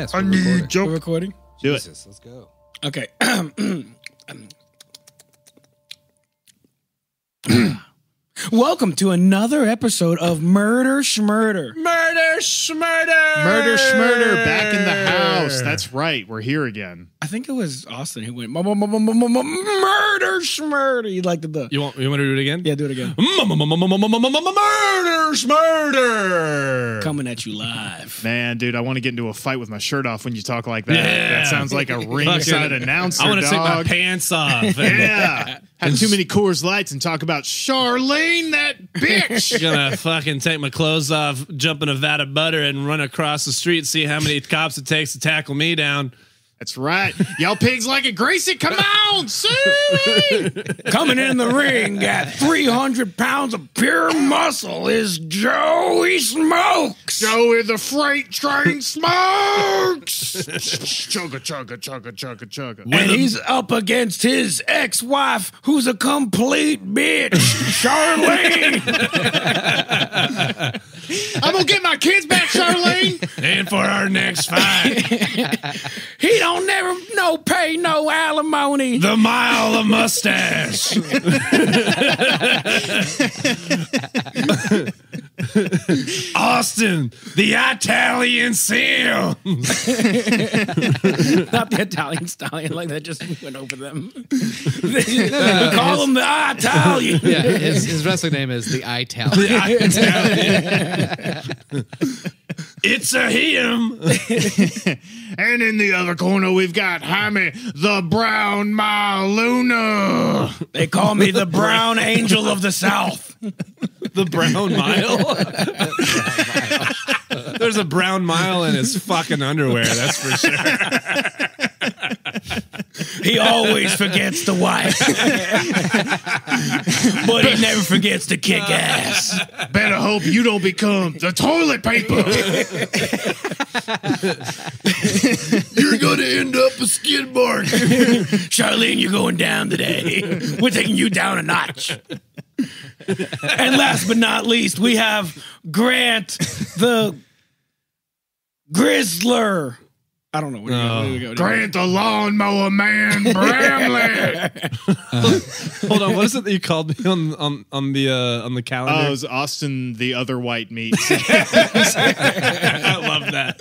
ready? go. Yes, I we're need recording. We're recording. Do it. Jesus, let's go. Okay. Welcome to another episode of Murder Schmurder. Murder Schmurder! Murder Schmurder back in the house. That's right. We're here again. I think it was Austin who went "M- m- m- m- m- m- Murder Schmurder. You liked the You want you want to do it again? yeah, do it again. Murder Schmurder! Coming at you live. Man, dude, I want to get into a fight with my shirt off when you talk like that. Yeah. That sounds like a ringside announcer. I want to take my pants off. Yeah. Have too many Coors Lights and talk about Charlene, that bitch. gonna fucking take my clothes off, jump in a vat of butter, and run across the street, see how many cops it takes to tackle me down. That's right. Y'all pigs like it, Gracie. Come on, see. Coming in the ring at 300 pounds of pure muscle is Joey Smokes. Joey the freight train smokes. chugga, chugga, chugga, chugga, chugga. And he's up against his ex-wife, who's a complete bitch, Charlene. I'm gonna get my kids back, Charlene. And for our next fight, he don't never no pay no alimony. the mile of mustache. Austin, the Italian Sam. Not the Italian stallion like that just went over them. we call him the Italian. Yeah, his, his wrestling name is the Italian. It's a him. And in the other corner, we've got Jaime the Brown Maluna. They call me the brown angel of the south. The brown mile. There's a brown mile in his fucking underwear. That's for sure. He always forgets the wife. but he never forgets to kick ass. Better hope you don't become the toilet paper. You're gonna end up a skid mark. Charlene, you're going down today. We're taking you down a notch. And last but not least, we have Grant the Grizzler. I don't know. Where do we go? Where do we go? Where do we go? Grant the lawnmower man, Bramley. Hold on, what is it that you called me on on on the uh, on the calendar? Oh, it was Austin the other white meat. I love that.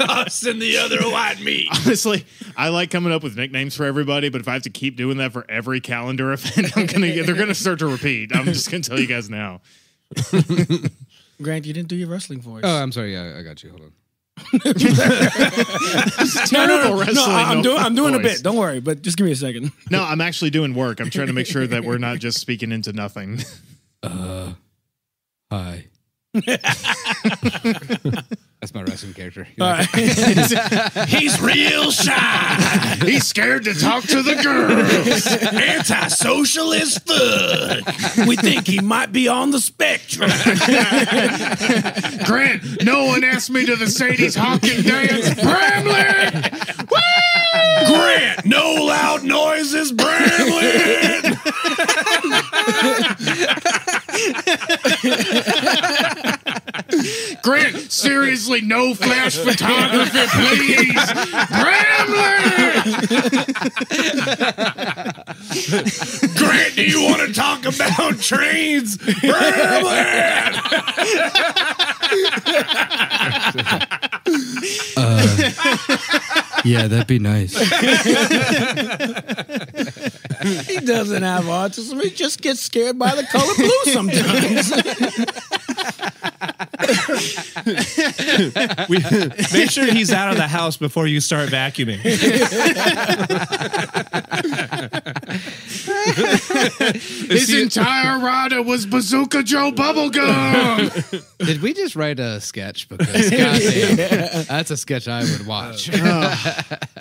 Austin, the other white meat. Honestly, I like coming up with nicknames for everybody, but if I have to keep doing that for every calendar event, I'm gonna get, they're gonna start to repeat. I'm just gonna tell you guys now. Grant, you didn't do your wrestling voice. Oh, I'm sorry. Yeah, I got you. Hold on. No, no, no, no, wrestling, no, I'm no doing, I'm doing a bit. Don't worry, but just give me a second. No, I'm actually doing work. I'm trying to make sure that we're not just speaking into nothing. Uh, hi. That's my wrestling character. You All like right. He's real shy. He's scared to talk to the girls. Anti-socialist thug. We think he might be on the spectrum. Grant, no one asked me to the Sadie's Hawking dance. Bramley! Grant, no loud noises, Bramley. Grant, seriously, no flash photography, please. Bramley! Grant, do you want to talk about trains, Bramley? Uh, yeah, that'd be nice. he doesn't have autism. He just gets scared by the color blue sometimes. We, make sure he's out of the house before you start vacuuming. His entire rider was Bazooka Joe Bubblegum. Did we just write a sketch? Because goddamn, that's a sketch I would watch. Oh,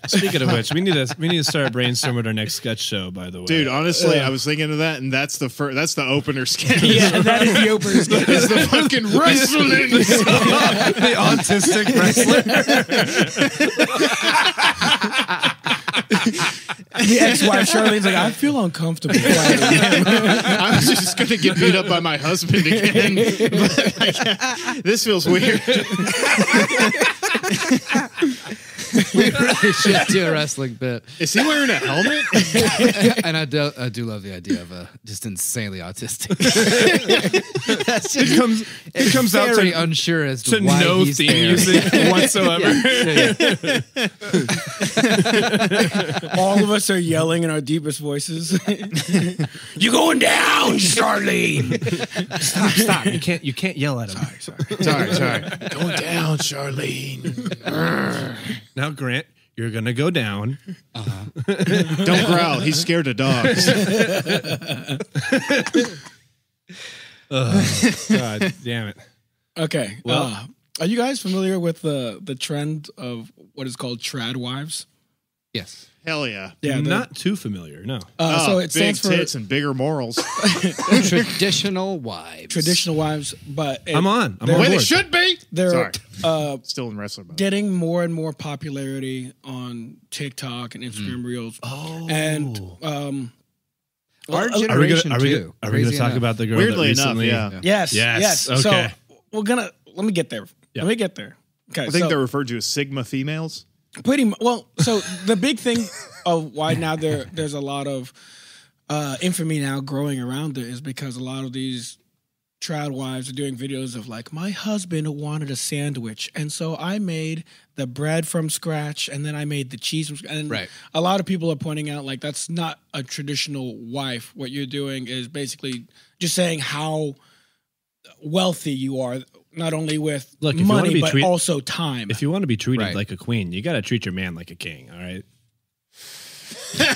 Speaking of which, we need to we need to start brainstorming our next sketch show. By the way, Dude, honestly, I was thinking of that, and that's the fir- that's the opener sketch. yeah, that is the opener. It's the fucking wrestling. the autistic wrestler. The ex-wife Charlene's like, I feel uncomfortable. I was just gonna get beat up by my husband again. But, like, this feels weird. we really should do a wrestling bit. Is he wearing a helmet? And I do, I do love the idea of a just insanely autistic. That's It comes it comes out Very to, unsure as to, to why no he's theme there. music whatsoever. Yeah, yeah. All of us are yelling in our deepest voices. You're going down, Charlene? stop, stop. You can't you can't yell at him. sorry, sorry. sorry Going down, Charlene. Now, Grant, you're gonna go down. Don't growl. He's scared of dogs. oh, God damn it. Okay. Well- uh, are you guys familiar with the the trend of what is called trad wives? Yes. Hell yeah. Yeah. the- not too familiar. No. Uh, Oh, so it big stands for tits and bigger morals. Traditional wives. traditional wives, but it- I'm on. I'm They're- on Way they board. should be. they're Sorry. uh, Still in wrestler mode. getting more and more popularity on TikTok and Instagram Reels. Oh. And um, Our well, Are we generation gonna, are we, too. gonna- are we Crazy gonna talk enough. about the girl Weirdly that enough, recently? yeah. yes, Yes, yes. okay. So we're gonna let me get there. Yeah. Let me get there. Okay, I think so they're referred to as Sigma females. Pretty mu- well. So the big thing of why now there there's a lot of uh, infamy now growing around it is because a lot of these trad wives are doing videos of like my husband wanted a sandwich and so I made the bread from scratch and then I made the cheese from scratch. And Right. a lot of people are pointing out like that's not a traditional wife. What you're doing is basically just saying how wealthy you are, not only with Look, if you wanna money be but treat- also time. If you want to be treated Right. like a queen, you got to treat your man like a king. All right.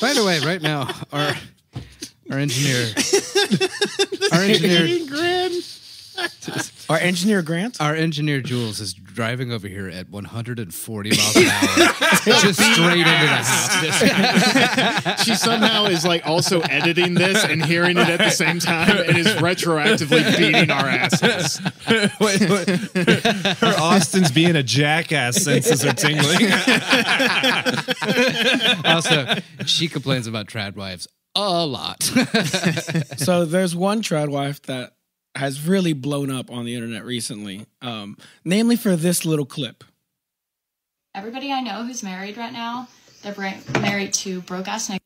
By the way, right now, our our engineer, our engineer, Our engineer Grant. our engineer Jules is driving over here at 140 miles an hour, just straight into the house. She somehow is like also editing this and hearing it at the same time and is retroactively beating our asses. Her Austin's being a jackass senses are tingling. Also, she complains about trad wives a lot. so there's one trad wife that has really blown up on the internet recently, um, namely for this little clip. Everybody I know who's married right now, they're married to broke ass niggas.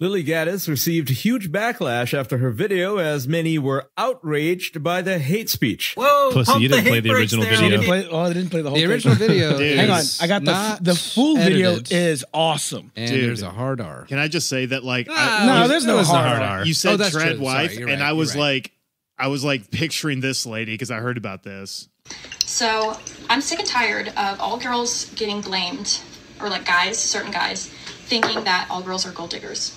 Lily Gaddis received huge backlash after her video, as many were outraged by the hate speech. Whoa, Pussy, you didn't the play the original there. They video. didn't play, oh, they didn't play the whole the thing. original video. Hang on, I got the the full video is awesome. and Dude. there's a hard R. Can I just say that like No, I, there's no There's no hard hard R. R. you said Oh, that's tread true. wife Sorry, you're and I was right. like I was like picturing this lady because I heard about this. So I'm sick and tired of all girls getting blamed, or like guys, certain guys, thinking that all girls are gold diggers.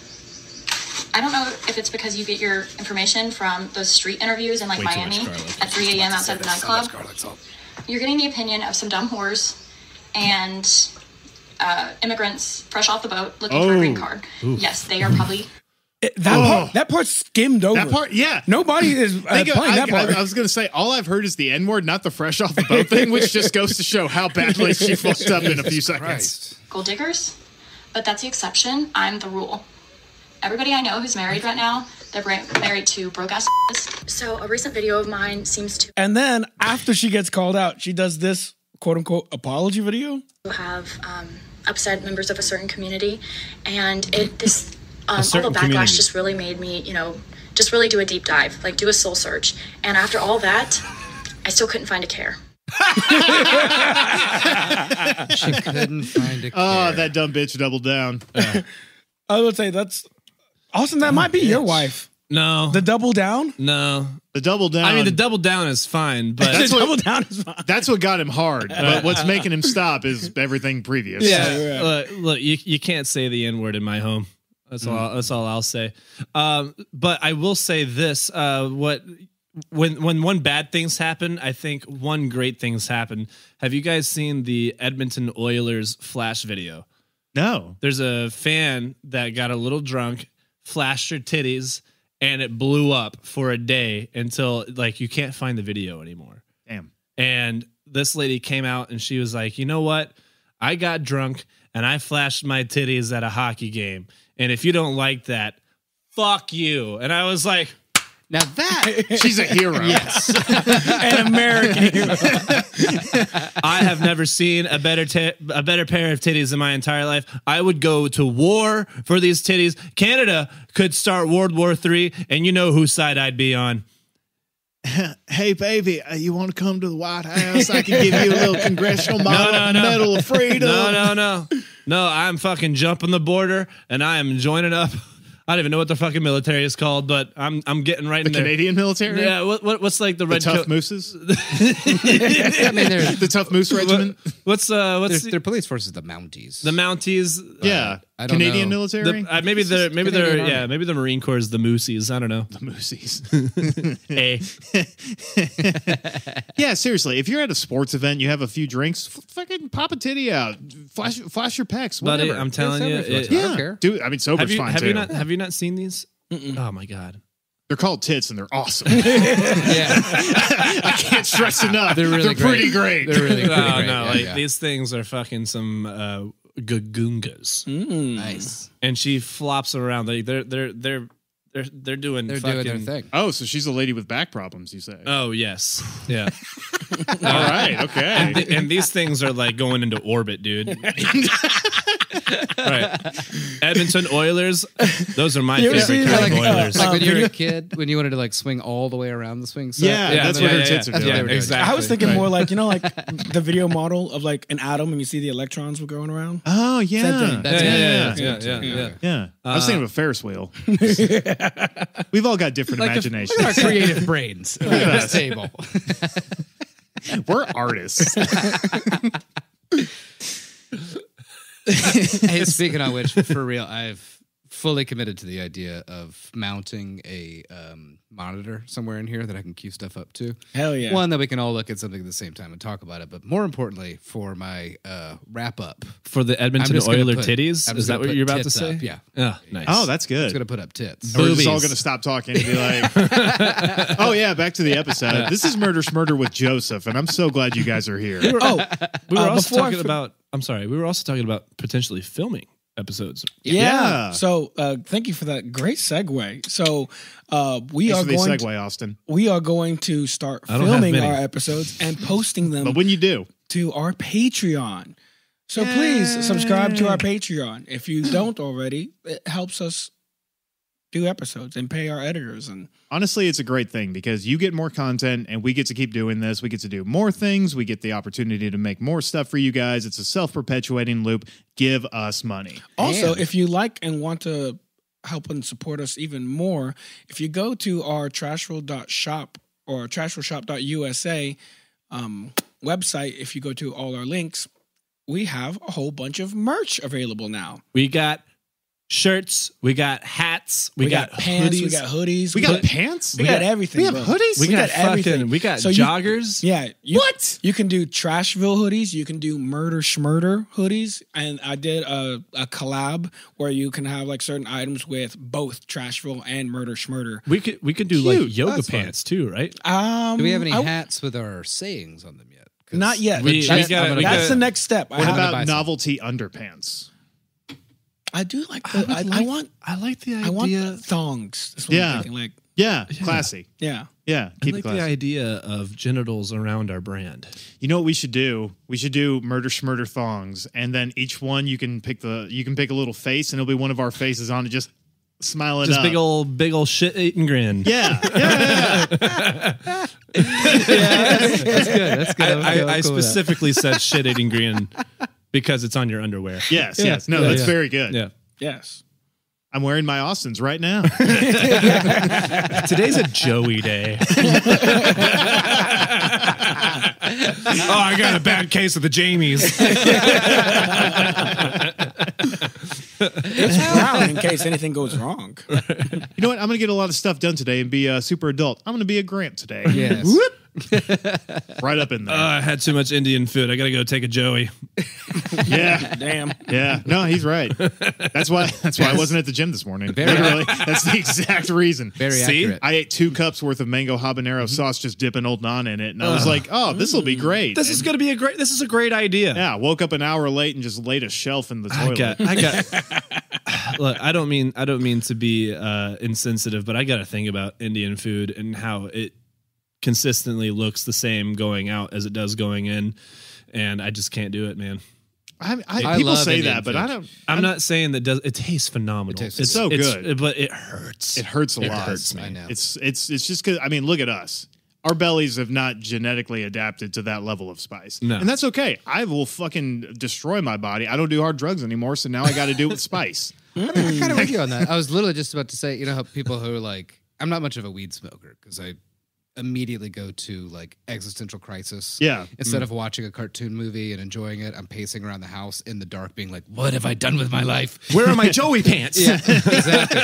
I don't know if it's because you get your information from those street interviews in like Way Miami at 3 a.m. outside of a nightclub. You're getting the opinion of some dumb whores and uh, immigrants fresh off the boat looking for a green Oh. card. Yes, they are probably It- that Oh. part that part skimmed over. That part, yeah. Nobody is uh, Think of- playing I, that part. I- I was gonna say all I've heard is the N word, not the fresh off the boat thing, which just goes to show how badly she fucked up in a few seconds. Christ. gold diggers, but that's the exception. I'm the rule. Everybody I know who's married right now, they're married to broke ass. So a recent video of mine seems to and then after she gets called out, she does this quote unquote apology video. have um, upset members of a certain community, and it this um, all the backlash community. just really made me, you know, just really do a deep dive, like do a soul search. And after all that, I still couldn't find a care. She couldn't find a Oh, care. that dumb bitch doubled down. I would say that's Austin. That might be your wife. No, The double down. no. The double down. I mean, the double down is fine, but That's the what- double down is fine. that's what got him hard. But what's making him stop is everything previous. yeah, yeah. Look, look, you you can't say the n word in my home. That's all. That's all I'll say. Um, but I will say this: uh, what when when one bad things happen, I think one great things happen. Have you guys seen the Edmonton Oilers flash video? No. There's a fan that got a little drunk, flashed her titties, and it blew up for a day until like you can't find the video anymore. Damn. And this lady came out and she was like, you know what? I got drunk and I flashed my titties at a hockey game. And if you don't like that, fuck you. And I was like, Now that She's a hero. Yes, an American hero. I have never seen a better ta- a better pair of titties in my entire life. I would go to war for these titties. Canada could start World War Three, and you know whose side I'd be on. Hey, baby, uh, you want to come to the White House? I can give you a little Congressional Medal, no, no. Medal of Freedom. No, no, no, no. I'm fucking jumping the border, and I am joining up. I don't even know what the fucking military is called, but I'm I'm getting right The in there. Canadian military? Yeah, what, what what's like the The red Tough coat? Mooses? I mean, they're, The Tough Moose Regiment? What's uh what's their, their police forces, the Mounties. the Mounties? yeah. I don't Canadian know. military? The, uh, maybe the maybe Canadian they're Army. yeah maybe the Marine Corps is the Moosies. I don't know. The Moosies. A yeah, seriously. If you're at a sports event, you have a few drinks, f- fucking pop a titty out, flash, flash your pecs, buddy, whatever. I'm telling you. Sober flex. it- I yeah, don't care. dude. I mean, sober's have you fine have too. you not have you not seen these? Oh my god. They're called tits, and they're awesome. yeah, I can't stress enough. they're really pretty great. They're really pretty Oh great. no, yeah, like yeah. these things are fucking some uh gagoongas. Mm. nice. And she flops around. Like they're they're they're they're they're doing They're fucking, doing their thing. oh, so she's a lady with back problems, you say? Oh yes, yeah. All right, okay. and, th- and these things are like going into orbit, dude. right, Edmonton Oilers. Those are my You ever favorite seen, kind like, of uh, Oilers. Like when you were a kid, when you wanted to like swing all the way around the swing set. Yeah, that's what her tits are doing. what they were doing. exactly. I was thinking Right. more like you know, like the video model of like an atom, and you see the electrons were going around. oh, yeah. That's Yeah, it. yeah, yeah, That's yeah, yeah, yeah. Yeah. I was thinking of a Ferris wheel. We've all got different Like the- imaginations. look at our creative brains at this table. We're artists. Hey, speaking of which, for real, I've fully committed to the idea of mounting a um, monitor somewhere in here that I can queue stuff up to. Hell yeah! One that we can all look at something at the same time and talk about it, but more importantly, for my uh, wrap up, for the Edmonton just Oiler put- titties, is that what you're about to say? up, yeah. Yeah. Nice. Oh, that's I'm good. just gonna put up tits. We're just all going to stop talking and be like, oh, yeah, back to the episode. This is Murder Schmurder with Joseph, and I'm so glad you guys are here. oh, we were uh, also talking for- about. I'm sorry. We were also talking about potentially filming episodes. yeah. Yeah. So uh, thank you for that great segue. So uh, we Thanks are for going. segue, Austin. we are going to start I don't have filming our episodes and posting them But when you do, to our Patreon. So please subscribe to our Patreon. If you don't already, it helps us do episodes and pay our editors and honestly, it's a great thing because you get more content and we get to keep doing this. We get to do more things. We get the opportunity to make more stuff for you guys. It's a self perpetuating loop. Give us money. Also, And- if you like and want to help and support us even more, if you go to our trashroll.shop or trashrollshop.usa um, website, if you go to all our links, we have a whole bunch of merch available now. We got shirts. We got hats. We, got, pants, hoodies. we got hoodies, We got pants? we got everything. We have bro. hoodies? We, We got, got everything. fucking. We got So you- joggers. Yeah. You, What? You can do Trashville hoodies. You can do Murder Schmurder hoodies. And I did a, a collab where you can have like certain items with both Trashville and Murder Schmurder. We could we could do Cute. like yoga That's fun. pants too, right? Um, Do we have any I- hats with our sayings on them yet? Not yet. We- we that's gotta- I'm we gonna- that's the next step. What about novelty underpants? I do like the. I, I want. I like the idea. I want the thongs. That's what Yeah. I'm thinking. Like, Yeah, classy. yeah. Yeah, I keep like it the idea of genitals around our brand. You know what we should do? We should do murder schmurder thongs, and then each one you can pick the you can pick a little face, and it'll be one of our faces on it, just smiling Just up. big old big old shit eating grin. yeah, yeah, yeah. That's good. That's good. I, I'm I, cool- I cool with that. specifically said shit eating grin because it's on your underwear. yes, yes. No, Yeah, that's yeah. very good. Yeah. Yes. I'm wearing my Austins right now. Today's a Joey day. oh, I got a bad case of the Jamies. It's brown in case anything goes wrong. you know what? I'm gonna get a lot of stuff done today and be a super adult. I'm gonna be a Grant today. Yes. right up in there. Uh, I had too much Indian food. I got to go take a Joey. yeah, Damn. yeah. No, he's right. That's why. That's why I wasn't at the gym this morning. Very- Literally, that's the exact reason. Very See? accurate. I ate two cups worth of mango habanero sauce, just dipping old naan in it, and I was like, "Oh, this will be great." This is And- going to be a great. This is a great idea. yeah. Woke up an hour late and just laid a shelf in the I toilet. got. I got. look, I don't mean I don't mean to be uh, insensitive, but I got to think about Indian food and how it consistently looks the same going out as it does going in, and I just can't do it, man. I, I, I people love say Indian that, but food. I don't. I'm not saying that does it tastes phenomenal. tastes it's so good. but it hurts. It hurts a It lot. hurts me. I know. It's it's it's just because I mean, look at us. Our bellies have not genetically adapted to that level of spice, No. and that's okay. I will fucking destroy my body. I don't do hard drugs anymore, so now I got to do it with spice. I'm kind of with you on that. I was literally just about to say, you know, how people who are like, I'm not much of a weed smoker because I immediately go to like existential crisis. Yeah. Instead mm. of watching a cartoon movie and enjoying it, I'm pacing around the house in the dark, being like, "What have I done with my life?" Where are my Joey pants? Yeah, exactly.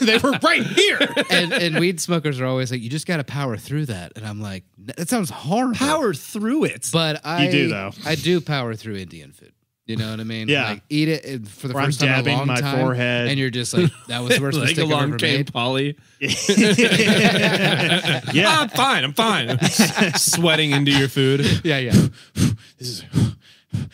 they were right here. and and weed smokers are always like, "You just got to power through that," and I'm like, "That sounds horrible." Power through it. but I do, though. I do power through Indian food. You know what I mean? Yeah. Like eat it for the Or I'm first time in a dabbing long my time, forehead. and you're just like, "That was the worst like mistake I've ever came made." Polly. yeah, I'm fine. I'm fine. Sweating into your food. Yeah, yeah. this is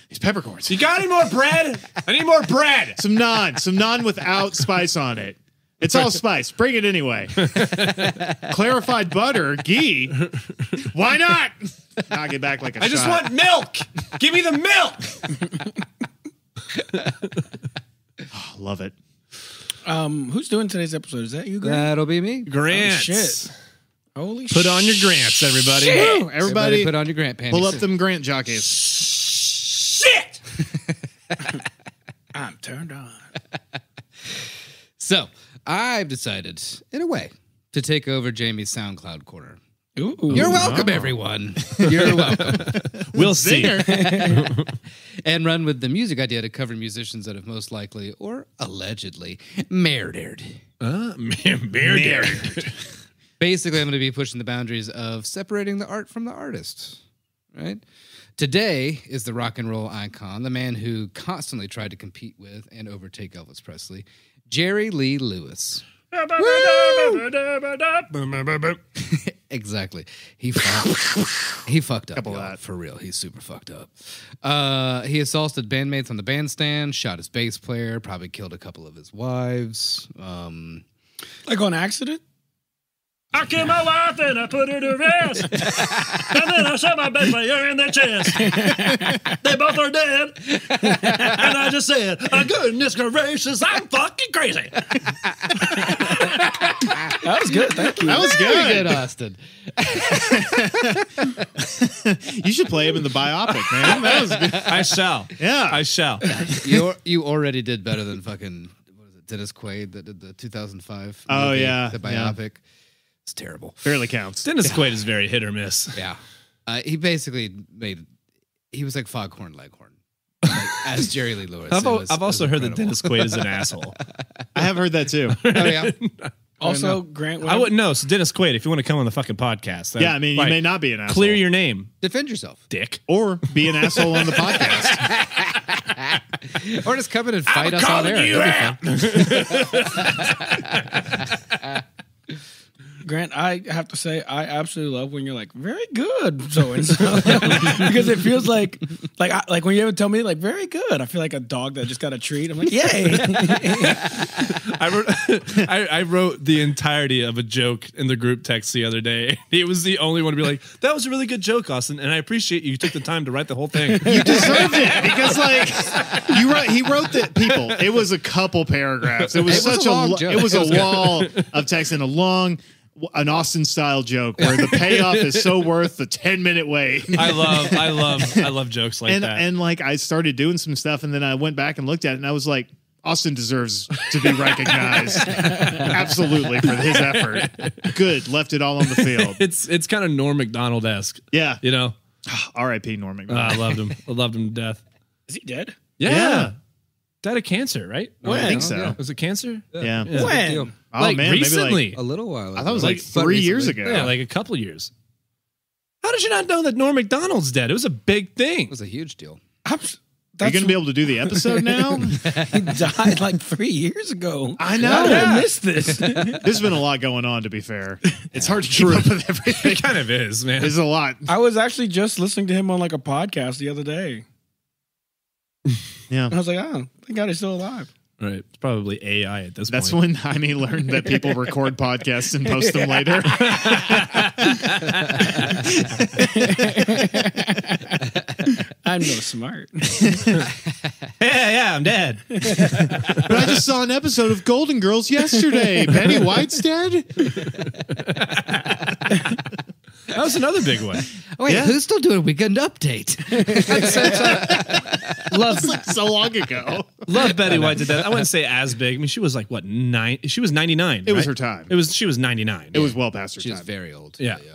these peppercorns. You got any more bread? I need more bread. Some naan, some naan without spice on it. It's all spice. Bring it anyway. Clarified butter, ghee. Why not? Knock it back like a I just want milk. Give me the milk. Love it. Um, who's doing today's episode? Is that you, Grant? That'll be me. Grants. shit. Holy shit. Put on your grants, everybody. Woo! Everybody, Everybody, put on your grant panties. pull up them Grant jockeys. Shit. I'm turned on. So I've decided, in a way, to take over Jamie's SoundCloud corner. Ooh. You're welcome, everyone. You're welcome. We'll see. and run with the music idea to cover musicians that have most likely or allegedly murdered. Uh, beer Basically, I'm going to be pushing the boundaries of separating the art from the artist. Right? Today is the rock and roll icon, the man who constantly tried to compete with and overtake Elvis Presley, Jerry Lee Lewis. Exactly. He fucked, he fucked up. Couple y'all. For real. He's super fucked up. Uh, he assaulted bandmates on the bandstand, shot his bass player, probably killed a couple of his wives. Um, Like on accident? I killed my wife and I put her to rest. and then I shot my best player in the chest. they both are dead. and I just said, oh, goodness gracious, I'm fucking crazy. That was good. Thank you. That was very good, good. Austin. You should play him in the biopic, man. That was good. I shall. Yeah. I shall. you you already did better than fucking what was it, Dennis Quaid that did the 2005. Oh, yeah, the yeah. Biopic. It's terrible. Barely counts. Dennis Quaid is very hit or miss. Yeah, uh, he basically made. He was like Foghorn Leghorn, like, as Jerry Lee Lewis. I've, was- I've also heard that. Dennis Quaid is an asshole. I have heard that too. Oh yeah, Also, Grant. I wouldn't know. So Dennis Quaid, if you want to come on the fucking podcast, Yeah, I mean, you like, may not be an asshole. clear your name, defend yourself, dick. or be an asshole on the podcast. or just come in and fight us on calling air. you That'd be fun. Grant, I have to say, I absolutely love when you're like, very good, so and so, because it feels like, like, I, like when you ever tell me, like, very good. I feel like a dog that just got a treat. I'm like, yay! I wrote, I, I wrote the entirety of a joke in the group text the other day. He was the only one to be like, "That was a really good joke, Austin," and I appreciate you took the time to write the whole thing. You deserved it because, like, you wrote. He wrote that people. It was a couple paragraphs. It was It was such a a. long lo- joke. it was It a was good. wall of text and a long, an Austin style joke where the payoff is so worth the ten minute wait. I love, I love, I love jokes like and that. and like I started doing some stuff, and then I went back and looked at it, and I was like, Austin deserves to be recognized absolutely for his effort. Good, left it all on the field. it's it's kind of Norm Macdonald esque, Yeah. you know. R.I.P. Norm Uh, I loved him. I loved him to death. Is he dead? Yeah. Yeah. Died of cancer, right? Oh, I think Oh, so. yeah. Was it cancer? Yeah. Yeah. When? Oh like man, maybe recently. like A little while. Ago. I thought it was ago. like But three years ago. yeah, like a couple years. How did you not know that Norm Macdonald's dead? It was a big thing. It was a huge deal. I'm, Are you going to be able to do the episode now? He died like three years ago. I know. How did Yeah. I miss this? There's been a lot going on. To be fair, it's hard to keep up with everything. It kind of is, man. There's a lot. I was actually just listening to him on like a podcast the other day. Yeah. And I was like, oh, thank God he's still alive. Right. It's probably AI at this That's point. when Jaime learned that people record podcasts and post them later. I'm no smart. yeah, yeah, I'm dead. but I just saw an episode of Golden Girls yesterday. Betty White's dead. That was another big one. Oh, wait, who's still doing a Weekend Update? Love, so long ago. love Betty White to death. I wouldn't say as big. I mean, she was like what nine? She was 99. It was her time. It was she was 99. It was well past her She time. was very old. yeah. Yeah.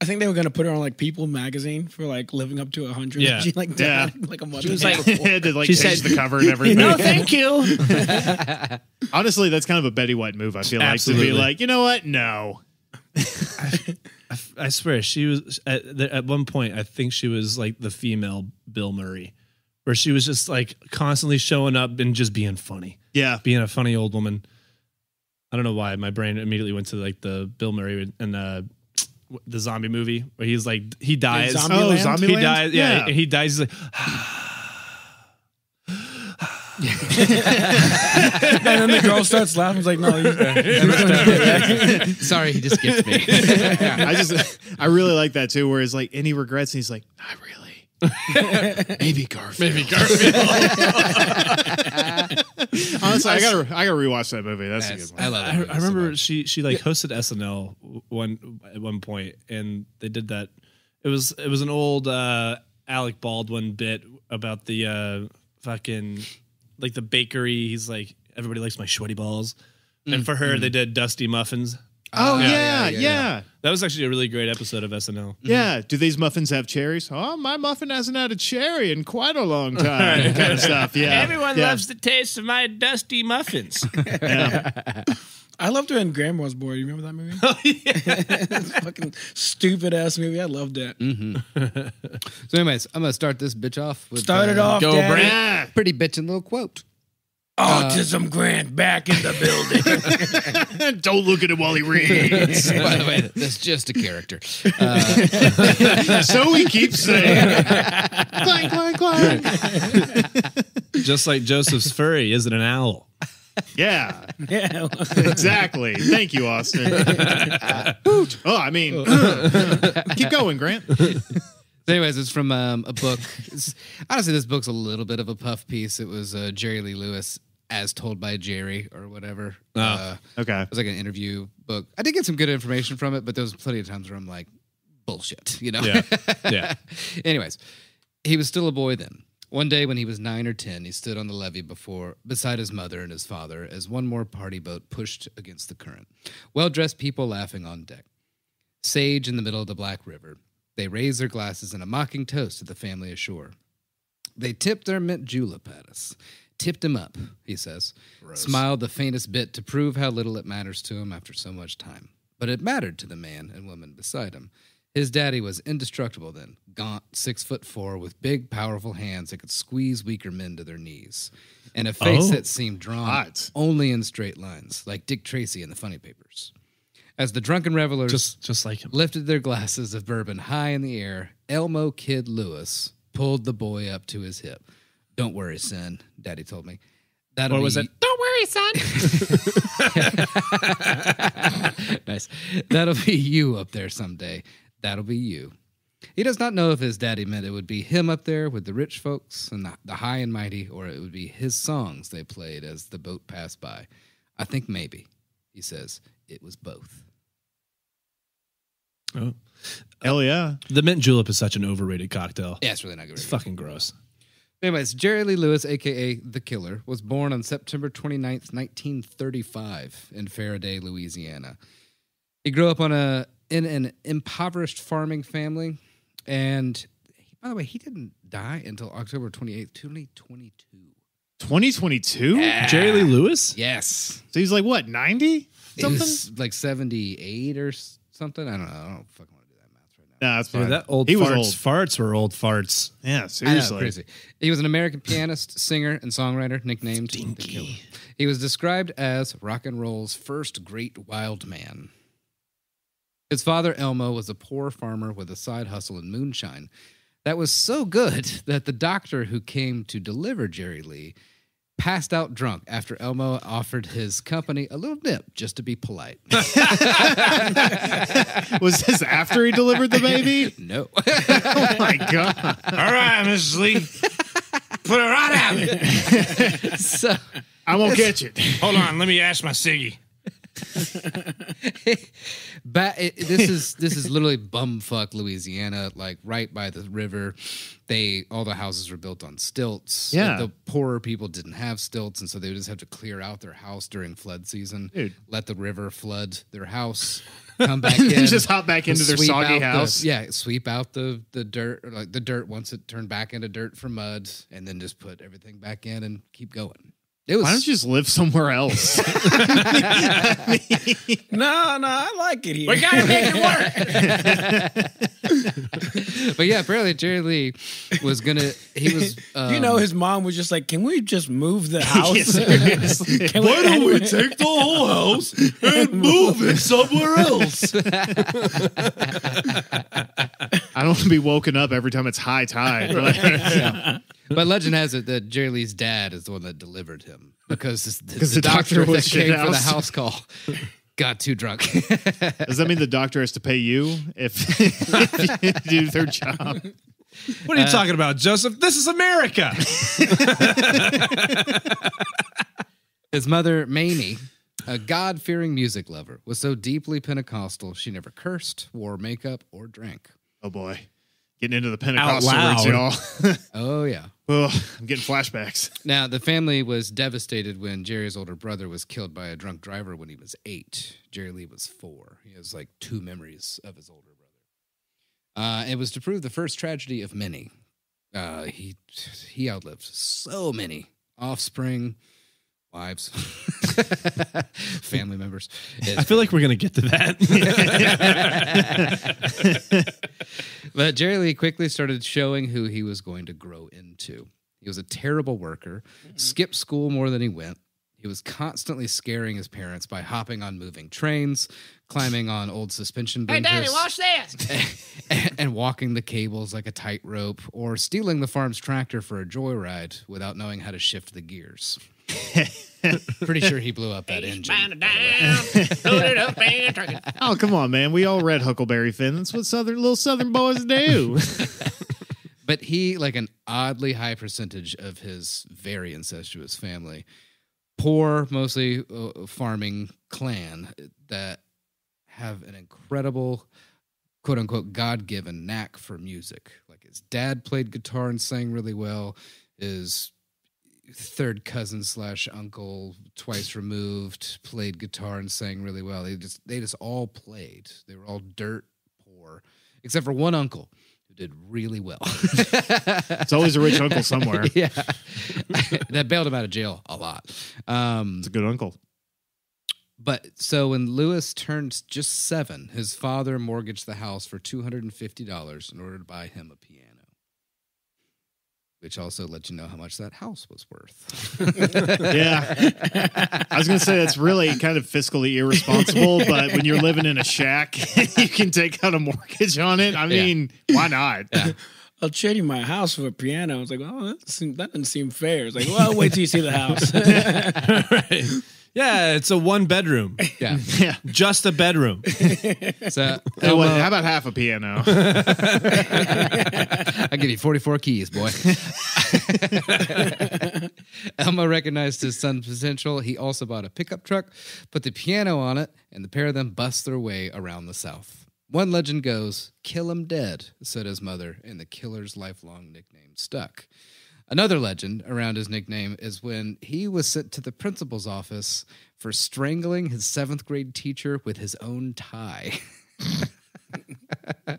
I think they were gonna put her on like People magazine for like living up to hundred. Yeah. she like Yeah. like a month. She was like- half to like She said- the cover and everything. no, thank you. Honestly, that's kind of a Betty White move. I feel like to be like, you know what? No. I swear she was at, the- at one point. I think she was like the female Bill Murray, where she was just like constantly showing up and just being funny, Yeah. being a funny old woman. I don't know why my brain immediately went to like the Bill Murray and uh, the zombie movie where he's like he dies. Zombie- Oh, Zombieland? Zombieland? he dies. Yeah, Yeah. and he dies. He's like, and then the girl starts laughing. It's like, no, he's Sorry, he just gets me. I just, I really like that too, where it's like, and he regrets, and he's like, not really. Maybe Garfield. Maybe Garfield. Honestly, I gotta, I gotta rewatch that movie. That's, a good one. I love I, that. movie I remember much. she she like hosted SNL one at one point, and they did that. It was it was an old uh, Alec Baldwin bit about the uh, fucking like the bakery. He's like everybody likes my sweaty balls, and for her they did Dusty Muffins. Oh yeah, yeah, yeah, yeah, yeah, yeah. That was actually a really great episode of SNL. Yeah. Do these muffins have cherries? Oh, my muffin hasn't had a cherry in quite a long time. kind of stuff. Yeah. Everyone Yeah. loves the taste of my Dusty Muffins. I loved her in Grandma's Boy. You remember that movie? Oh yeah, fucking stupid ass movie. I loved it. Mm-hmm. So, anyways, I'm gonna start this bitch off with Start it uh, off, Go, Daddy. Brad. Pretty bitchin' little quote. Autism uh, Grant back in the building. Don't look at him while he reads. By the way, that's just a character. Uh, so he keeps saying. clank, clank, clank. Just like Joseph's furry isn't an owl. Yeah, yeah. exactly. Thank you, Austin. Hoot. oh, I mean, keep going, Grant. Anyways, it's from um, a book. It's, honestly, this book's a little bit of a puff piece. It was uh, Jerry Lee Lewis, as told by Jerry, or whatever. Uh, Okay. it was like an interview book. I did get some good information from it, but there was plenty of times where I'm like, bullshit, you know? Yeah. Yeah. Anyways, he was still a boy then. One day when he was nine or ten, he stood on the levee before beside his mother and his father as one more party boat pushed against the current. Well dressed people laughing on deck. Sage in the middle of the Black River. They raised their glasses in a mocking toast to the family ashore. They tipped their mint julep at us. Tipped him up, he says. Smiled the faintest bit to prove how little it matters to him after so much time. But it mattered to the man and woman beside him. His daddy was indestructible then, gaunt, six foot four, with big, powerful hands that could squeeze weaker men to their knees, and a face Oh. that seemed drawn Hot. only in straight lines, like Dick Tracy in the Funny Papers. As the drunken revelers Just just like him. lifted their glasses of bourbon high in the air, Elmo Kidd Lewis pulled the boy up to his hip. Don't worry, son, Daddy told me. That'll What be was it? Don't worry, son. nice. That'll be you up there someday. That'll be you. He does not know if his daddy meant it would be him up there with the rich folks and the, the high and mighty, or it would be his songs they played as the boat passed by. I think maybe, he says, it was both. Oh. Hell uh, yeah. The mint julep is such an overrated cocktail. Yeah, it's really not good. It's fucking gross. Anyways, Jerry Lee Lewis, aka The Killer, was born on September 29th, 1935, in Ferriday, Louisiana. He grew up on a in an impoverished farming family, and by the way, he didn't die until October 28th, 2022. 2022? Jerry Lee Lewis? Yes. So he's like, what, 90? Something? was like 78 or something. I don't know. I don't fucking want to do that math right now. Nah, that's fine. Dude, that old he was farts, old. farts were old farts. Yeah, I know, seriously. crazy. He was an American pianist, singer, and songwriter, nicknamed The Killer. He was described as rock and roll's first great wild man. His father, Elmo, was a poor farmer with a side hustle in moonshine that was so good that the doctor who came to deliver Jerry Lee passed out drunk after Elmo offered his company a little nip just to be polite. Was this after he delivered the baby? no. Oh my god! All right, Mrs. Lee. Put it right out. so I won't catch it. Hold on, let me ask my Siggy. ba- it, this is this is literally bumfuck Louisiana, like right by the river. They all the houses were built on stilts. Yeah. the poorer people didn't have stilts, and so they would just have to clear out their house during flood season. Dude. Let the river flood their house, come back in, Just hop back into their soggy out the- house. yeah, sweep out the the dirt, like the dirt once it turned back into dirt for mud, and then just put everything back in and keep going. It was Why don't you just live somewhere else? No, no, I like it here. We gotta make it work. but yeah, apparently Jerry Lee was gonna. He was. Um, you know, his mom was just like, "Can we just move the house? seriously. Can Why don't we take the whole house and move it somewhere else?" I don't want to be woken up every time it's high tide. Like, But legend has it that Jerry Lee's dad is the one that delivered him because this, the, 'Cause the the doctor doctor, was that came for the house call got too drunk. Does that mean the doctor has to pay you if, if you do their job? What are you uh, talking about, Joseph? This is America. His mother, Mamie, a God fearing music lover, was so deeply Pentecostal she never cursed, wore makeup, or drank. Oh boy, getting into the Pentecostal loud. roots, y'all. Oh, yeah. oh, I'm getting flashbacks. Now, the family was devastated when Jerry's older brother was killed by a drunk driver when he was eight. Jerry Lee was four. He has like two memories of his older brother. Uh, it was to prove the first tragedy of many. Uh, he he outlived so many offspring, wives, family members. I feel like we're gonna get to that. But Jerry Lee quickly started showing who he was going to grow into. He was a terrible worker, mm-hmm. skipped school more than he went. He was constantly scaring his parents by hopping on moving trains, climbing on old suspension benches, this. and walking the cables like a tightrope, or stealing the farm's tractor for a joyride without knowing how to shift the gears. Pretty sure he blew up that engine. Oh, come on, man. We all read Huckleberry Finn. That's what southern little southern boys do. But he, like an oddly high percentage of his very incestuous family, poor, mostly uh, farming clan that have an incredible, quote unquote, God given knack for music. Like his dad played guitar and sang really well. His third cousin slash uncle, twice removed, played guitar and sang really well. They just they just all played. They were all dirt poor, except for one uncle who did really well. It's always a rich uncle somewhere. Yeah, that bailed him out of jail a lot. Um, a good uncle. but so when Lewis turned just seven, his father mortgaged the house for two hundred and fifty dollars in order to buy him a piano. Which also let you know how much that house was worth. Yeah. I was going to say that's really kind of fiscally irresponsible, but when you're living in a shack, you can take out a mortgage on it. I mean, why not? I'll trade you my house for a piano. I was like, oh, that doesn't seem, that doesn't seem fair. It's like, well, wait till you see the house. Yeah, it's a one bedroom, yeah. Yeah. just a bedroom. So Hey, what, Elmo- how about half a piano? I'll give you 44 keys, boy. Elmo recognized his son's potential. He also bought a pickup truck, put the piano on it, and the pair of them bust their way around the South. One legend goes, Kill him dead, said his mother, and the killer's lifelong nickname stuck. Another legend around his nickname is when he was sent to the principal's office for strangling his seventh grade teacher with his own tie.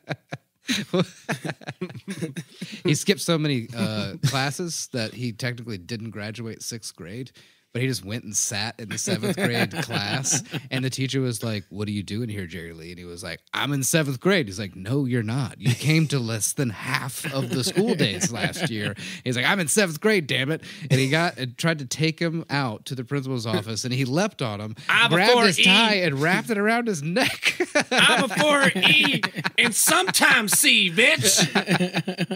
he skipped so many uh, classes that he technically didn't graduate sixth grade, but but he just went and sat in the seventh grade class. And the teacher was like, What are you doing here, Jerry Lee? And he was like, I'm in seventh grade. He's like, No, you're not. You came to less than half of the school days last year. He's like, I'm in seventh grade, damn it. And he got and tried to take him out to the principal's office and he leapt on him, I'm grabbed his E. tie and wrapped it around his neck. I'm before E and sometimes C, bitch.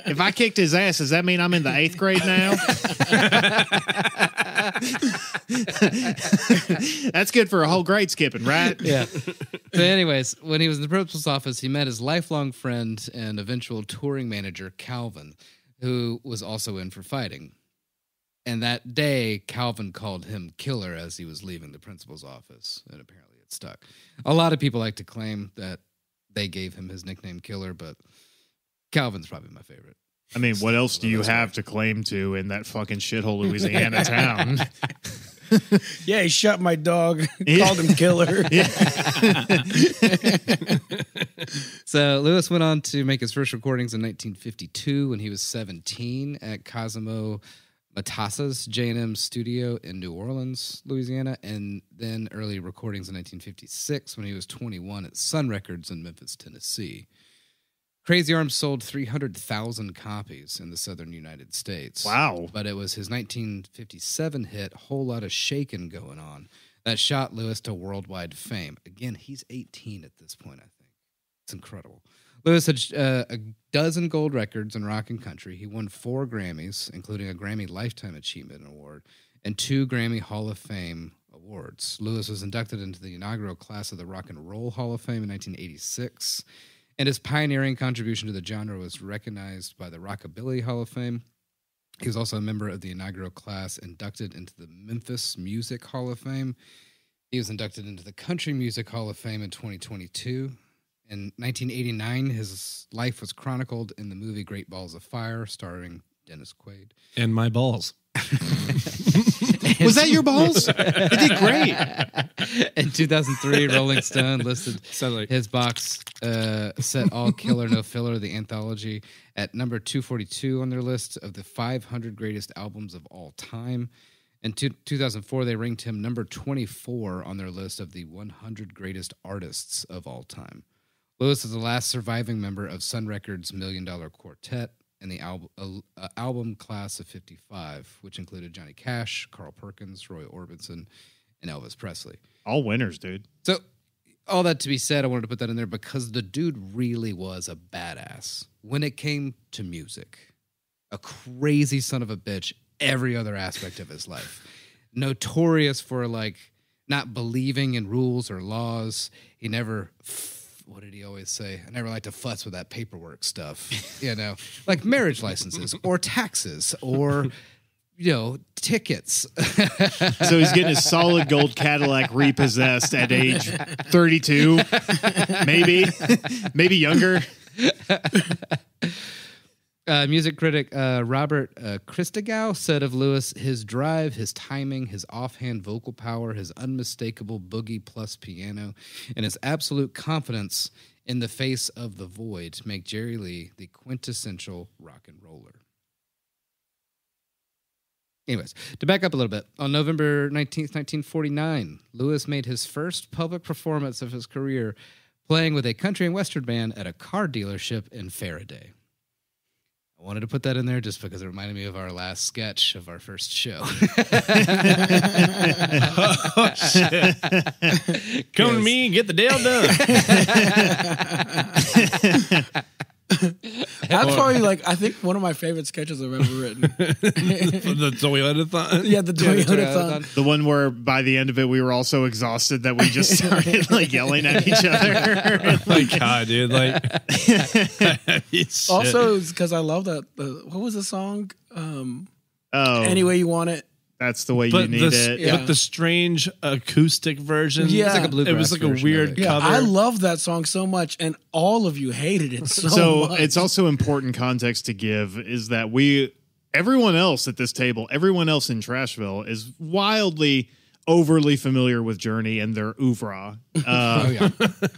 If I kicked his ass, does that mean I'm in the eighth grade now? That's good for a whole grade skipping, right? yeah. So, anyways, when he was in the principal's office, he met his lifelong friend and eventual touring manager, Calvin, who was also in for fighting. And that day, Calvin called him killer as he was leaving the principal's office, and apparently it stuck. A lot of people like to claim that they gave him his nickname killer, but Calvin's probably my favorite. I mean, what else do you have to claim to in that fucking shithole Louisiana town? Yeah, he shot my dog, Yeah. called him killer. So Lewis went on to make his first recordings in 1952 when he was 17 at Cosimo Matassa's J&M studio in New Orleans, Louisiana, and then early recordings in 1956 when he was 21 at Sun Records in Memphis, Tennessee. Crazy Arms sold 300,000 copies in the southern United States. Wow. But it was his 1957 hit, Whole Lot of Shakin' Going On, that shot Lewis to worldwide fame. Again, he's 18 at this point, I think. It's incredible. Lewis had uh, a dozen gold records in rock and country. He won four Grammys, including a Grammy Lifetime Achievement Award and two Grammy Hall of Fame awards. Lewis was inducted into the inaugural class of the Rock and Roll Hall of Fame in 1986, and his pioneering contribution to the genre was recognized by the Rockabilly Hall of Fame. He was also a member of the inaugural class inducted into the Memphis Music Hall of Fame. He was inducted into the Country Music Hall of Fame in 2022. In 1989, his life was chronicled in the movie Great Balls of Fire, starring Dennis Quaid. And my balls. Was that your balls? It did great. In 2003, Rolling Stone listed his box uh, set All Killer No Filler, the anthology, at number 242 on their list of the 500 greatest albums of all time. In two, 2004, they ranked him number 24 on their list of the 100 greatest artists of all time. Lewis is the last surviving member of Sun Records' Million Dollar Quartet and the album, uh, album class of 55, which included Johnny Cash, Carl Perkins, Roy Orbison, and Elvis Presley. All winners, dude. So, all that to be said, I wanted to put that in there because the dude really was a badass when it came to music. A crazy son of a bitch, every other aspect of his life. Notorious for like not believing in rules or laws. He never, what did he always say? I never like to futz with that paperwork stuff, you know, like marriage licenses or taxes or, you know, tickets. So he's getting his solid gold Cadillac repossessed at age 32, maybe, maybe younger. Uh, music critic uh, Robert uh, Christgau said of Lewis, his drive, his timing, his offhand vocal power, his unmistakable boogie plus piano, and his absolute confidence in the face of the void make Jerry Lee the quintessential rock and roller. Anyways, to back up a little bit, on November 19th, 1949, Lewis made his first public performance of his career playing with a country and western band at a car dealership in Ferriday. I wanted to put that in there just because it reminded me of our last sketch of our first show. Oh, Come to me and get the deal done. That's probably like I think one of my favorite sketches I've ever written. the Toyota thon. yeah, the Toyota thon. The one where by the end of it, we were all so exhausted that we just started like yelling at each other. My God, dude! Like. Also, because I love that. The, what was the song? Um, oh, Any way you want it. That's the way you need the, it. Yeah. but the strange acoustic version. Yeah. It's like a it was like a weird. Yeah, cover. I love that song so much, and all of you hated it so, so much. it's also important context to give is that we everyone else at this table everyone else in trashville is wildly overly familiar with Journey and their oeuvre. Uh,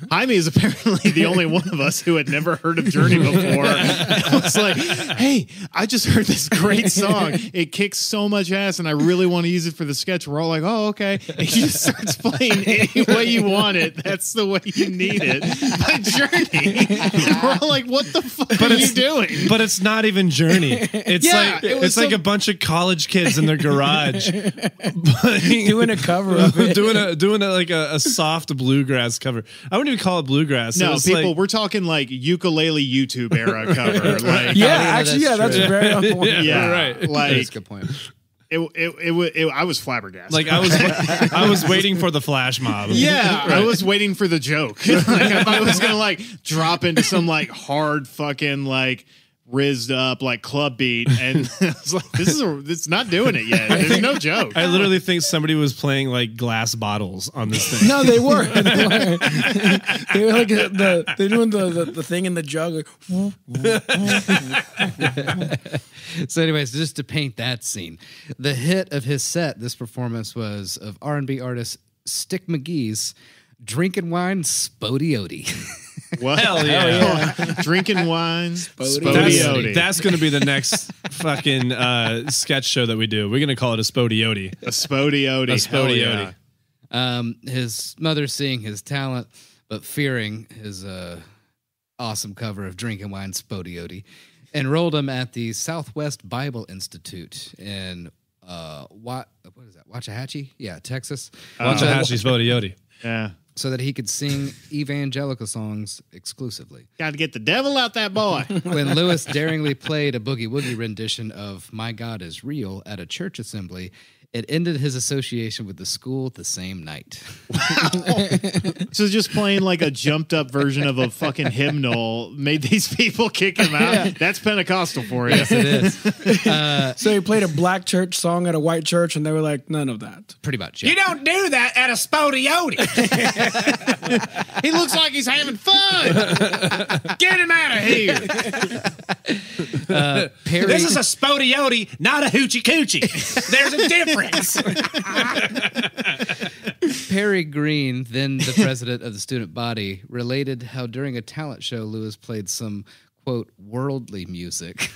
Jaime is apparently the only one of us who had never heard of Journey before. I was like, hey, I just heard this great song. It kicks so much ass, and I really want to use it for the sketch. We're all like, oh, okay. And he just starts playing any way you want it. That's the way you need it. But Journey, we're all like, what the fuck are you doing? But it's not even Journey. It's Yeah, like it was it's like a bunch of college kids in their garage Doing a cover of it. doing a doing a, like a, a soft bluegrass cover. I wouldn't even call it bluegrass. No, was people, like- we're talking like ukulele YouTube era cover. Like, Yeah, yeah, actually, yeah, that's that's true. very on point. yeah, right. That's a good point. it, it, it, wa- it, I was flabbergasted. like I was I was waiting for the flash mob. yeah, I was waiting for the joke. like, I was gonna like drop into some like hard fucking like rizzed up like club beat, and I was like, "This is a, it's not doing it yet. There's no joke." I literally think somebody was playing like glass bottles on this thing. No, they were. They were, they were like uh, the they're doing the, the, the thing in the jug. Like, So, anyways, just to paint that scene, the hit of his set, this performance was of R and B artist Stick McGhee's "Drinking Wine Spo-Dee-O-Dee." What? Hell yeah. Drinking wine, That's, that's going to be the next fucking uh, sketch show that we do. We're going to call it a Spo-Dee-O-Dee. a Spo-Dee-O-Dee. A Hell Spo-Dee-O-Dee. yeah. Um, his mother seeing his talent, but fearing his uh, awesome cover of Drinking Wine Spo-Dee-O-Dee, enrolled him at the Southwest Bible Institute in uh, what what is that? Waxahachie, yeah, Texas, Waxahachie Spo-Dee-O-Dee. Yeah. So that he could sing evangelical songs exclusively. Got to get the devil out that boy. When Lewis daringly played a boogie woogie rendition of "My God Is Real" at a church assembly, it ended his association with the school the same night. so just playing like a jumped up version of a fucking hymnal made these people kick him out. That's Pentecostal for you. Yes, it is. Uh, so he played a black church song at a white church, and they were like, none of that. Pretty much. Yeah. don't do that at a spo-dee-o-dee. He looks like he's having fun. Get him out of here. Uh, Perry, This is a spo-dee-o-dee, not a hoochie coochie. There's a difference. Perry Green, then the president of the student body, related how during a talent show Lewis played some quote worldly music.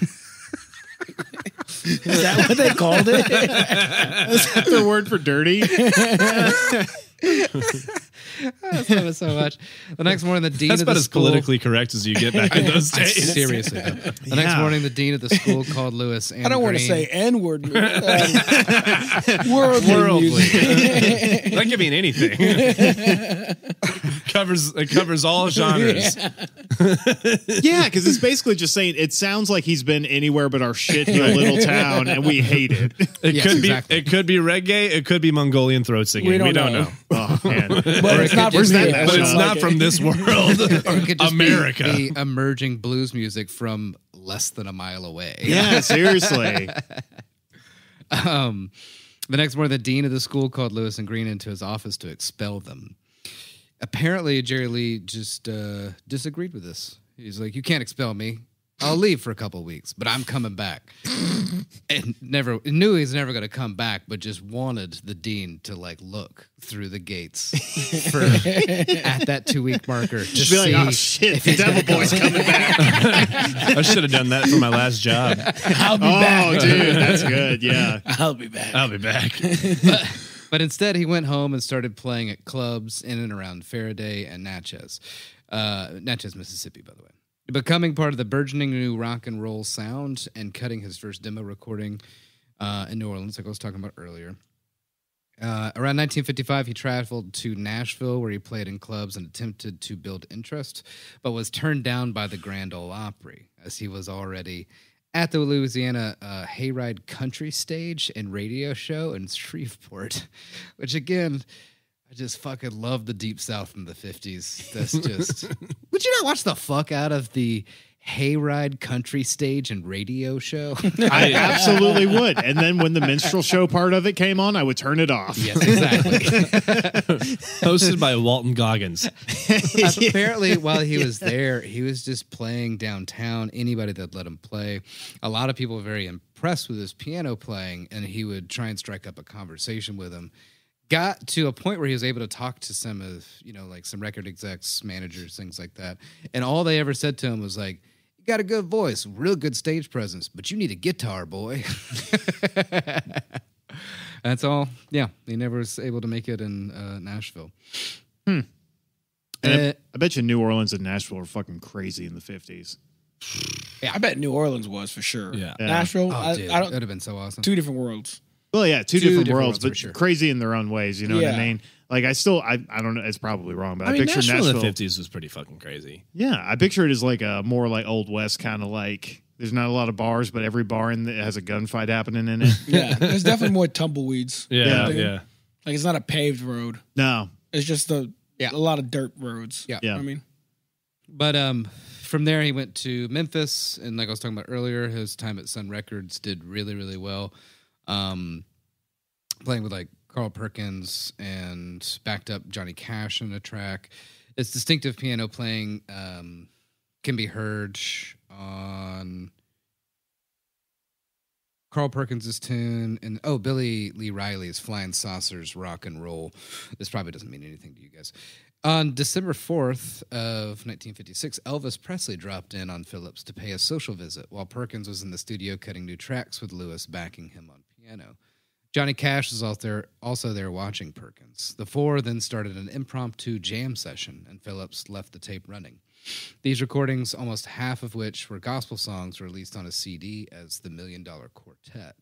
Is that what they called it? Their word for dirty. I love it so much. The next morning, the dean That's of the about as school. politically correct as you get back in those days. Seriously, though. The next Yeah. morning, the dean of the school called Lewis. And I don't want to Green- say N word. Um, worldly, Worldly. music. That could mean anything. covers it covers all genres. Yeah, because it's basically just saying it sounds like he's been anywhere but our shitheel little town, and we hate it. It Yes, could exactly. be it could be reggae. It could be Mongolian throat singing. We We don't don't, know. Know. Oh man, But it's not from that But it's like not it. from this world. It could just America. be the emerging blues music from less than a mile away. yeah, seriously. Um, the next morning, the dean of the school called Lewis and Green into his office to expel them. Apparently, Jerry Lee just uh, disagreed with this. He's like, "You can't expel me. I'll leave for a couple weeks, but I'm coming back." and never knew he's never going to come back, but just wanted the dean to like look through the gates for at that two week marker Just be like, oh shit, the devil boy's coming back. I should have done that for my last job. I'll be Oh, back. dude, that's good. Yeah. I'll be back. I'll be back. But instead, he went home and started playing at clubs in and around Ferriday and Natchez, uh, Natchez, Mississippi, by the way. Becoming part of the burgeoning new rock and roll sound and cutting his first demo recording uh, in New Orleans, like I was talking about earlier. Uh, around 1955, he traveled to Nashville, where he played in clubs and attempted to build interest, but was turned down by the Grand Ole Opry, as he was already at the Louisiana uh, Hayride Country Stage and radio show in Shreveport, which again, I just fucking love the Deep South in the 50s. That's just. Would you not watch the fuck out of the Hayride Country Stage and radio show? I absolutely would. And then when the minstrel show part of it came on, I would turn it off. yes, exactly. Hosted by Walton Goggins. apparently while he was there he was just playing downtown anybody that let him play a lot of people were very impressed with his piano playing and he would try and strike up a conversation with him got to a point where he was able to talk to some of you know like some record execs, managers, things like that, and all they ever said to him was like. "You Got a good voice, real good stage presence, but you need a guitar, boy. That's all. Yeah, he never was able to make it in uh, Nashville. And I, Uh, I bet you New Orleans and Nashville were fucking crazy in the 50s. yeah I bet New Orleans was for sure. Yeah. Yeah. Nashville, Oh, I, dude, I that'd have been so awesome. Two different worlds. Well, yeah, two, Two different, different worlds, worlds, but sure. crazy in their own ways. You know what I mean? Like, I still, I, I don't know, it's probably wrong, but I, I mean, picture Nashville, Nashville. in the fifties was pretty fucking crazy. Yeah, I picture it as like a more like old west kind of like. There's not a lot of bars, but every bar in it has a gunfight happening in it. Yeah, there's definitely more tumbleweeds. Yeah, Yeah. yeah. Like it's not a paved road. no, It's just a Yeah. a lot of dirt roads. Yeah. Yeah. I mean, But um, from there, he went to Memphis, and like I was talking about earlier, his time at Sun Records did really, really well. Um, playing with like Carl Perkins and backed up Johnny Cash in a track. Its distinctive piano playing um, can be heard on Carl Perkins's tune and oh Billy Lee Riley's Flying Saucers Rock and Roll. This probably doesn't mean anything to you guys. On December 4th of 1956, Elvis Presley dropped in on Phillips to pay a social visit while Perkins was in the studio cutting new tracks with Lewis backing him on piano. Johnny Cash was also there, also there watching Perkins. The four then started an impromptu jam session, and Phillips left the tape running. These recordings, almost half of which were gospel songs, were released on a CD as the Million Dollar Quartet.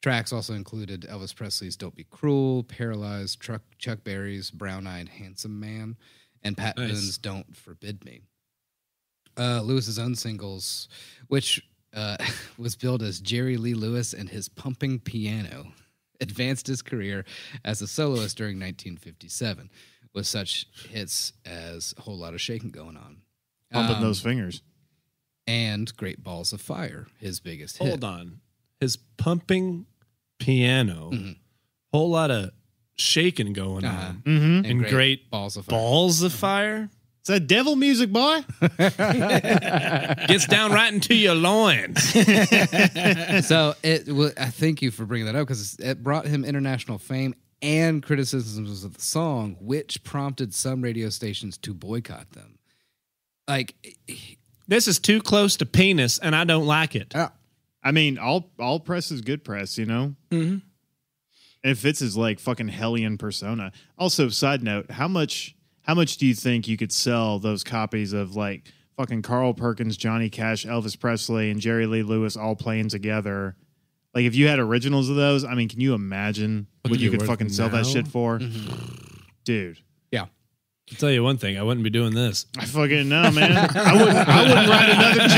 Tracks also included Elvis Presley's Don't Be Cruel, Paralyzed, Truck, Chuck Berry's Brown Eyed Handsome Man, and Pat Nice. Boone's Don't Forbid Me. Uh, Lewis's own singles, which uh, was billed as Jerry Lee Lewis and his pumping piano, advanced his career as a soloist during 1957 with such hits as A Whole Lot of Shaking Going On. pumping Um, those fingers. and Great Balls of Fire, his biggest hit. Hold on. His pumping piano, Mhm. whole lot of shaking going Uh-huh. on. Mm-hmm. And great Balls of Fire. Balls of fire Is that devil music, boy? gets down right into your loins. so it wa- I thank you for bringing that up because it brought him international fame and criticisms of the song, which prompted some radio stations to boycott them. Like, this is too close to penis, and I don't like it. I mean, all all press is good press, you know. Mm-hmm. It fits his like fucking hellion persona. Also, side note: how much how much do you think you could sell those copies of like fucking Carl Perkins, Johnny Cash, Elvis Presley, and Jerry Lee Lewis all playing together? Like, if you had originals of those, I mean, can you imagine what, they'd you could worth fucking sell that shit for, Mm-hmm. dude? yeah. I'll tell you one thing: I wouldn't be doing this. I fucking know, man. I wouldn't. I wouldn't write another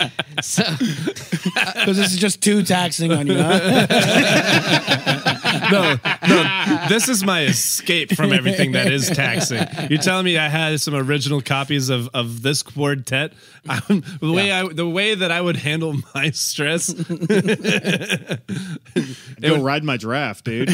joke. So, because this is just too taxing on you. Huh? no, no, this is my escape from everything that is taxing. You're telling me I had some original copies of, of this quartet? I'm, um, the way I the way that I would handle my stress. Go ride my giraffe, dude.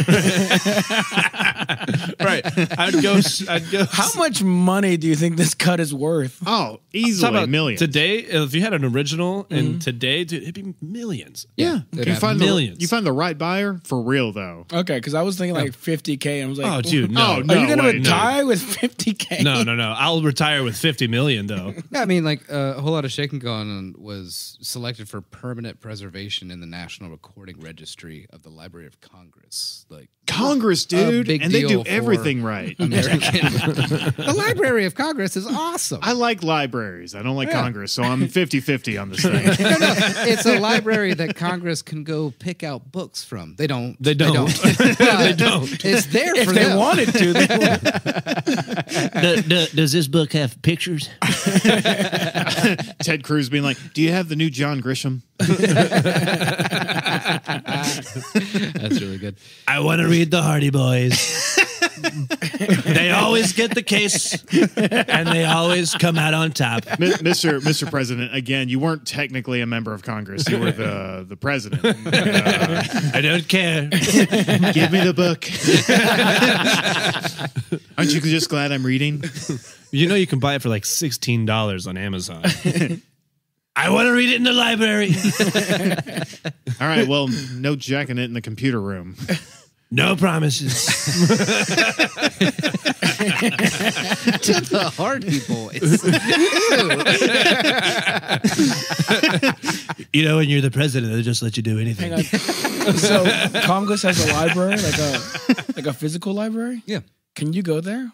right, I'd go. I'd go. How much money do you think this cut is worth? Oh, easily about millions. today? If you had an original and mm-hmm. today, dude, it'd be millions. Yeah, It'd you find millions. The, you find the right buyer for real though. Okay, because I was thinking like 50k. I was like, Oh, dude, no, Oh, Are you gonna way, no. retire with 50k? no, no, no. I'll retire with fifty million though. yeah, I mean, like uh, a whole lot of shaking going on was selected for permanent preservation in the National Recording Registry of the Library of Congress. Like Congress, dude, and they do everything right. The Library of Congress is awesome. I like libraries. I don't like Congress, so I'm 50-50 on this thing. no, no, it's a library that Congress can go pick out books from. They don't. They don't. they don't. It's there If for they them. wanted to, they would. does this book have pictures? Ted Cruz being like, "Do you have the new John Grisham?" That's really good. I want to read the Hardy Boys. they always get the case, and they always come out on top. Mr. Mr. President, again, you weren't technically a member of Congress. You were the the president. Uh, I don't care. give me the book. Aren't you just glad I'm reading? You know, you can buy it for like sixteen dollars on Amazon. I want to read it in the library. All right, well, no jacking it in the computer room. No promises. to the hard people. It's, you know, when you're the president, they just let you do anything. Hang on. so Congress has a library, like a like a physical library. Yeah. Can you go there?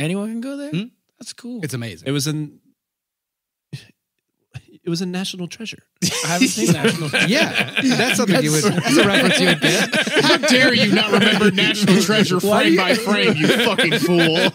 Yeah. Anyone can go there. Hmm? That's cool. it's amazing. It was in. It was a national treasure. I haven't seen National. yeah, that's something you would. That's a reference you would get. How dare you not remember National Treasure Why frame do by frame, you fucking fool.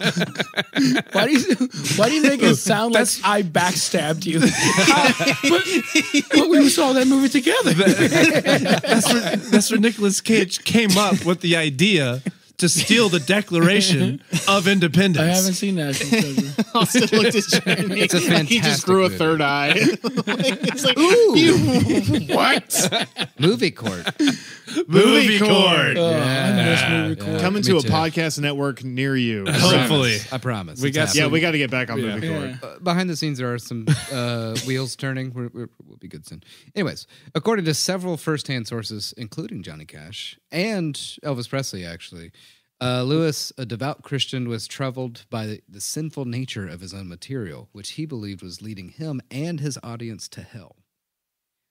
Why do you Why do you make it sound like I backstabbed you? but, but we saw that movie together. That's where, that's where Nicolas Cage came up with the idea to steal the Declaration of Independence. I haven't seen National Treasure. Austin looked at Jeremy. It's a like he just fantastic grew a movie. third eye. it's like, you, what? Movie court. Movie court. Oh, I miss movie court. Coming to a too. podcast network near you. Hopefully. I promise. We got happening. Yeah, we got to get back on movie court. Yeah. Uh, behind the scenes there are some uh, wheels turning. We're, we're, we'll be good soon. Anyways, according to several first-hand sources, including Johnny Cash and Elvis Presley, actually, uh, Lewis, a devout Christian, was troubled by the, the sinful nature of his own material, which he believed was leading him and his audience to hell.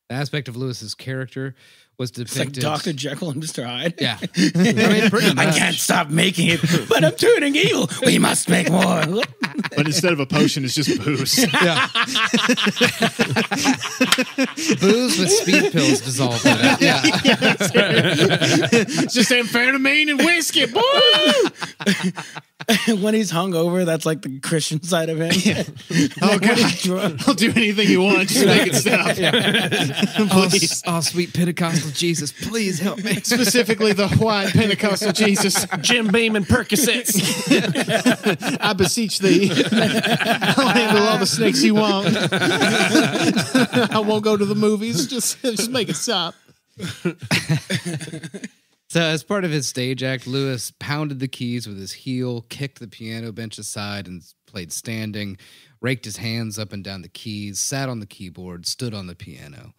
The aspect of Lewis's character was It's like. Dr. Jekyll and Mr. Hyde. Yeah, I mean, pretty I can't stop making it, but I'm turning evil. We must make more. But instead of a potion, it's just booze. Yeah. Booze with speed pills dissolved in it. Yeah. it's just amphetamine and whiskey. Woo! when he's hungover, that's like the Christian side of him. Oh, God. I'll do anything you want. Just make it stop. Please. Oh, sweet Pentecostal Jesus, please help me. Specifically, the white Pentecostal Jesus. Jim Beam and Percocets. I beseech thee. I'll handle all the snakes you want. I won't go to the movies. Just, just make it stop. So, as part of his stage act, Lewis pounded the keys with his heel, kicked the piano bench aside, and played standing, raked his hands up and down the keys, sat on the keyboard, stood on the piano,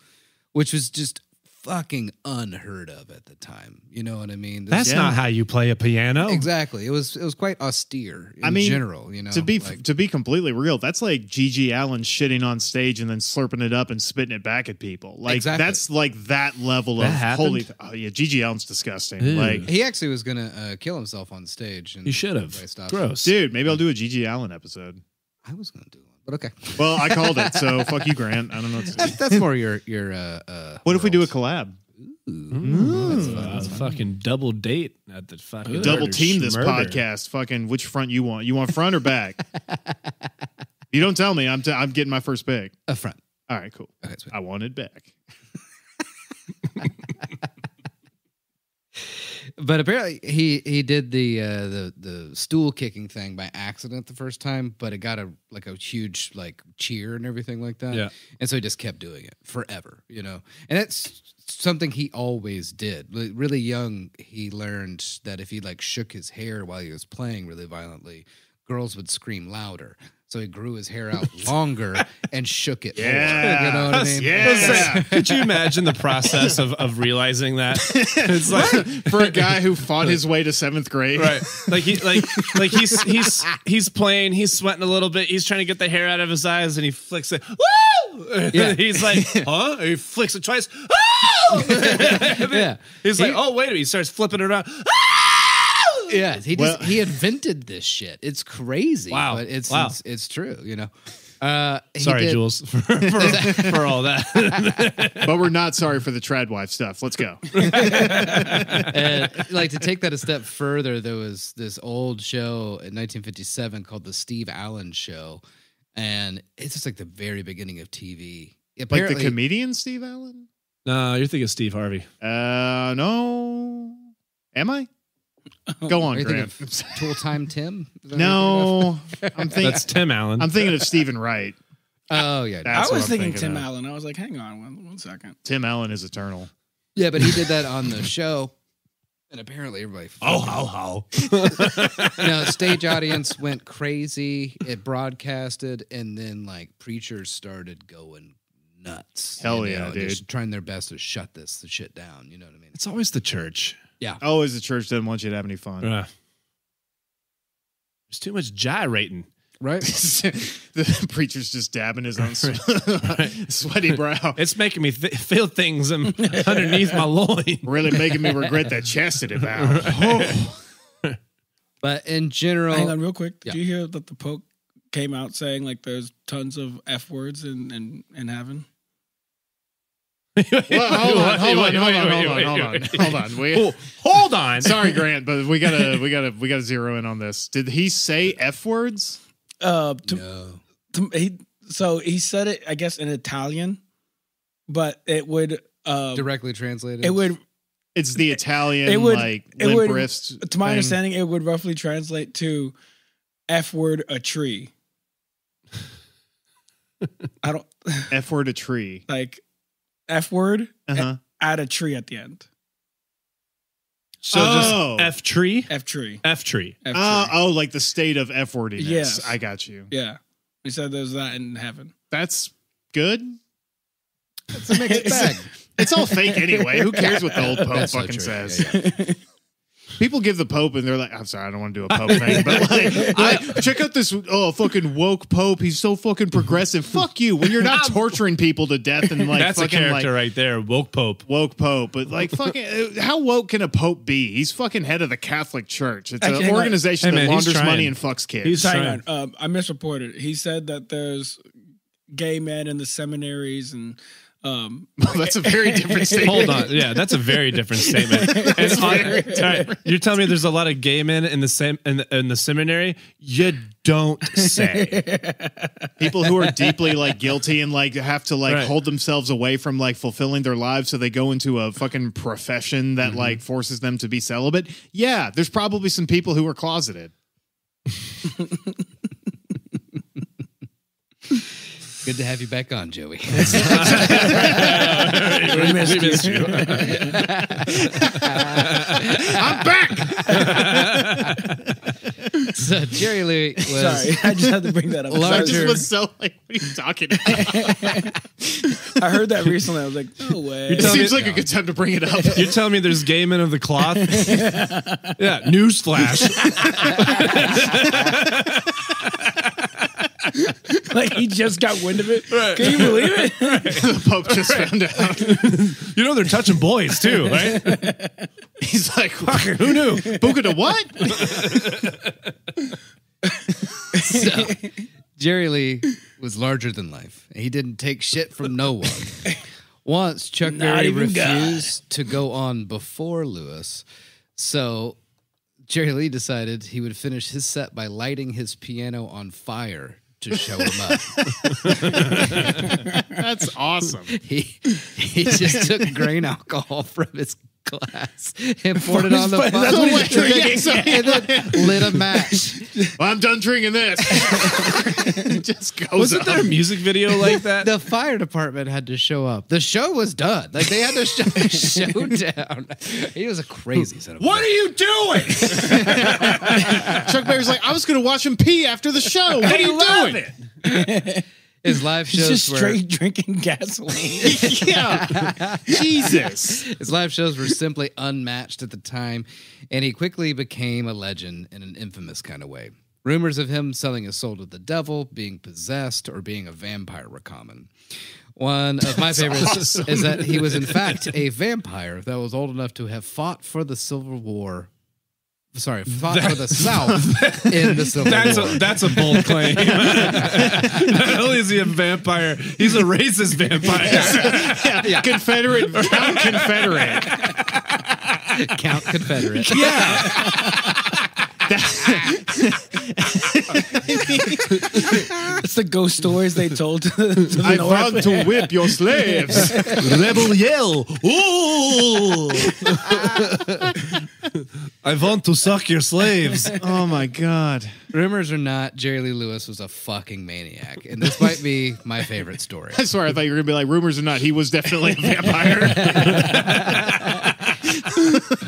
which was just fucking unheard of at the time. You know what I mean? This- That's not how you play a piano. exactly. It was it was quite austere in I mean, general. You know, to be like- to be completely real, that's like GG Allin shitting on stage and then slurping it up and spitting it back at people. Like Exactly. that's like that level That of happened? holy. Oh yeah, GG Allin's disgusting. Ew. Like, he actually was gonna uh, kill himself on stage. And You should have. everybody stopped him. Gross. dude, maybe I'll do a GG Allin episode. I was gonna do one, but okay. Well, I called it, so fuck you, Grant. I don't know. What, to That's, do. that's more your your. Uh, uh, what if we do a world. collab? Uh, fucking double date at the fucking Double team this murder. podcast. Fucking which front you want? You want front or back? you don't tell me. I'm t- I'm getting my first pick. a front? All right, cool. Okay, sweet. I wanted back. But apparently he he did the uh, the the stool kicking thing by accident the first time, but it got a like a huge like cheer and everything like that. Yeah. and so he just kept doing it forever, you know. And that's something he always did. Really young, he learned that if he like shook his hair while he was playing really violently, girls would scream louder. So he grew his hair out longer and shook it more. You know what I mean? Yeah. Could you imagine the process of, of realizing that? It's like For a guy who fought his way to seventh grade, right, like he like like he's he's he's playing, he's sweating a little bit, he's trying to get the hair out of his eyes, and he flicks it. Woo! Yeah. he's like, huh? And he flicks it twice. Oh! Yeah. He's like, He- oh wait a minute. He starts flipping it around. Yeah, he just Well- he invented this shit. It's crazy. Wow. but it's Wow. it's, it's true. You know. Uh, Sorry, did- Jules, for, for, for all that. but we're not sorry for the trad wife stuff. Let's go. And like to take that a step further, there was this old show in 1957 called the Steve Allen Show, and it's just like the very beginning of TV. Like the comedian Steve Allen? no, you're thinking Steve Harvey. Uh, no. Am I? Go on, you thinking Grant. of Tool Time Tim? Is that what you're thinking No, I'm thinking. That's Tim Allen. I'm thinking of Steven Wright. Oh yeah, That's I what was I'm thinking, thinking Tim of. Allen. I was like, hang on one, one second. Tim Allen is eternal. yeah, but he did that on the show, and apparently everybody. oh, how, how. you know, stage audience went crazy. It broadcasted, and then like preachers started going nuts. Hell you yeah, know, and just dude. trying their best to shut this shit down. You know what I mean? It's always the church. Yeah. Always the church doesn't want you to have any fun. Uh, there's too much gyrating. Right? the preacher's just dabbing his own sw- sweaty brow. It's making me th- feel things um, underneath my loin. Really making me regret that chastity vow. Oh. but in general, Hang on, real quick. Did Yeah. you hear that the Pope came out saying like there's tons of f words in in, in heaven? Well, hold on, hold on, Wait, hold on, hold on, hold on, hold on. We, hold on. sorry, Grant, but we gotta, we gotta, we gotta zero in on this. Did he say f words? Uh, to, no. to, he so he said it, I guess, in Italian, but it would uh, directly translated. it would It's the Italian, It would- like it would- wrist. to my thing. understanding, it would roughly translate to f word a tree. I don't F word a tree. like f word Uh huh. add a tree at the end. So Oh. just F tree, F tree. F tree. F tree. Oh, oh, like the state of f wordiness. Yes. I got you. yeah. He said there's that in heaven. That's good. It's a mixed bag. It's all fake anyway. Who cares what the old Pope That's fucking true. says? Yeah, yeah. People give the Pope and they're like, I'm sorry, I don't want to do a Pope thing, but like, I, check out this oh fucking woke Pope. He's so fucking progressive. Fuck you. When you're not torturing people to death and like That's a fucking character like right there, woke pope. woke Pope, but like fucking, uh, how woke can a Pope be? He's fucking head of the Catholic Church. It's an hang on. organization Hey, man, that he's launders money and fucks kids. He's Hang trying. Um, I misreported. He said that there's gay men in the seminaries and um, That's a very different statement. Hold on, yeah, that's a very different statement. On- all right, you're telling me there's a lot of gay men in the same in the, in the seminary? You don't say. people who are deeply like guilty and like have to like Right. hold themselves away from like fulfilling their lives so they go into a fucking profession that Mm-hmm. like forces them to be celibate yeah there's probably some people who are closeted Good to have you back on, Joey. we missed you. i'm back so Jerry Lee was sorry, I just had to bring that up. i Larger- just was so like what are you talking about I heard that recently. I was like, no way. it seems me- like a good time to bring it up You're telling me there's gay men of the cloth? yeah, newsflash. like he just got wind of it. Right. Can you believe it? the pope just found out You know they're touching boys too, right? he's like fucking who knew Buka to what so, Jerry Lee was larger than life. He didn't take shit from no one. Once Chuck Not Berry even refused to go on before Lewis, so Jerry Lee decided he would finish his set by lighting his piano on fire to show him up. that's awesome he he just took grain alcohol from his glass and poured it on the That's what he's drinking. so- and then lit a match. well, i'm done drinking this just goes Wasn't up. there a music video like that? the fire department had to show up. The show was done. Like they had to show show down. He was a crazy son of a what are you doing? chuck berry's like i was gonna watch him pee after the show what are you doing His live shows just were straight drinking gasoline. yeah. Jesus. his live shows were simply unmatched at the time, and he quickly became a legend in an infamous kind of way. Rumors of him selling his soul to the devil, being possessed, or being a vampire were common. One of my favorites is that he was in fact a vampire that was old enough to have fought for the Civil War. Sorry, fought for the South in the Civil That's War. a that's a bold claim. Not only is he a vampire, he's a racist vampire. Yeah. Confederate, Count Confederate. Count Confederate. It's the ghost stories they told to, the- to I North. vowed to whip your slaves. Rebel yell. Ooh. I want to suck your slaves. Oh my God. Rumors or not, Jerry Lee Lewis was a fucking maniac, and this might be my favorite story. I swear I thought you were going to be like, rumors or not, he was definitely a vampire.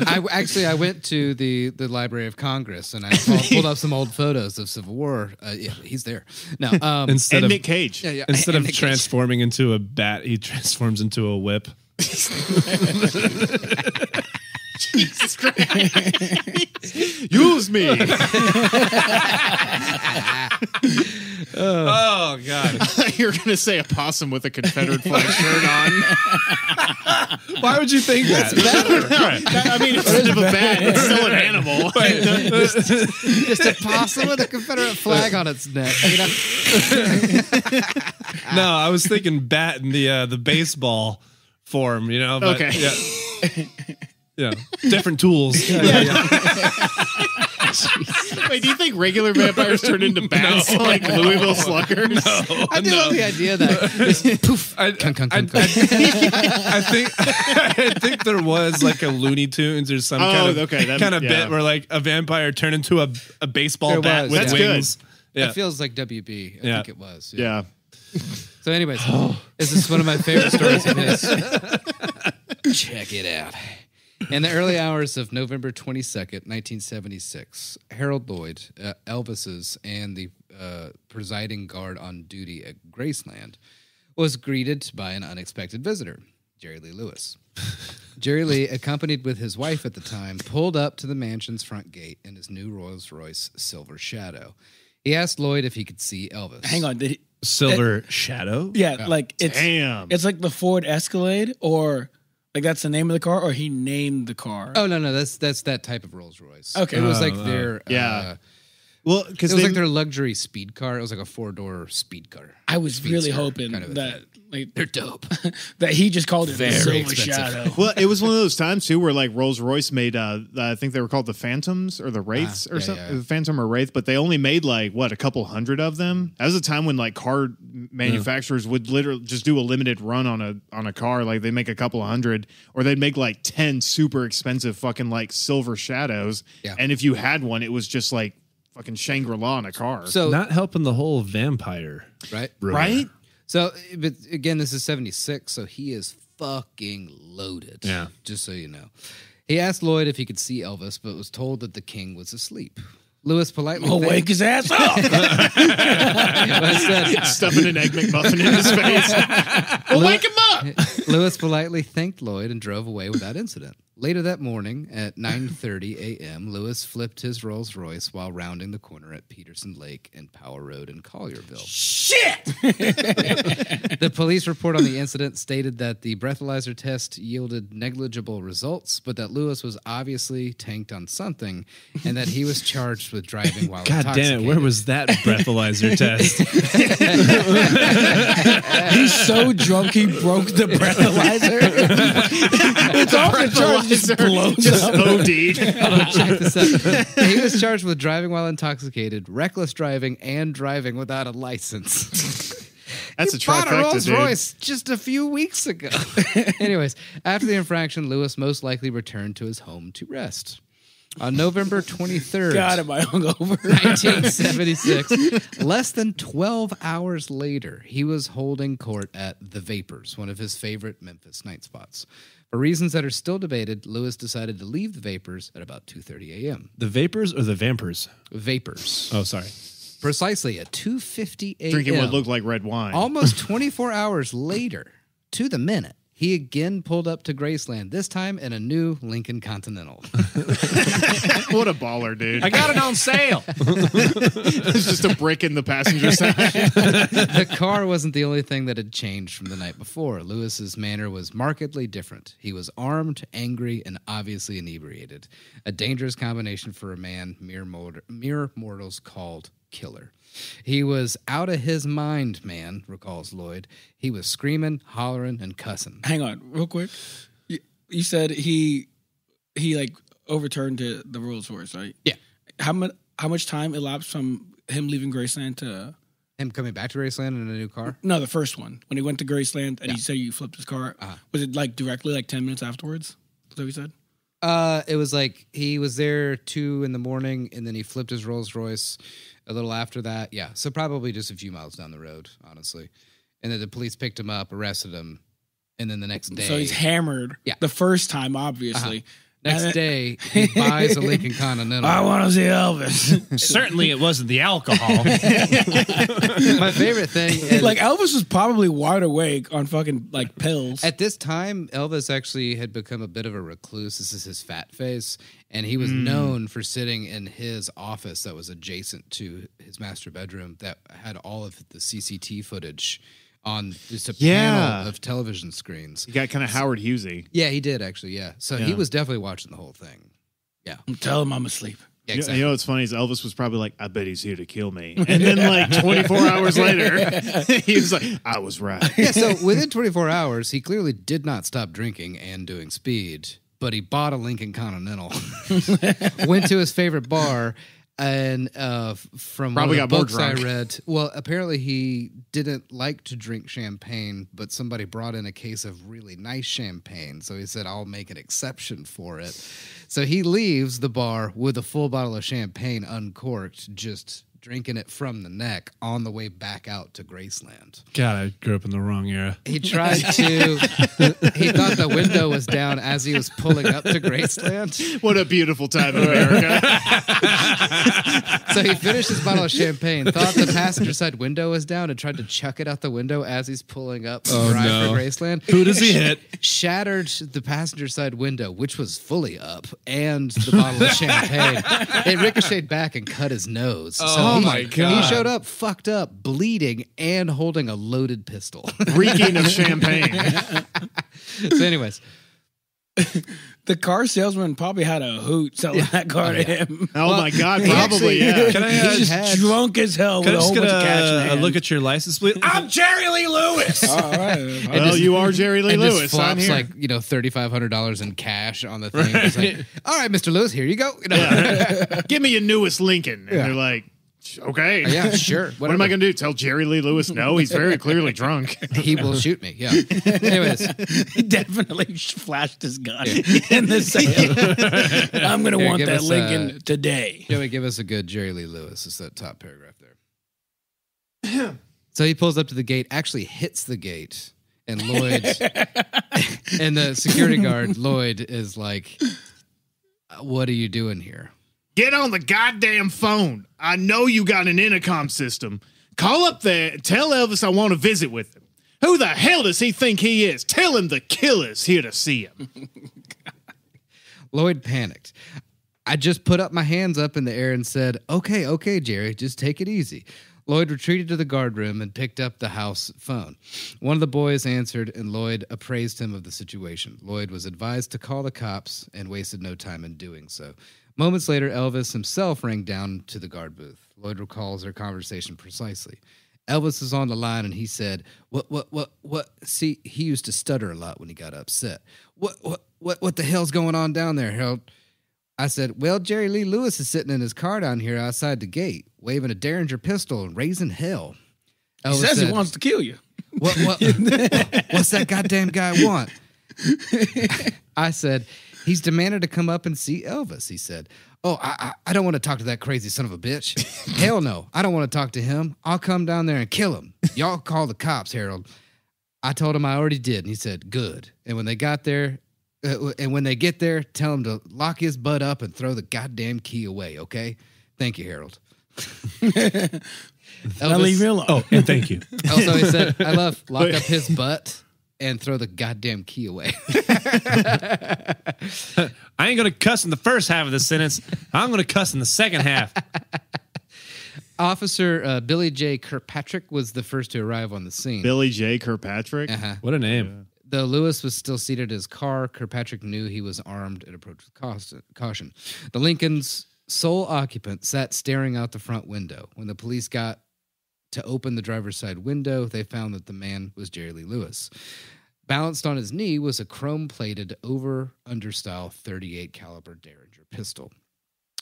I actually I went to the the Library of Congress and I pulled, pulled up some old photos of Civil War. Uh, yeah, he's there. No, um, Instead and of Nick Cage. yeah, yeah. instead And of Nick Cage. transforming into a bat, he transforms into a whip. Jesus Christ. Use me. Oh God! You're gonna say a possum with a Confederate flag shirt on. Why would you think that? I mean, instead of a bat, it's still an animal. Just a possum with a Confederate flag on its neck. You know? no, I was thinking bat in the uh, the baseball form. You know. But, Okay. Yeah. Yeah. Different tools. Wait, do you think regular vampires turn into bats like Louisville Sluggers? No. I do love the idea that just poof. I, Cunk, cunk, I, cunk, cunk. I- I think I think there was like a Looney Tunes or some Oh, kind of okay, that- kind of yeah. bit where like a vampire turned into a, a baseball There bat was, with That's good. wings. Yeah. It feels like WB. I Yeah. think it was. Yeah. So, anyways, this is one of my favorite stories of his. Check it out. In the early hours of November 22nd, 1976, Harold Lloyd, uh, Elvis's and the uh, presiding guard on duty at Graceland, was greeted by an unexpected visitor, Jerry Lee Lewis. Jerry Lee, accompanied with his wife at the time, pulled up to the mansion's front gate in his new Rolls Royce Silver Shadow. He asked Lloyd if he could see Elvis. Hang on. Did he, Silver Shadow. yeah, like it's Damn. it's like the Ford Escalade, or like that's the name of the car, or he named the car. Oh no, no, that's that's that type of Rolls Royce. Okay. it was Oh, like oh. their Yeah. Uh, Well, it because was like their luxury speed car. It was like a four door speed car. I was really Speedster hoping kind of a that thing. Like They're dope. that he just called it Very the Silver expensive. Shadow. well, it was one of those times too where like Rolls Royce made, uh, I think they were called the Phantoms or the Wraiths Ah, or yeah, something, yeah, yeah. the Phantom or Wraith, but they only made like what a couple hundred of them. That was a time when like car manufacturers would literally just do a limited run on a on a car, like they make a couple hundred, or they'd make like ten super expensive fucking like silver shadows, Yeah. and if you had one, it was just like fucking Shangri La in a car. So Not helping the whole vampire. right, right? So, but again, this is seventy six, so he is fucking loaded. Yeah. just so you know. He asked Lloyd if he could see Elvis, but was told that the king was asleep. Lewis politely Oh, thanked- wake his ass up! but said, Stuffing an egg McMuffin in his face. well, wake him up. Lewis politely thanked Lloyd and drove away without incident. Later that morning at 9:30 a.m., Lewis flipped his Rolls Royce while rounding the corner at Peterson Lake and Power Road in Collierville. Shit! The police report on the incident stated that the breathalyzer test yielded negligible results, but that Lewis was obviously tanked on something and that he was charged with driving while God damn it! Where was that breathalyzer test? He's so drunk he broke the breathalyzer. it's off the charge, just blows Just up. OD'd. Check this out. he was charged with driving while intoxicated, reckless driving, and driving without a license. That's a Bought a Rolls dude. Royce just a few weeks ago. Anyways, after the infraction, Lewis most likely returned to his home to rest. On November 23rd, God, am I hungover? 1976, less than 12 hours later, he was holding court at The Vapors, one of his favorite Memphis night spots. For reasons that are still debated, Lewis decided to leave The Vapors at about 2:30 a.m. the vapors or the vampers? Vapors. Oh, sorry. Precisely at 2:50 a.m. Drinking what looked like red wine. Almost 24 hours later, to the minute, he again pulled up to Graceland, this time in a new Lincoln Continental. what a baller, dude. I got it on sale. It's just a brick in the passenger side. the car wasn't the only thing that had changed from the night before. Lewis's manner was markedly different. He was armed, angry, and obviously inebriated. A dangerous combination for a man mere, mortar, mere mortals called killer. He was out of his mind, man, recalls Lloyd. He was screaming, hollering, and cussing. Hang on, real quick. You, you said he he like overturned the, the Rolls Royce, right? Yeah. How much how much time elapsed from him leaving Graceland to Him coming back to Graceland in a new car? no the first one when he went to Graceland and Yeah. you said you flipped his car? Uh-huh. Was it like directly like ten minutes afterwards? Is that what you said? Uh, it was like he was there two in the morning, and then he flipped his Rolls Royce a little after that. Yeah, so probably just a few miles down the road, honestly. And then the police picked him up, arrested him, and then the next day, So he's hammered. Yeah. The first time, obviously, uh-huh. Next day, he buys a Lincoln Continental. I want to see Elvis. Certainly, it wasn't the alcohol. My favorite thing is like Elvis was probably wide awake on fucking like pills. At this time, Elvis actually had become a bit of a recluse. This is his fat face. And he was hmm. known for sitting in his office that was adjacent to his master bedroom that had all of the CCT footage on just a Yeah. panel of television screens. He got kind of Howard Hughesy. Yeah, he did actually. Yeah. So he was definitely watching the whole thing. Yeah. Mm, tell him I'm asleep. Yeah, You- exactly. You know what's funny is Elvis was probably like, "I bet he's here to kill me," and then like 24 hours later, he was like, "I was right." yeah, so within 24 hours, he clearly did not stop drinking and doing speed, but he bought a Lincoln Continental, went to his favorite bar, and uh, from Probably one of the books I read, well, apparently he didn't like to drink champagne, but somebody brought in a case of really nice champagne, so he said, "I'll make an exception for it." So he leaves the bar with a full bottle of champagne uncorked, just drinking it from the neck on the way back out to Graceland. God, I grew up in the wrong era. He tried to. he thought the window was down as he was pulling up to Graceland. What a beautiful time in America. So he finished his bottle of champagne, thought the passenger side window was down, and tried to chuck it out the window as he's pulling up to Oh, drive no. for Graceland. Who does he hit? Shattered the passenger side window, which was fully up, and the bottle of champagne. It ricocheted back and cut his nose. So Oh, he, my God. He showed up fucked up, bleeding, and holding a loaded pistol. Reeking of champagne. so, anyways, The car salesman probably had a hoot selling that car to him. Oh my God, probably actually- yeah. Can I, uh, He's just had- drunk as hell Can with I a whole just bunch get of cash in a, a hand. look at your license, please? I'm Jerry Lee Lewis. All right. Well, you are Jerry Lee and Lewis. just I'm here. like you know thirty five hundred dollars in cash on the thing. It's like, all right, Mister Lewis, here you go. You know? Give me your newest Lincoln, and they're like, "Okay, yeah, sure. What am I going to do? Tell Jerry Lee Lewis no? He's very clearly drunk. He will shoot me. Yeah. Anyways, he definitely flashed his gun in the sale. I'm going to want that us, Lincoln uh, today. Joey, give us a good Jerry Lee Lewis. It's that top paragraph there. so he pulls up to the gate, actually hits the gate, and Lloyd and the security guard Lloyd is like, "What are you doing here?" Get on the goddamn phone. I know you got an intercom system. Call up there. and Tell Elvis I want to visit with him. Who the hell does he think he is? Tell him the killer's here to see him. Lloyd panicked. I just put up my hands up in the air and said, Okay, okay, Jerry, just take it easy. Lloyd retreated to the guard room and picked up the house phone. One of the boys answered, and Lloyd appraised him of the situation. Lloyd was advised to call the cops and wasted no time in doing so. Moments later, Elvis himself rang down to the guard booth. Lloyd recalls their conversation precisely. Elvis is on the line and he said, "What, what, what, what?" See, he used to stutter a lot when he got upset. What, what, what, what the hell's going on down there, Harold? I said, "Well, Jerry Lee Lewis is sitting in his car down here outside the gate, waving a Derringer pistol and raising hell." He says said, he wants to kill you. what, what, what's that goddamn guy want? I said, he's demanded to come up and see Elvis. He said, oh, I, I, I don't want to talk to that crazy son of a bitch. Hell no, I don't want to talk to him. I'll come down there and kill him. Y'all call the cops, Harold. I told him I already did, and he said, good. And when they got there, uh, and when they get there, tell him to lock his butt up and throw the goddamn key away, okay? Thank you, Harold. Now leave me alone. Oh, and thank you. Also, he said, I love lock up his butt and throw the goddamn key away. I ain't gonna cuss in the first half of the sentence. I'm gonna cuss in the second half. Officer uh, Billy J. Kirkpatrick was the first to arrive on the scene. Billy J. Kirkpatrick. Uh-huh. What a name. Though Lewis was still seated in his car, Kirkpatrick knew he was armed and approached with caution- caution. The Lincoln's sole occupant sat staring out the front window. When the police got to open the driver's side window, they found that the man was Jerry Lee Lewis. Balanced on his knee was a chrome-plated over under style 38 caliber Derringer pistol.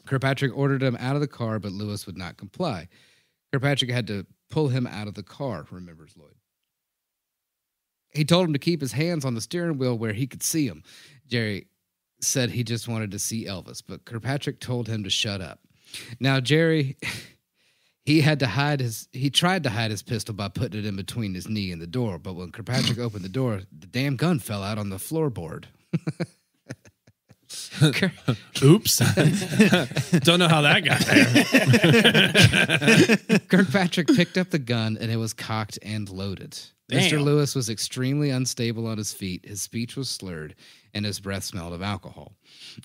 Kirkpatrick ordered him out of the car, but Lewis would not comply. Kirkpatrick had to pull him out of the car, remembers Lloyd. He told him to keep his hands on the steering wheel where he could see him. Jerry said he just wanted to see Elvis, but Kirkpatrick told him to shut up. Now, Jerry, he had to hide his, he tried to hide his pistol by putting it in between his knee and the door, but when Kirkpatrick opened the door, the damn gun fell out on the floorboard. Kir- Oops. Don't know how that got there. Kirkpatrick picked up the gun and it was cocked and loaded. Mr. Lewis was extremely unstable on his feet. His speech was slurred and his breath smelled of alcohol.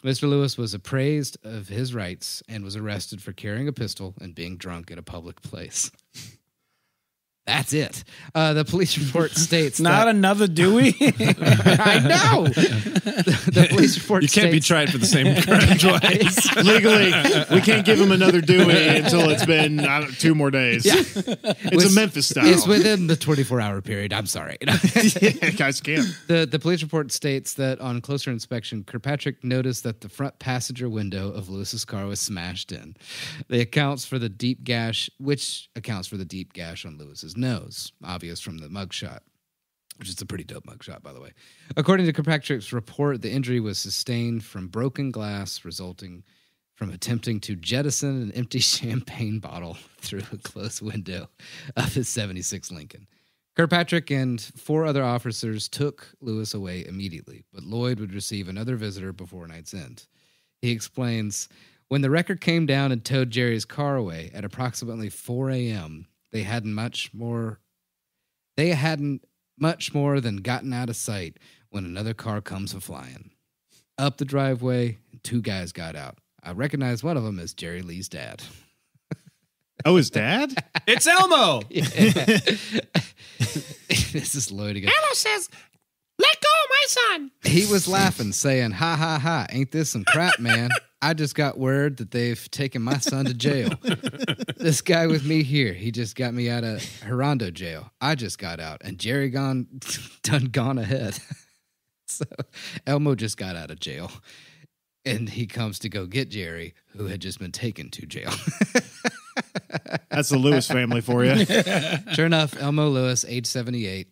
Mr. Lewis was appraised of his rights and was arrested for carrying a pistol and being drunk at a public place. That's it. Uh, the police report states Not that, another Dewey. I know. the, the police report You can't be tried for the same crime twice. Legally, we can't give him another Dewey until it's been I two more days. Yeah. It's a Memphis style. It's within the 24 hour period. I'm sorry. yeah, guys can't. The the police report states that on closer inspection, Kirkpatrick noticed that the front passenger window of Lewis's car was smashed in. The accounts for the deep gash, which accounts for the deep gash on Lewis's nose, obvious from the mugshot, which is a pretty dope mugshot, by the way. According to Kirkpatrick's report, the injury was sustained from broken glass resulting from attempting to jettison an empty champagne bottle through a closed window of his 76 Lincoln. Kirkpatrick and four other officers took Lewis away immediately, but Lloyd would receive another visitor before night's end. He explains when the wrecker came down and towed Jerry's car away at approximately 4 a.m., they hadn't much more. They hadn't much more than gotten out of sight when another car comes a flying. Up the driveway, two guys got out. I recognized one of them as Jerry Lee's dad. Oh, his dad? It's Elmo. this is Lloyd again. Elmo says, "Let go, my son." He was laughing, saying, Ha ha ha, ain't this some crap, man? I just got word that they've taken my son to jail. this guy with me here, he just got me out of Hernando jail. I just got out, and Jerry gone done gone ahead. so Elmo just got out of jail. And he comes to go get Jerry, who had just been taken to jail. That's the Lewis family for you. Sure enough, Elmo Lewis, age 78,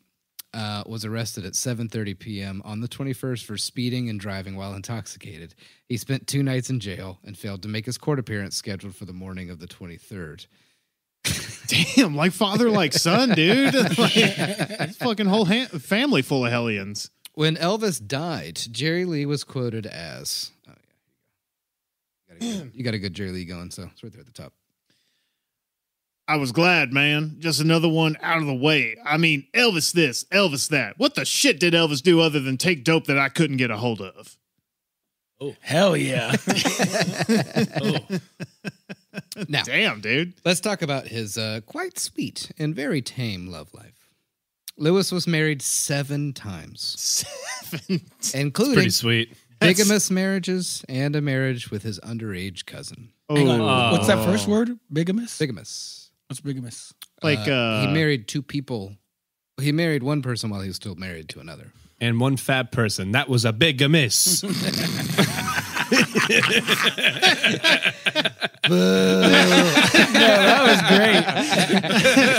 uh, was arrested at 7:30 p.m. on the 21st for speeding and driving while intoxicated. He spent two nights in jail and failed to make his court appearance scheduled for the morning of the 23rd. Damn, like father, like son, dude. Like, fucking whole ha- family full of hellions. When Elvis died, Jerry Lee was quoted as, "Oh yeah, you got, a good, you got a good Jerry Lee going, so it's right there at the top." I was glad, man. Just another one out of the way. I mean, Elvis this, Elvis that. What the shit did Elvis do other than take dope that I couldn't get a hold of? Oh, hell yeah. Now, Damn, dude. Let's talk about his uh, quite sweet and very tame love life. Lewis was married seven times, Seven. including Pretty sweet. bigamous marriages and a marriage with his underage cousin. Hang on. Oh. What's that first word? Bigamous. Bigamous. What's bigamous? Like, uh, he married two people. He married one person while he was still married to another. And one fat person. That was a big miss. that was great.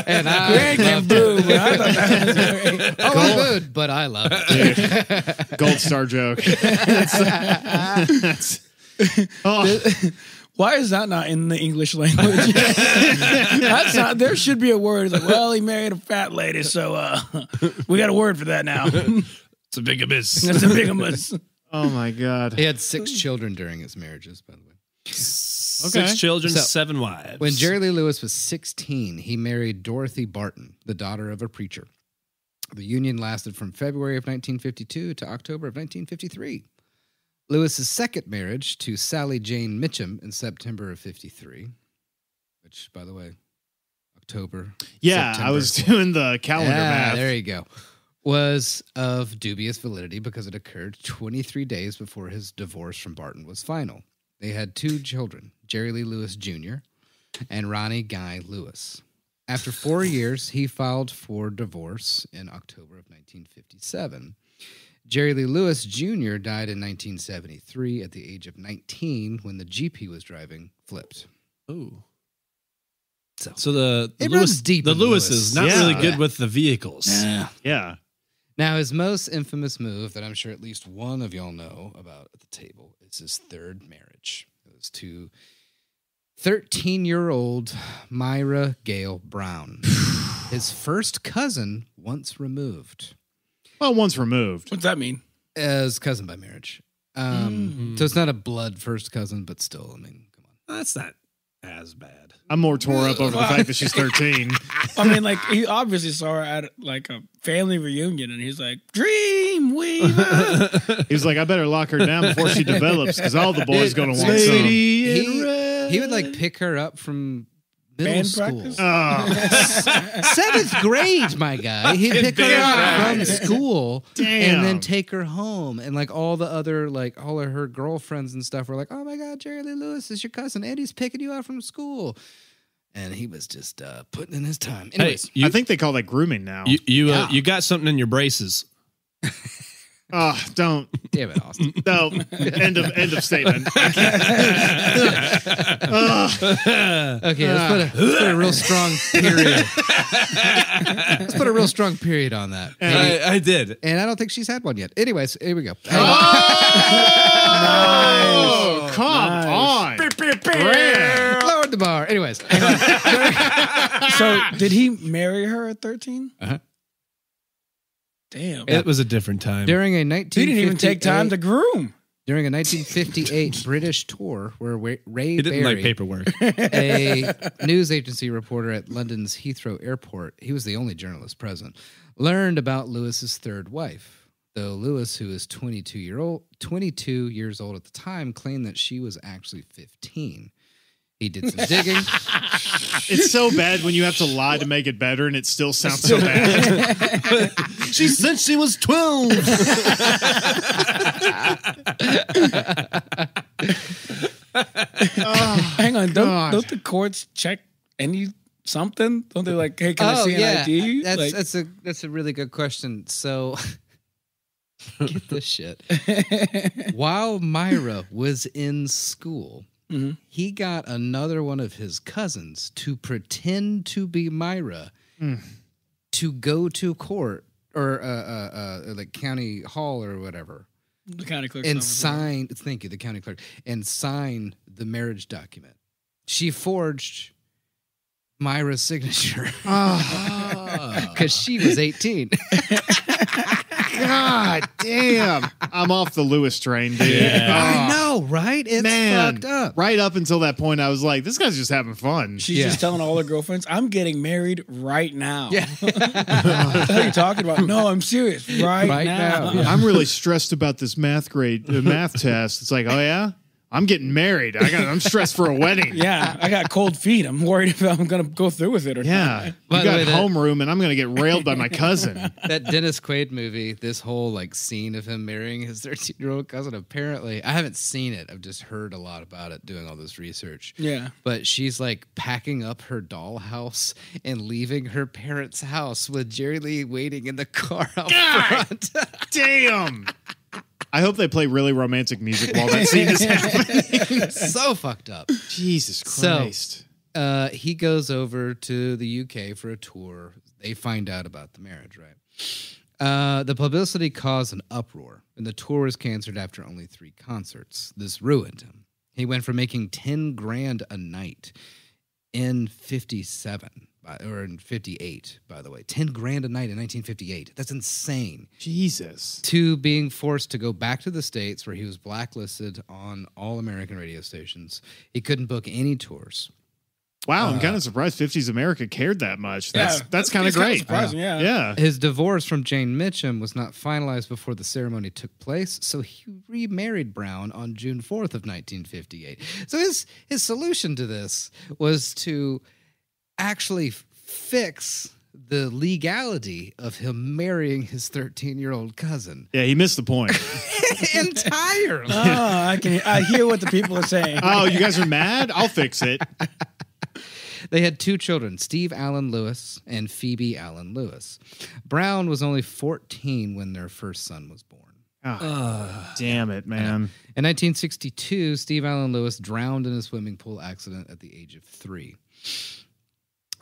And I Greg and loved Boo. it. but I thought that was great. Oh, I'm good, but I love it. gold star joke. That's- that's- oh, Why is that not in the English language? That's not. There should be a word like, "Well, he married a fat lady, so uh, we got a word for that now." It's a big miss. That's a bigamous. oh my god. He had six children during his marriages, by the way. Six children, So- seven wives. When Jerry Lee Lewis was 16, he married Dorothy Barton, the daughter of a preacher. The union lasted from February of 1952 to October of 1953. Lewis's second marriage to Sally Jane Mitcham in September of 53, which, by the way, October. Yeah, I was doing the calendar Yeah, math. there you go. Was of dubious validity because it occurred 23 days before his divorce from Barton was final. They had two children, Jerry Lee Lewis Jr. and Ronnie Guy Lewis. After four years, he filed for divorce in October of 1957. Jerry Lee Lewis Jr. died in 1973 at the age of 19 when the Jeep he was driving flipped. Ooh. So, So the, the It Lewis, runs deep the in Lewis Lewis. is not Yeah. really good Yeah. with the vehicles. Yeah. Now, his most infamous move that I'm sure at least one of y'all know about at the table is his third marriage. It was to 13 year old Myra Gale Brown, his first cousin once removed Well, once removed. What's that mean? as cousin by marriage. Um, So it's not a blood first cousin, but still, I mean, come on. That's not as bad. I'm more tore up over the fact that she's 13. I mean, like he obviously saw her at like a family reunion, and he's like, "Dream Weaver." He was like, I better lock her down before she develops because all the boys going to want some. He, he would like pick her up from middle Band school. practice? Oh, Seventh grade, my guy. He'd pick her up from school and then take her home. And like all the other, like all of her girlfriends and stuff were like, oh my God, Jerry Lee Lewis is your cousin. Eddie's picking you up from school. And he was just uh, putting in his time. Hey, you, I think they call that grooming now. you you, uh, you got something in your braces. Oh, don't. damn it, Austin. No. end of end of statement. Okay, let's put, a, let's put a real strong period. let's put a real strong period on that. Maybe- I, I did. and I don't think she's had one yet. Anyways, here we go. Oh, come on. Graham. Lowered the bar. Anyways, so, did he marry her at thirteen? Uh-huh. Damn. It was a different time. during a he 1958 didn't even take time to groom. during a 1958 British tour where Wa- Ray he didn't Berry, like paperwork. a news agency reporter at London's Heathrow Airport, he was the only journalist present, learned about Lewis's third wife. Though Lewis, who is 22 year old, 22 years old at the time, claimed that she was actually 15. He did some digging. It's so bad when you have to lie to make it better and it still sounds so bad. she said she was 12. Hang on, don't don't the courts check any something? Don't they like, hey, can I oh, see an ID? Oh, That's Like- that's a that's a really good question. So get this shit. While Myra was in school, Mhm. he got another one of his cousins to pretend to be Myra to go to court or uh, uh, uh, like county hall or whatever the county clerk's and sign. Thank you, the county clerk, and sign the marriage document. She forged Myra's signature because she was eighteen. God damn. I'm off the Lewis train, dude. I Oh, know, right? It's man. fucked up. Right up until that point, I was like, this guy's just having fun. She's Yeah. just telling all her girlfriends, "I'm getting married right now." Yeah. what the hell are you talking about? No, I'm serious. Right, Right now. now. I'm really stressed about this math grade, uh, math test. It's like, oh yeah, I'm getting married. I got, I'm stressed for a wedding. Yeah, I got cold feet. I'm worried if I'm gonna go through with it or Yeah, not. By you got way, that- homeroom, and I'm gonna get railed by my cousin. that Dennis Quaid movie, this whole like scene of him marrying his 13 year old cousin, apparently, I haven't seen it. I've just heard a lot about it doing all this research. Yeah. But she's like packing up her dollhouse and leaving her parents' house with Jerry Lee waiting in the car out front. Damn. I hope they play really romantic music while that scene is happening. so fucked up. Jesus So- Christ. Uh, he goes over to the UK for a tour. They find out about the marriage, right? Uh, the publicity caused an uproar, and the tour was canceled after only three concerts. This ruined him. He went from making 10 grand a night in 57, by- or in 58, by the way. 10 grand a night in 1958. That's insane Jesus. to being forced to go back to the states where he was blacklisted on all American radio stations. He couldn't book any tours. Wow, I'm uh, kind of surprised 50s America cared that much. That's Yeah, that's kind of it's kinda great. surprising, yeah. Yeah. His divorce from Jane Mitcham was not finalized before the ceremony took place, so he remarried Brown on June 4th of 1958. So his his solution to this was to actually fix the legality of him marrying his 13-year-old cousin Yeah, he missed the point. entirely. Oh, I can. I hear what the people are saying. oh, you guys are mad? I'll fix it. They had two children, Steve Allen Lewis and Phoebe Allen Lewis. Brown was only 14 when their first son was born. Oh, damn it, man. In 1962, Steve Allen Lewis drowned in a swimming pool accident at the age of three.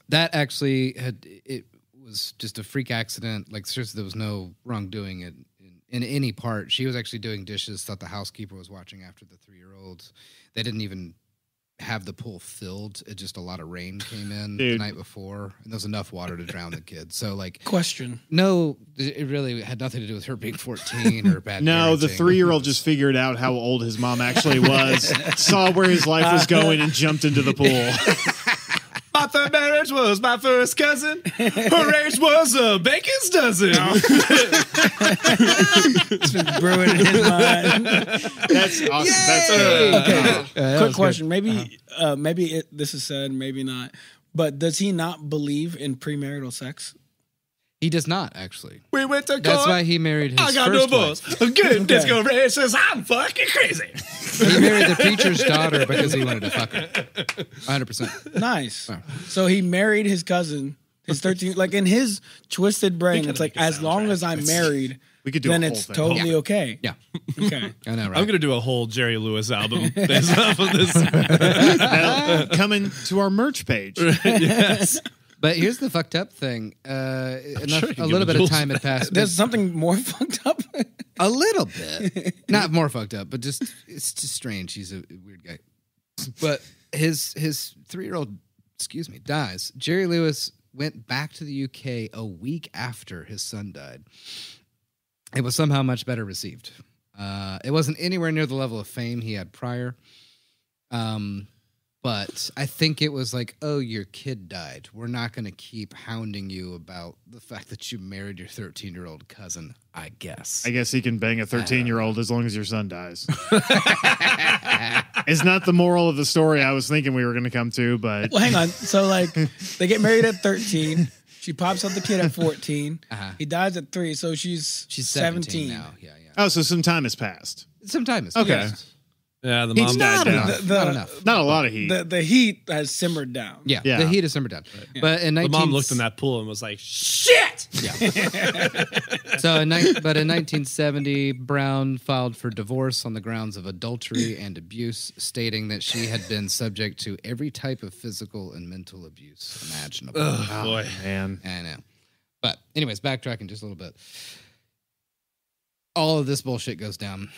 That actually had it was just a freak accident. Like seriously, there was no wrongdoing in, in, in any part. She was actually doing dishes. Thought the housekeeper was watching after the three year olds. They didn't even have the pool filled. It just a lot of rain came in Dude. the night before, and there was enough water to drown the kid. So like, Question. no, it really had nothing to do with her being 14 or bad. No, the three year old just figured out how old his mom actually was, saw where his life was going, and jumped into the pool. My third marriage was my first cousin. Her age was a bacon's dozen. It's been brewing in his mind. That's awesome. That's good. Okay. Quick question. Maybe, uh, maybe it, this is said, maybe not. But does he not believe in premarital sex? He does not actually. We went to court. That's why he married his I got first divorced. wife. A good disco races. I'm fucking crazy. He married the preacher's daughter because he wanted to fuck her. 100. percent Nice. So he married his cousin, his 13. Like in his twisted brain, it's like as long as I'm married, We could do then a whole it's thing. totally okay. Yeah, Okay. I know, right? I'm gonna do a whole Jerry Lewis album based off of this. That'll coming to our merch page. yes. But here's the fucked up thing. Uh, enough, sure a little bit of time had passed. There's something more fucked up. a little bit, not more fucked up, but just it's just strange. He's a weird guy. But his his three year old, excuse me, dies. Jerry Lewis went back to the UK a week after his son died. It was somehow much better received. Uh, it wasn't anywhere near the level of fame he had prior. Um, but I think it was like, oh, your kid died. We're not going to keep hounding you about the fact that you married your 13 year old cousin, I guess. I guess he can bang a 13 year old as long as your son dies. it's not the moral of the story I was thinking we were going to come to, but Well, hang on. So like they get married at 13. She pops out the kid at 14. Uh-huh. He dies at three, so she's She's 17, 17, now. Yeah, yeah. oh, so some time has passed. Some time is Okay. passed. Yeah, the He's mom not died enough. The, the, Not enough. Not a lot of heat. The, the heat has simmered down. Yeah, Yeah. the heat is simmered down. But in 19, The mom looked in that pool and was like, "Shit!" Yeah. So, in, ni- but in 1970, Brown filed for divorce on the grounds of adultery and abuse, stating that she had been subject to every type of physical and mental abuse imaginable. Oh, boy. Man. I know. But, anyways, backtracking just a little bit. All of this bullshit goes down.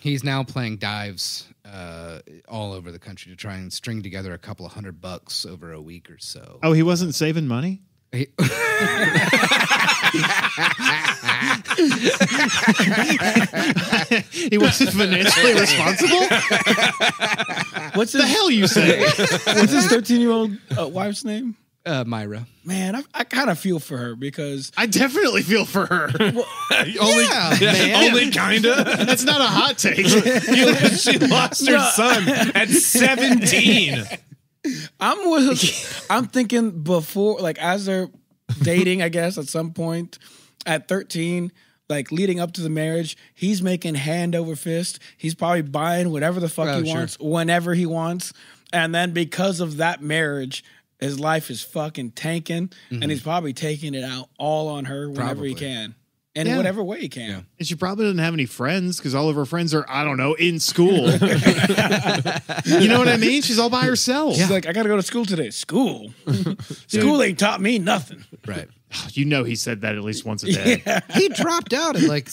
He's now playing dives uh, all over the country to try and string together a couple of hundred bucks over a week or so. Oh, he wasn't saving money? He- He wasn't financially responsible? What's the his hell you say? What's his 13 year old uh, wife's name? Uh, Myra. Man, I, I kind of feel for her because I definitely feel for her. Only, Yeah, man. only kinda. That's not a hot take. she lost her son at 17. I'm with, I'm thinking before, like as they're dating, I guess at some point at 13, like leading up to the marriage, he's making hand over fist. He's probably buying whatever the fuck Oh, he sure. wants whenever he wants, and then because of that marriage. His life is fucking tanking, and he's probably taking it out all on her whenever he Mm-hmm. Can, in Yeah. whatever way he can. And she probably doesn't have any friends because all of her friends are, I don't know, in school. you know what I mean? She's all by herself. She's like, I gotta go to school today. School, school ain't taught me nothing. Right. You know he said that at least once a day. Yeah. He dropped out in like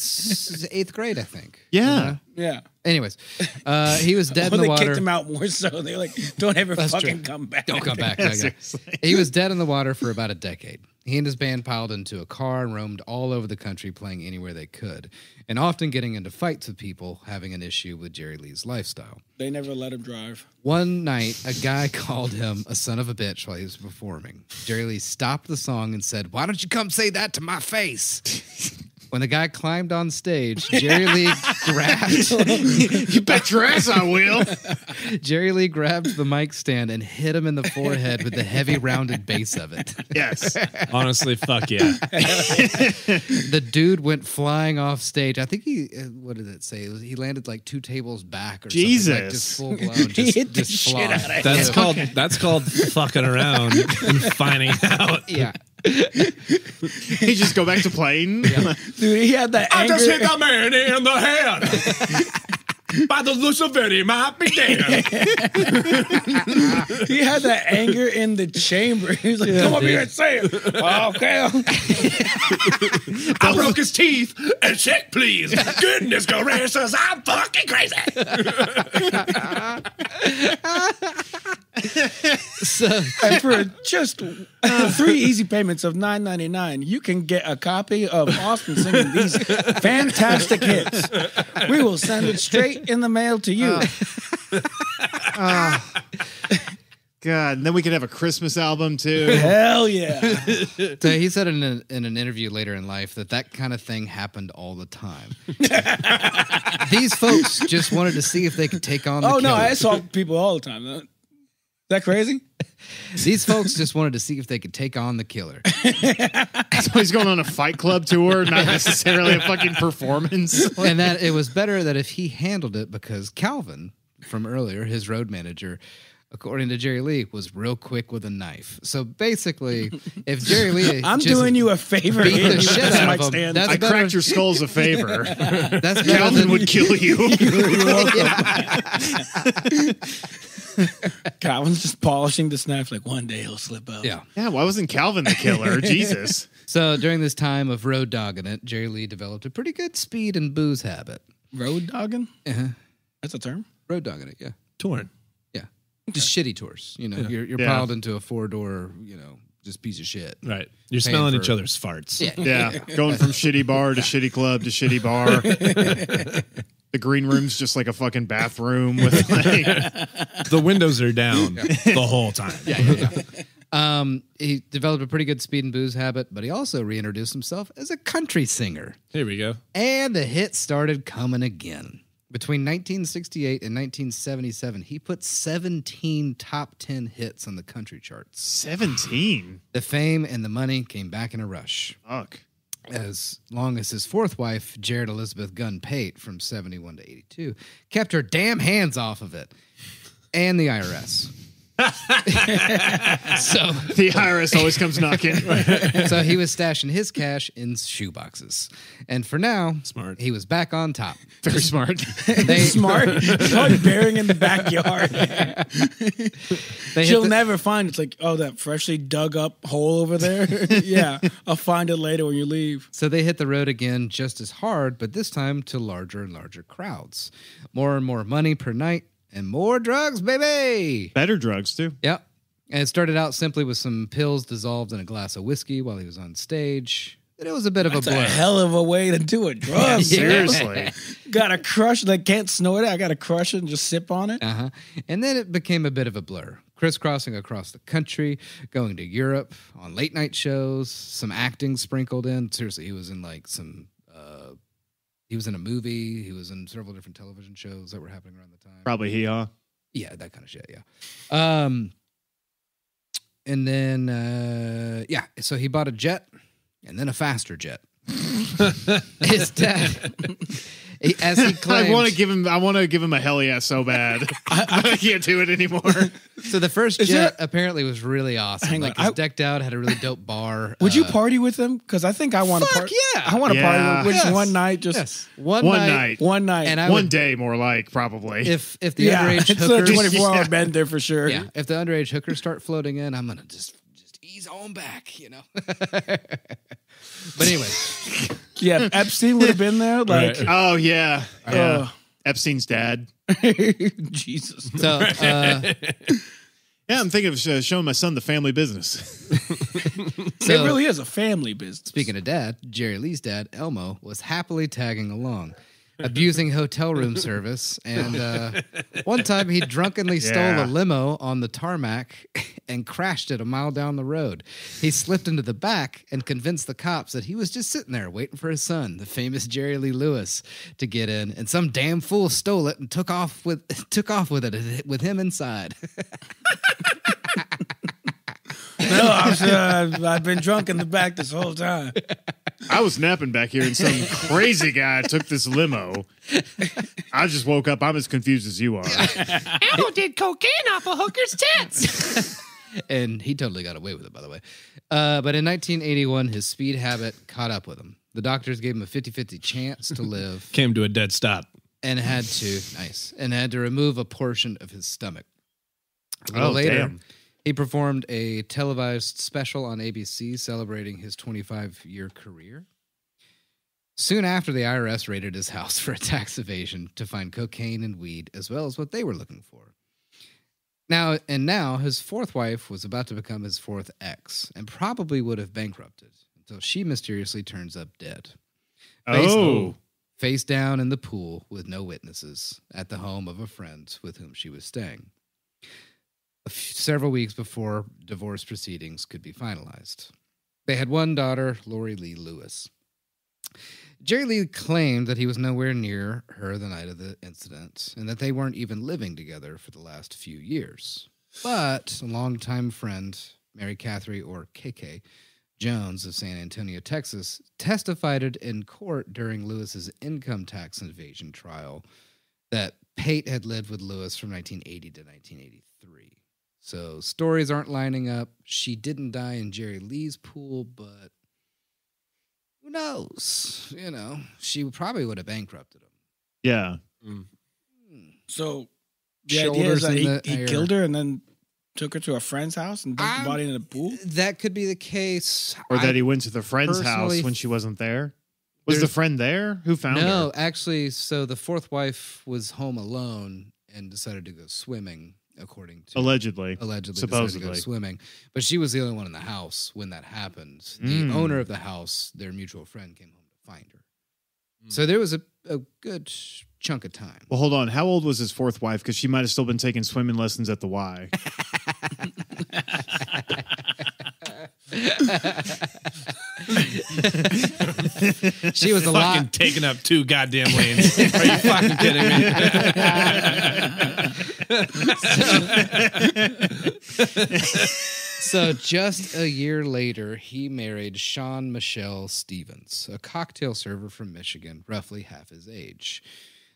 eighth grade, I think. Yeah. Yeah. Anyways, uh, he was dead Well, in the they water. kicked him out more so. They're like, don't ever That's fucking true. come back. Don't come back. Yeah. He was dead in the water for about a decade. He and his band piled into a car and roamed all over the country playing anywhere they could, and often getting into fights with people having an issue with Jerry Lee's lifestyle. They never let him drive. One night, a guy called him a son of a bitch while he was performing. Jerry Lee stopped the song and said, Why don't you come say that to my face? When the guy climbed on stage, Jerry Lee grabbed you bet your ass I will. Jerry Lee grabbed the mic stand and hit him in the forehead with the heavy rounded base of it. Yes. Honestly, fuck yeah. The dude went flying off stage. I think he, uh, what did it say? It was, he landed like two tables back or something. Like Jesus. just full blown. Just, hit the just shit out of That's Yeah. called that's called fucking around and finding out. Yeah. he just go back to playing. Dude, he had that I anger. just hit the man in the head. By the Lucifer, he might be dead. He had that anger in the chamber. He's like, come up here and say it. okay. I broke his teeth. And check, please. Goodness gracious, I'm fucking crazy. So And for just uh, three easy payments of nine ninety nine, you can get a copy of Austin singing these fantastic hits. We will send it straight in the mail to you. God, and then we could have a Christmas album too. Hell yeah! So he said in, a, in an interview later in life that that kind of thing happened all the time. These folks just wanted to see if they could take on the Oh no, killer. I saw people all the time. Is that crazy? These folks just wanted to see if they could take on the killer. so he's going on a Fight Club tour, not necessarily a fucking performance. and that it was better that if he handled it because Calvin from earlier, his road manager, according to Jerry Lee, was real quick with a knife. So basically, if Jerry Lee, I'm doing you a favor. beat the shit out of him, that's I better- cracked your skulls a favor. that's better Calvin than would kill you. Calvin's just polishing the snaps. Like one day he'll slip out. yeah. yeah, why wasn't Calvin the killer? Jesus. So during this time of road dogging it, Jerry Lee developed a pretty good speed and booze habit. Road dogging. Uh-huh. That's a term. Road dogging it, yeah. Torn. Yeah. Just shitty tours. You know, you're, you're Yeah. piled into a four door, you know, just piece of shit. Right. You're Paying smelling for- each other's farts. Yeah. Yeah, going from shitty bar to shitty club to shitty bar. The green room's just like a fucking bathroom with like The windows are down the whole time. Um, he developed a pretty good speed and booze habit, but he also reintroduced himself as a country singer. Here we go. And the hits started coming again. Between 1968 and 1977, he put 17 top 10 hits on the country charts. 17. The fame and the money came back in a rush. Fuck. As long as his fourth wife, Jaren Elizabeth Gunn Pate, from 71 to 82, kept her damn hands off of it. And the IRS. so The IRS always comes knocking. so he was stashing his cash in shoeboxes. And for now, Smart. he was back on top. Very smart. They, Smart. Probably burying in the backyard. they She'll the- never find. It's like, oh, that freshly dug up hole over there. yeah, I'll find it later when you leave. So they hit the road again just as hard, but this time to larger and larger crowds. More and more money per night and more drugs, baby. Better drugs too. Yep. And it started out simply with some pills dissolved in a glass of whiskey while he was on stage. And it was a bit of That's a a blur. hell of a way to do a drug. Seriously. Gotta crush it. I can't snort it. I gotta crush it and just sip on it. Uh-huh. And then it became a bit of a blur. Crisscrossing across the country, going to Europe on late night shows, some acting sprinkled in. Seriously, he was in like some uh he was in a movie, he was in several different television shows that were happening around the time. Probably he, huh? Yeah, that kind of shit, yeah. Um and then uh yeah, so he bought a jet and then a faster jet. His dad as he claimed I want to give him. I want to give him a hell yeah so bad. I, can't do it anymore. So the first Is jet there- apparently was really awesome. Hang on, like it's I- decked out, had a really dope bar. Would you Uh, party with them? Because I think I want to Fuck party. yeah. I want to Yeah. party with Yes. one night. Just Yes, one, One night. night. one night. And I One would, day, more like probably. if if the yeah, underage it's a hookers, 24 hour bend there for sure. yeah, if the underage hookers start floating in, I'm gonna just just ease on back, you know. But anyway, Yeah, if Epstein would have been there. Like, oh yeah, yeah. uh, Epstein's dad. Jesus. so uh, Yeah, I'm thinking of uh, showing my son the family business. so it really is a family business. Speaking of dad, Jerry Lee's dad, Elmo, was happily tagging along, abusing hotel room service. And uh, one time he drunkenly stole a limo on the tarmac and crashed it a mile down the road. He slipped into the back and convinced the cops that he was just sitting there waiting for his son, the famous Jerry Lee Lewis, to get in. And some damn fool stole it and took off with took off with it with him inside. No, I'm sure I've, I've been drunk in the back this whole time. I was napping back here, and some crazy guy took this limo. I just woke up. I'm as confused as you are. Elmo did cocaine off a hooker's tits. and he totally got away with it, by the way. Uh, but in 1981, his speed habit caught up with him. The doctors gave him a 50 50 chance to live. Came to a dead stop. and had to nice and had to remove a portion of his stomach. A little Oh, later, damn. He performed a televised special on ABC celebrating his 25 year career. Soon after, the IRS raided his house for a tax evasion to find cocaine and weed, as well as what they were looking for. Now, and now, his fourth wife was about to become his fourth ex, and probably would have bankrupted until she mysteriously turns up dead. Face- Oh. face down in the pool with no witnesses at the home of a friend with whom she was staying. Several weeks before divorce proceedings could be finalized. They had one daughter, Lori Lee Lewis. Jerry Lee claimed that he was nowhere near her the night of the incident and that they weren't even living together for the last few years. But a longtime friend, Mary Catherine or KK Jones of San Antonio, Texas, testified in court during Lewis's income tax evasion trial that Pate had lived with Lewis from 1980 to 1983. So stories aren't lining up. She didn't die in Jerry Lee's pool, but who knows? You know, she probably would have bankrupted him. Yeah. Mm. Hmm. So the idea is that he, he killed her and then took her to a friend's house and dumped I'm- the body in the pool. That could be the case. Or I- that he went to the friend's personally- house when she wasn't there. Was the There's- friend there? Who found her? no, her? actually, so the fourth wife was home alone and decided to go swimming, according to Allegedly. allegedly to supposedly. go swimming. But she was the only one in the house when that happened. Mm. The owner of the house, their mutual friend, came home to find her. Hmm. So there was a, a good chunk of time. Well, hold on. How old was his fourth wife? Because she might have still been taking swimming lessons at the Y. She was a Fucking lot. taking up two goddamn lanes. Are you fucking kidding me? So just a year later, he married Shawn Michelle Stephens, a cocktail server from Michigan, roughly half his age.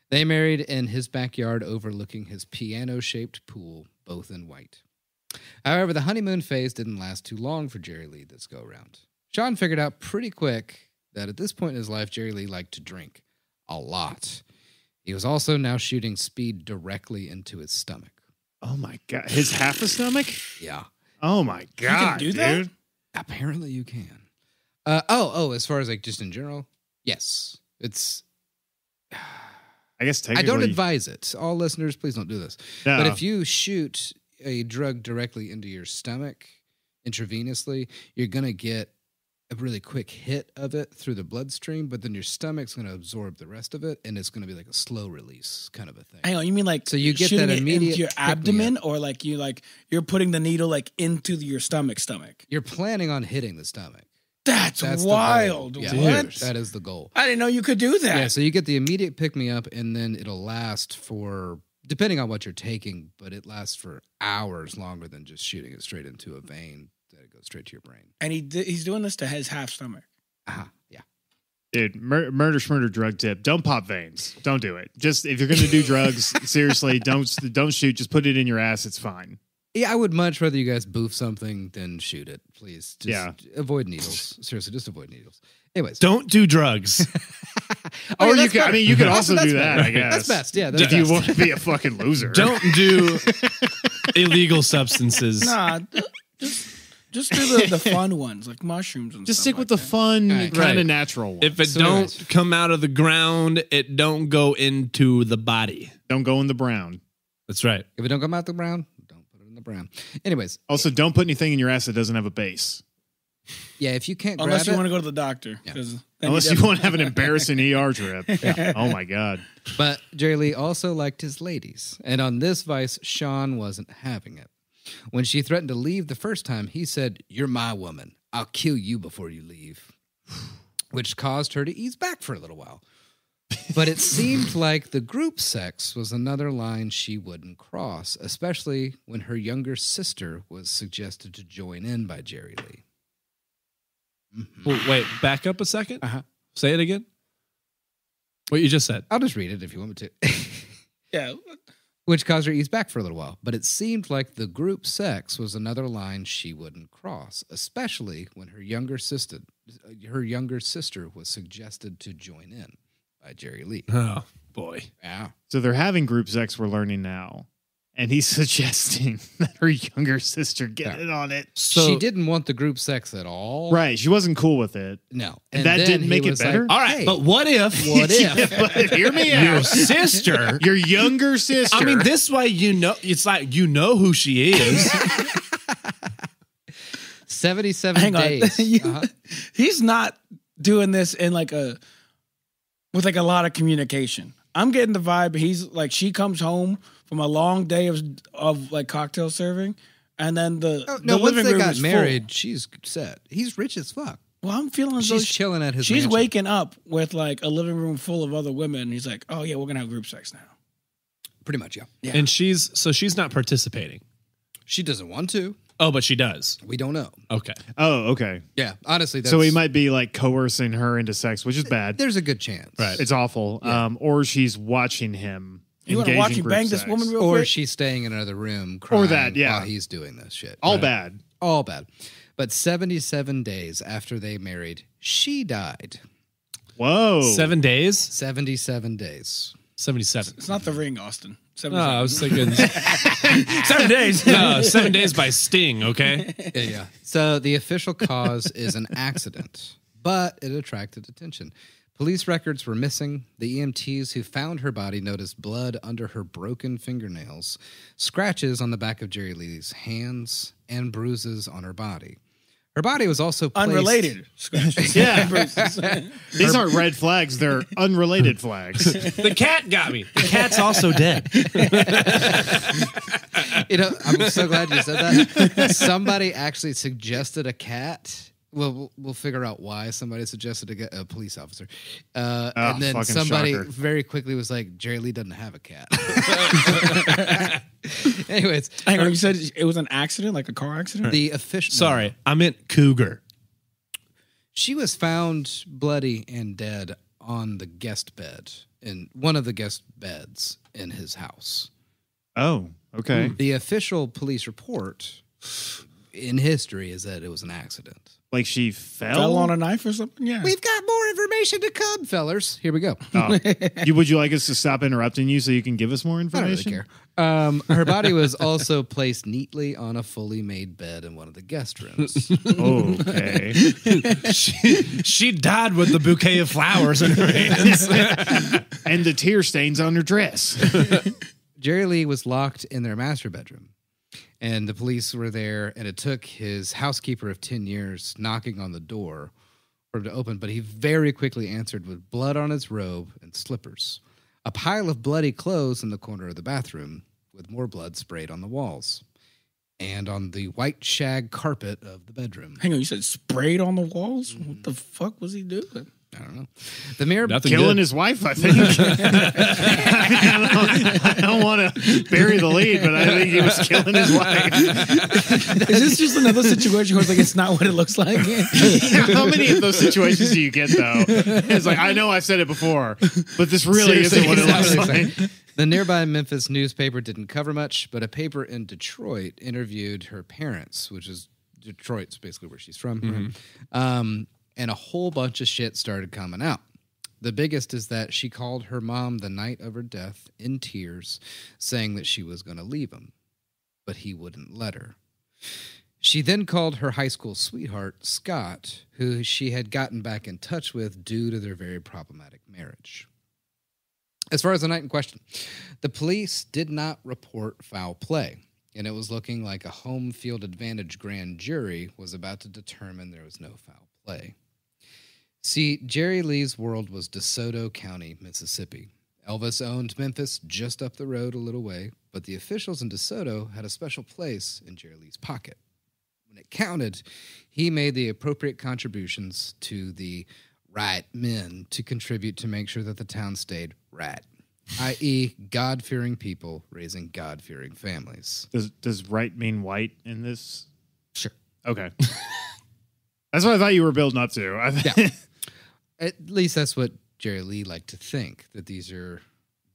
They married in his backyard overlooking his piano shaped pool, both in white. However, the honeymoon phase didn't last too long for Jerry Lee this go round. Shawn figured out pretty quick that at this point in his life, Jerry Lee liked to drink a lot. He was also now shooting speed directly into his stomach. Oh my god. His half a stomach? Yeah. Oh my god. you can do that? Apparently, you can. Uh, oh, oh, as far as like just in general, yes, it's. I guess I don't advise it. All listeners, please don't do this. No. But if you shoot a drug directly into your stomach intravenously, you're gonna get a really quick hit of it through the bloodstream, but then your stomach's gonna absorb the rest of it, and it's gonna be like a slow release kind of a thing. Hang on, you mean like So you get that immediate into your abdomen, or like you like you're putting the needle like into your stomach, stomach? You're planning on hitting the stomach. That's, That's wild. Yeah, What? That is the goal. I didn't know you could do that. Yeah, so you get the immediate pick me up, and then it'll last for depending on what you're taking, but it lasts for hours longer than just shooting it straight into a vein that it goes straight to your brain. and he he's doing this to his half stomach. Aha, yeah. Dude, mur- murder, schmurder, drug tip. Don't pop veins. Don't do it. Just if you're gonna do drugs, seriously, don't don't shoot. Just put it in your ass. It's fine. Yeah, I would much rather you guys boof something than shoot it. Please, just Yeah. avoid needles. Seriously, just avoid needles. Anyways, Don't do drugs. Oh, or yeah, you that's can. I mean, you can That's- also do that. better. I guess That's best. Yeah, that's if you want to be a fucking loser, Don't do illegal substances. Nah, just just do the, the fun ones like mushrooms and stuff. Just stuff stick with like the that. fun, Right. kind Right. of natural one. If it So don't anyways. come out of the ground, it don't go into the body. don't go in the brown. That's right. If it don't come out the brown, don't put it in the brown. Anyways, Also, don't put anything in your ass that doesn't have a base. Yeah, if you can't Unless you it, want to go to the doctor, Yeah. 'cause then Unless you definitely- want to have an embarrassing ER trip. Oh my god. But Jerry Lee also liked his ladies, and on this vice, Shawn wasn't having it. When she threatened to leave the first time, he said, You're my woman. I'll kill you before you leave, which caused her to ease back for a little while. But it seemed like the group sex was another line she wouldn't cross, especially when her younger sister was suggested to join in by Jerry Lee. Well, wait, back up a 2nd Uh-huh. Say it again. What you just said. I'll just read it if you want me to. yeah, which caused her to ease back for a little while. But it seemed like the group sex was another line she wouldn't cross, especially when her younger sister, her younger sister, was suggested to join in by Jerry Lee. Oh boy. Yeah. So they're having group sex. We're learning now, and he's suggesting that her younger sister get Yeah. in on it. So she didn't want the group sex at all. Right? She wasn't cool with it. No. And that didn't make it was like, better? All right, "Hey, but what if what if? but hear me out. your sister? Your younger sister. I mean, this way you know it's like you know who she is. 77 Hang days. You- Uh-huh. He's not doing this in like a with like a lot of communication. I'm getting the vibe he's like she comes home from a long day of of like cocktail serving, and then the Oh, the no, once living they room got is married, she's set. He's rich as fuck. Well, I'm feeling She's she- chilling at his She's mansion. waking up with like a living room full of other women. And he's like, "Oh yeah, we're gonna have group sex now." Pretty much, yeah. Yeah. and she's so she's not participating. She doesn't want to. Oh, but she does. We don't know. Okay. oh, okay. Yeah, honestly, that's, So he might be like coercing her into sex, which is bad. There's a good chance. Right. It's awful. Um, or she's watching him. You want to engage watch in you group bang this sex. woman real Or quick? she's staying in another room crying Or that, yeah. while he's doing this shit. All bad. All bad. But 77 days after they married, she died. Whoa. Seven days? 77 days. 77. It's not the ring, Austin. Seven, No, I was thinking seven days. no, seven days by Sting, okay? Yeah, yeah. So the official cause is an accident, but it attracted attention. Police records were missing. The EMTs who found her body noticed blood under her broken fingernails, scratches on the back of Jerry Lee's hands, and bruises on her body. Her body was also placed, Unrelated. Scratches. Yeah. These aren't red flags, they're unrelated flags. The cat got me. The cat's also dead. You know, I'm so glad you said that. Somebody actually suggested a cat. Well, we'll, we'll figure out why somebody suggested a, ga- a police officer, uh, Ah, and then somebody shocker. very quickly was like, "Jerry Lee doesn't have a cat." Anyways, Hang on, you said it was an accident, like a car accident. the official. Sorry, I meant cougar. she was found bloody and dead on the guest bed in one of the guest beds in his house. Oh, okay. The official police report in history is that it was an accident. Like she fell. Fell on a knife or something. Yeah. We've got more information to come, fellers. Here we go. Oh. you, would you like us to stop interrupting you so you can give us more I don't really information? care. Um, her body was also placed neatly on a fully made bed in one of the guest rooms. Okay. She, she died with the bouquet of flowers in her hands. and the tear stains on her dress. Jerry Lee was locked in their master bedroom, and the police were there, and it took his housekeeper of 10 years knocking on the door for him to open, but he very quickly answered with blood on his robe and slippers, a pile of bloody clothes in the corner of the bathroom, with more blood sprayed on the walls. And on the white shag carpet of the bedroom. Hang on, you said sprayed on the walls? What mm-hmm. the fuck was he doing? I don't know. The mirror Nothing Killing good. his wife, I think. I don't, want to bury the lead, but I think he was killing his wife. Is this just another situation where it's like it's not what it looks like? How many of those situations do you get, though? It's like, I know I've said it before, but this really Seriously, isn't what it looks exactly. like. The nearby Memphis newspaper didn't cover much, but a paper in Detroit interviewed her parents, which is Detroit's basically where she's from. right? Um, and a whole bunch of shit started coming out. The biggest is that she called her mom the night of her death in tears, saying that she was going to leave him, but he wouldn't let her. She then called her high school sweetheart, Scott, who she had gotten back in touch with due to their very problematic marriage. As far as the night in question, the police did not report foul play, and it was looking like a home field advantage grand jury was about to determine there was no foul play. See, Jerry Lee's world was DeSoto County, Mississippi. Elvis owned Memphis just up the road a little way, but the officials in DeSoto had a special place in Jerry Lee's pocket. When it counted, he made the appropriate contributions to the right men to contribute to make sure that the town stayed right, i.e., God fearing people raising God fearing families. Does, does right mean white in this? Sure. Okay. That's what I thought you were building up to. I th- At least that's what Jerry Lee liked to think that these are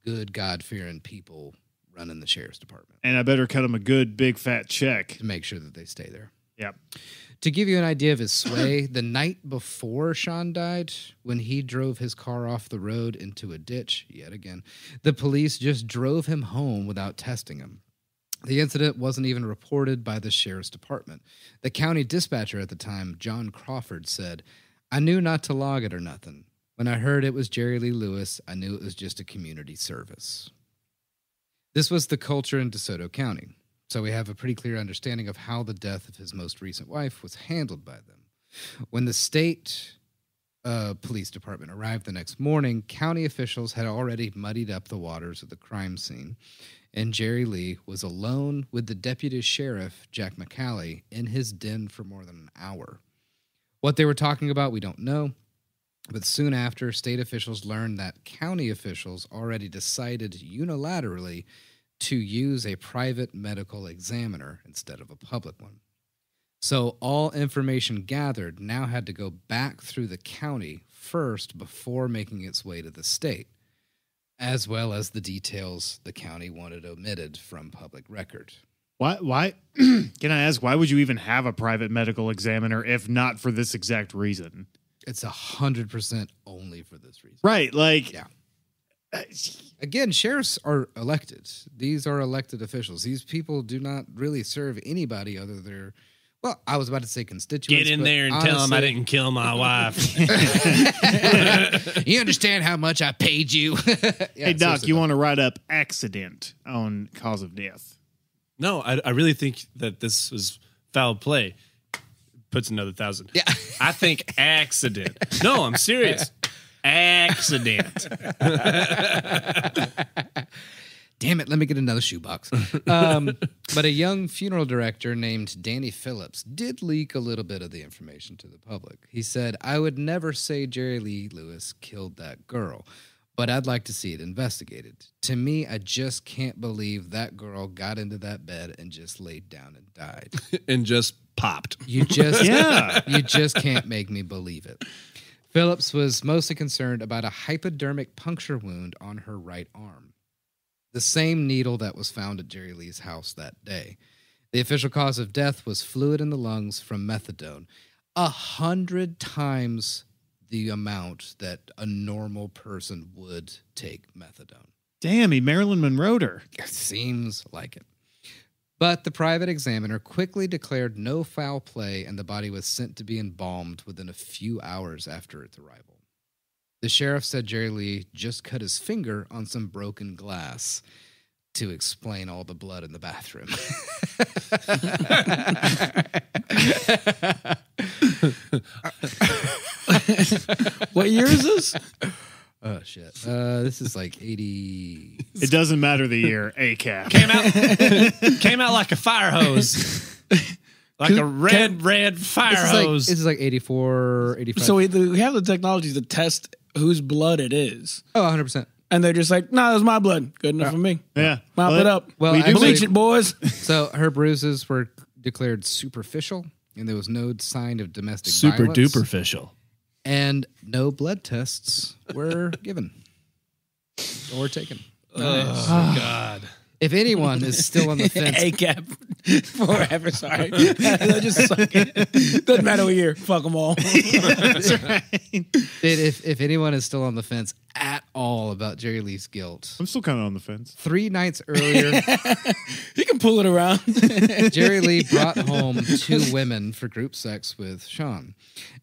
good God fearing people running the sheriff's department and I better cut him a good big fat check. to make sure that they stay there. Yep. To give you an idea of his sway, the night before Shawn died, when he drove his car off the road into a ditch, yet again, the police just drove him home without testing him. The incident wasn't even reported by the sheriff's department. The county dispatcher at the time, John Crawford, said, I knew not to log it or nothing. When I heard it was Jerry Lee Lewis, I knew it was just a community service. This was the culture in DeSoto County, so we have a pretty clear understanding of how the death of his most recent wife was handled by them. When the state uh, police department arrived the next morning, county officials had already muddied up the waters of the crime scene, and Jerry Lee was alone with the deputy sheriff, Jack McCallie, in his den for more than an hour. What they were talking about, we don't know. But soon after, state officials learned that county officials already decided unilaterally to use a private medical examiner instead of a public one. So all information gathered now had to go back through the county first before making its way to the state, as well as the details the county wanted omitted from public record. Why? Why? can I ask? Why would you even have a private medical examiner if not for this exact reason? It's a hundred percent only for this reason. Right. Like. Yeah. uh, Again, sheriffs are elected. These are elected officials. These people do not really serve anybody other their. Well, I was about to say constituents. Get in there and tell them I didn't kill my wife. you understand how much I paid you? hey, Doc, you want to write up accident on cause of death? No, I, I really think that this was foul play. Puts another thousand. Yeah. I think accident. No, I'm serious. Accident. Damn it, let me get another shoebox. Um, but a young funeral director named Danny Phillips did leak a little bit of the information to the public. He said, I would never say Jerry Lee Lewis killed that girl, but I'd like to see it investigated. To me, I just can't believe that girl got into that bed and just laid down and died. and just popped. You just Yeah. you just can't make me believe it. Phillips was mostly concerned about a hypodermic puncture wound on her right arm. The same needle that was found at Jerry Lee's house that day. The official cause of death was fluid in the lungs from methadone, a hundred times the amount that a normal person would take methadone. Damn, he Marilyn Monroe her. Seems like it. But the private examiner quickly declared no foul play, and the body was sent to be embalmed within a few hours after its arrival. The sheriff said Jerry Lee just cut his finger on some broken glass to explain all the blood in the bathroom. What year is this? oh, shit. Uh, this is like 80. It doesn't matter the year. A cap. Came out came out like a fire hose. Like a red, red fire This is, like, hose. this is like 84, 85. So we, we have the technology to test whose blood it is, oh, 100%. And they're just like, "Nah, that's my blood. Good enough for me. Yeah. Mop Well, it up. Well, We do actually- Bleach it, boys." So her bruises were declared superficial, and there was no sign of domestic super violence, duper official. and no blood tests were given or taken. Oh, God. If anyone is still on the fence, A cap forever. Sorry, They'll just suck it. Doesn't matter what year. Fuck them all. if if anyone is still on the fence at all about Jerry Lee's guilt, I'm still kind of on the fence. three nights earlier, you can pull it around. Jerry Lee brought home two women for group sex with Shawn.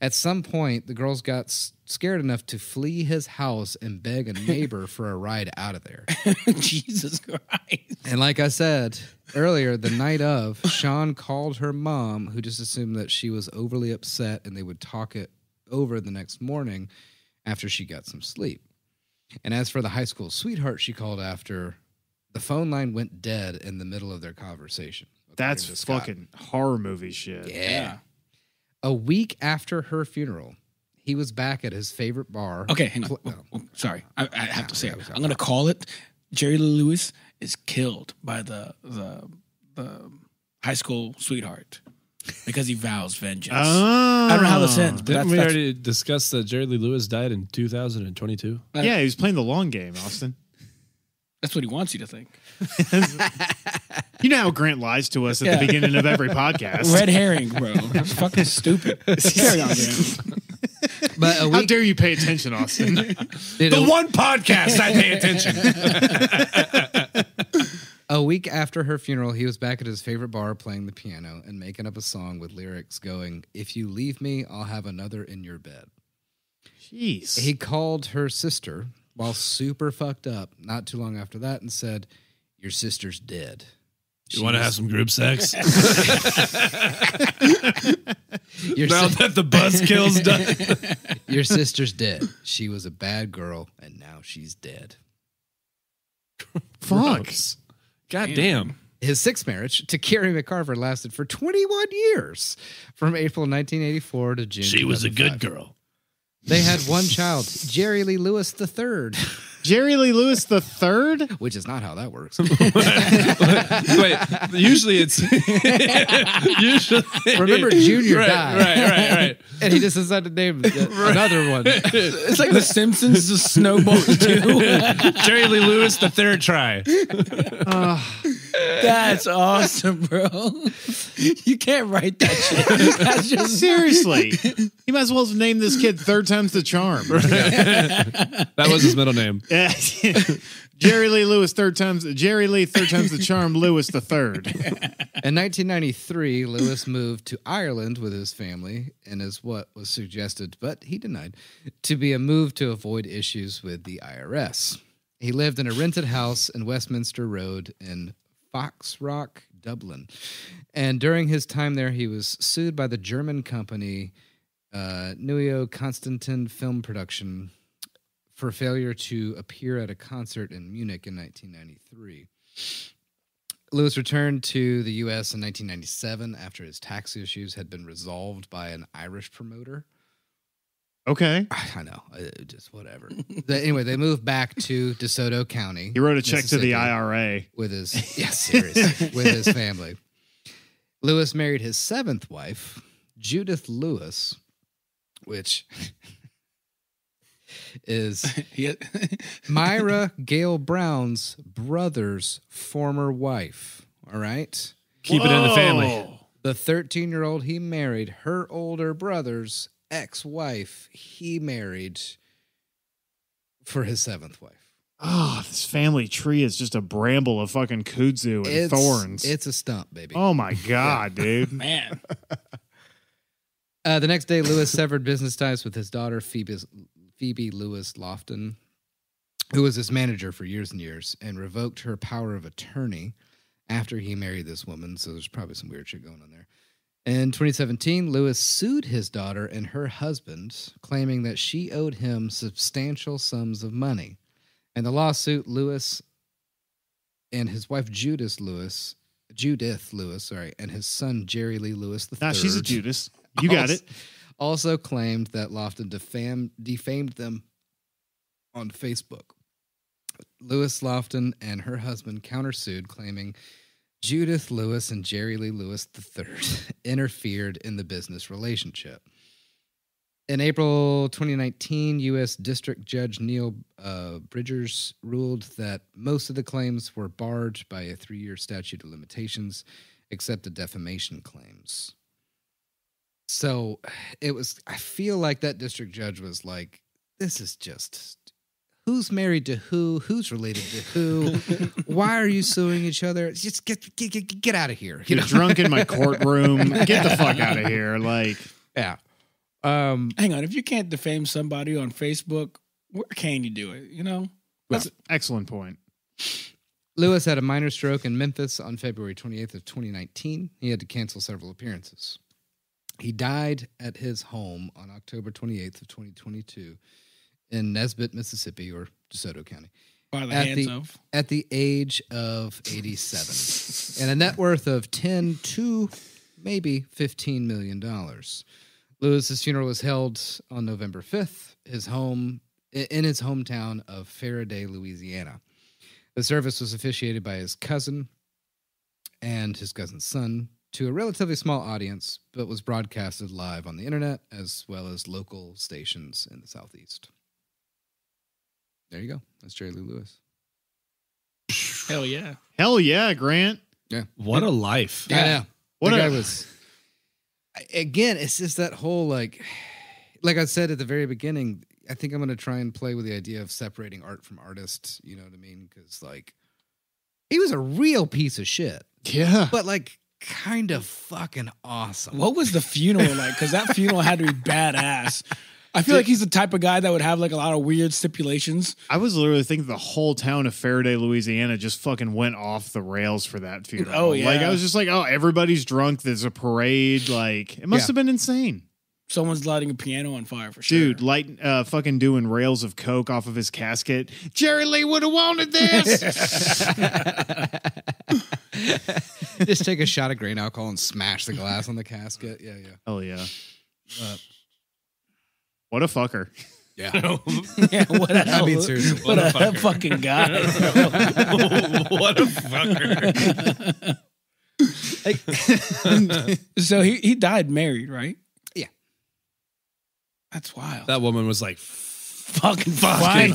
At some point, the girls got s- scared enough to flee his house and beg a neighbor for a ride out of there. Jesus Christ. And like I said earlier, the night of, Shawn called her mom, who just assumed that she was overly upset and they would talk it over the next morning after she got some sleep. And as for the high school sweetheart she called after, the phone line went dead in the middle of their conversation. That's according to Scott. fucking horror movie shit. Yeah. A week after her funeral, he was back at his favorite bar. Okay, hang on. Pl- Oh, oh, sorry, I, I have to say it. I'm going to call it. Jerry Lee Lewis is killed by the the the high school sweetheart because he vows vengeance. Oh. I don't know how this ah. ends, but Didn't that's, we that's already discuss that Jerry Lee Lewis died in 2022? Yeah, he was playing the long game, Austin. that's what he wants you to think. You know how Grant lies to us at Yeah. the beginning of every podcast. Red herring, bro. It's fucking stupid. Carry on, Dan. But a How dare you pay attention, Austin? dude, The a- one podcast I pay attention. A week after her funeral, he was back at his favorite bar playing the piano and making up a song with lyrics going, If you leave me, I'll have another in your bed. Jeez. He called her sister while super fucked up not too long after that and said, Your sister's dead. You want to have some group sex? Your, now si- that the buzzkill's done. your sister's dead. She was a bad girl and now she's dead. Fuck. Gross. God damn. His sixth marriage to Kerrie McCarver lasted for 21 years from April 1984 to June. She was a good oh girl. They had one child, Jerry Lee Lewis III, Jerry Lee Lewis the third? which is not how that works. Wait, usually it's usually Remember, Junior right, died. Right, right, right. and he just decided to name another one. It's like the Simpsons just snowballed too. Jerry Lee Lewis, the third try. That's awesome, bro. You can't write that shit. That's just Seriously. you might as well have named this kid Third Time's the Charm. That was his middle name. Jerry Lee Lewis, third time's Jerry Lee, third time's the charm, Lewis the third. In 1993, Lewis moved to Ireland with his family, and is what was suggested, but he denied, to be a move to avoid issues with the IRS. He lived in a rented house in Westminster Road in Foxrock, Dublin. And during his time there, he was sued by the German company uh, Neue Constantin Film Production for failure to appear at a concert in Munich in 1993. Lewis returned to the U.S. in 1997 after his tax issues had been resolved by an Irish promoter. Okay. I know, uh, just whatever. They- anyway, they moved back to DeSoto County. He wrote a check to the IRA. with his yeah, seriously, with his family. Lewis married his seventh wife, Judith Lewis, which is Myra Gail Brown's brother's former wife. All right. Keep it in the family. The 13 year old he married, her older brother's ex wife, he married for his seventh wife. Oh, this family tree is just a bramble of fucking kudzu and It's, thorns. It's a stump, baby. oh my god, dude. Man. Uh, the next day, Lewis severed business ties with his daughter, Phoebe, Phoebe Lewis Lofton, who was his manager for years and years, and revoked her power of attorney after he married this woman. So there's probably some weird shit going on there. In 2017, Lewis sued his daughter and her husband, claiming that she owed him substantial sums of money. In the lawsuit, Lewis and his wife Judith Lewis, Judith Lewis, sorry, and his son Jerry Lee Lewis the Nah, she's a Judas. You got also, it. Also claimed that Lofton defamed, defamed them on Facebook. Lewis Lofton and her husband countersued, claiming Judith Lewis and Jerry Lee Lewis III interfered in the business relationship. In April 2019, U.S. District Judge Neil uh, Bridgers ruled that most of the claims were barred by a three year statute of limitations, except the defamation claims. So it was, I feel like that district judge was like, this is just who's married to who, who's related to who, why are you suing each other? Just get, get, get, get out of here. You You're know? drunk in my courtroom. Get the fuck out of here. Like, Yeah. Um, Hang on. If you can't defame somebody on Facebook, where can you do it? You know? that's excellent point. Lewis had a minor stroke in Memphis on February 28th of 2019. He had to cancel several appearances. He died at his home on October 28th of 2022 in Nesbit, Mississippi, or DeSoto County, By the At hands the- of. at the age of 87 and a net worth of 10 to maybe 15 million dollars. Lewis's funeral was held on November 5th, his home in his hometown of Ferriday, Louisiana. The service was officiated by his cousin and his cousin's son to a relatively small audience, but was broadcasted live on the internet as well as local stations in the southeast. There you go. That's Jerry Lee Lewis. Hell yeah. Hell yeah, Grant. Yeah. What a life. Yeah, yeah. What the guy a- was. Again, it's just that whole like, like I said at the very beginning. I think I'm gonna try and play with the idea of separating art from artist. You know what I mean? Because like, he was a real piece of shit, Yeah. but like, kind of fucking awesome. What was the funeral like? Because that funeral had to be badass. I feel like he's the type of guy that would have like a lot of weird stipulations. I was literally thinking the whole town of Ferriday, Louisiana just fucking went off the rails for that funeral. Oh, yeah. Like I was just like, oh, everybody's drunk. There's a parade. Like it must Yeah. have been insane. Someone's lighting a piano on fire for sure. Dude, light uh fucking doing rails of coke off of his casket. Jerry Lee would have wanted this. just take a shot of grain alcohol and smash the glass on the casket. Yeah, yeah. Oh yeah. Uh, What a fucker. Yeah. yeah, what a I mean, seriously. what, a, fucking guy. what a fucker. so he he died married, right? Yeah. That's wild. That woman was like, fucking finally,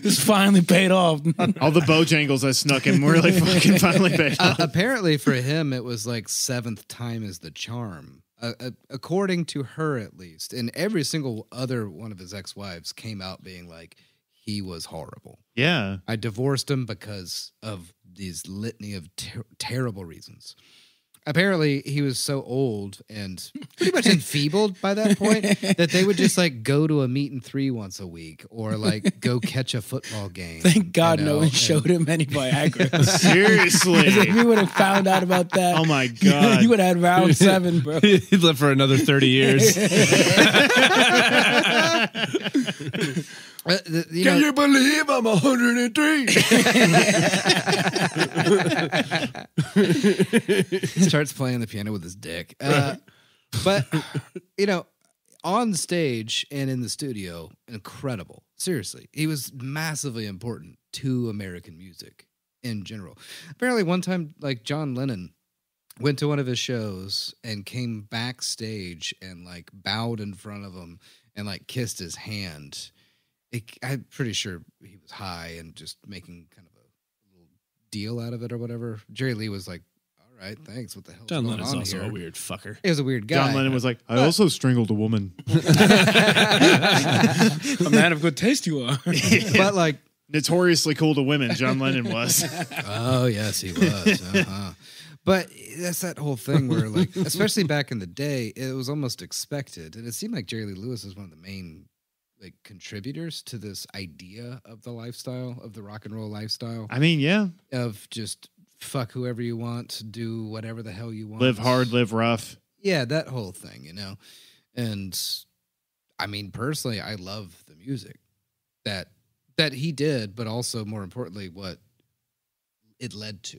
this finally paid off. All the Bojangles I snuck in him really fucking finally paid Uh, off. apparently, for him, it was like seventh time is the charm, uh, according to her at least. And every single other one of his ex-wives came out being like, he was horrible. Yeah. I divorced him because of these litany of ter- terrible reasons. Apparently, he was so old and pretty much enfeebled by that point that they would just like go to a meet and three once a week or like go catch a football game. Thank God you no one and- showed him any Viagra. if Seriously. we would have found out about that, Oh my god. you would have had round seven, bro. he'd live for another 30 years. Uh, the- you know, believe I'm 103? starts playing the piano with his dick. Uh, but you know, on stage and in the studio, incredible. Seriously, he was massively important to American music in general. Apparently, one time, like John Lennon went to one of his shows and came backstage and like bowed in front of him and like kissed his hand. It, I'm pretty sure he was high and just making kind of a little deal out of it or whatever. Jerry Lee was like, "All right, thanks. What the hell?" John going Lennon's also here? a weird fucker. It was a weird guy. John Lennon was like, I also strangled a woman. a man of good taste you are. but like, Notoriously cool to women, John Lennon was. oh yes, he was. Uh-huh. But that's that whole thing where, like, especially back in the day, it was almost expected, and it seemed like Jerry Lee Lewis was one of the main like contributors to this idea of the lifestyle of the rock and roll lifestyle I mean, yeah. of just fuck whoever you want, do whatever the hell you want, Live hard, live rough. yeah, that whole thing, you know. And I mean, personally, I love the music that that he did, but also more importantly, what it led to,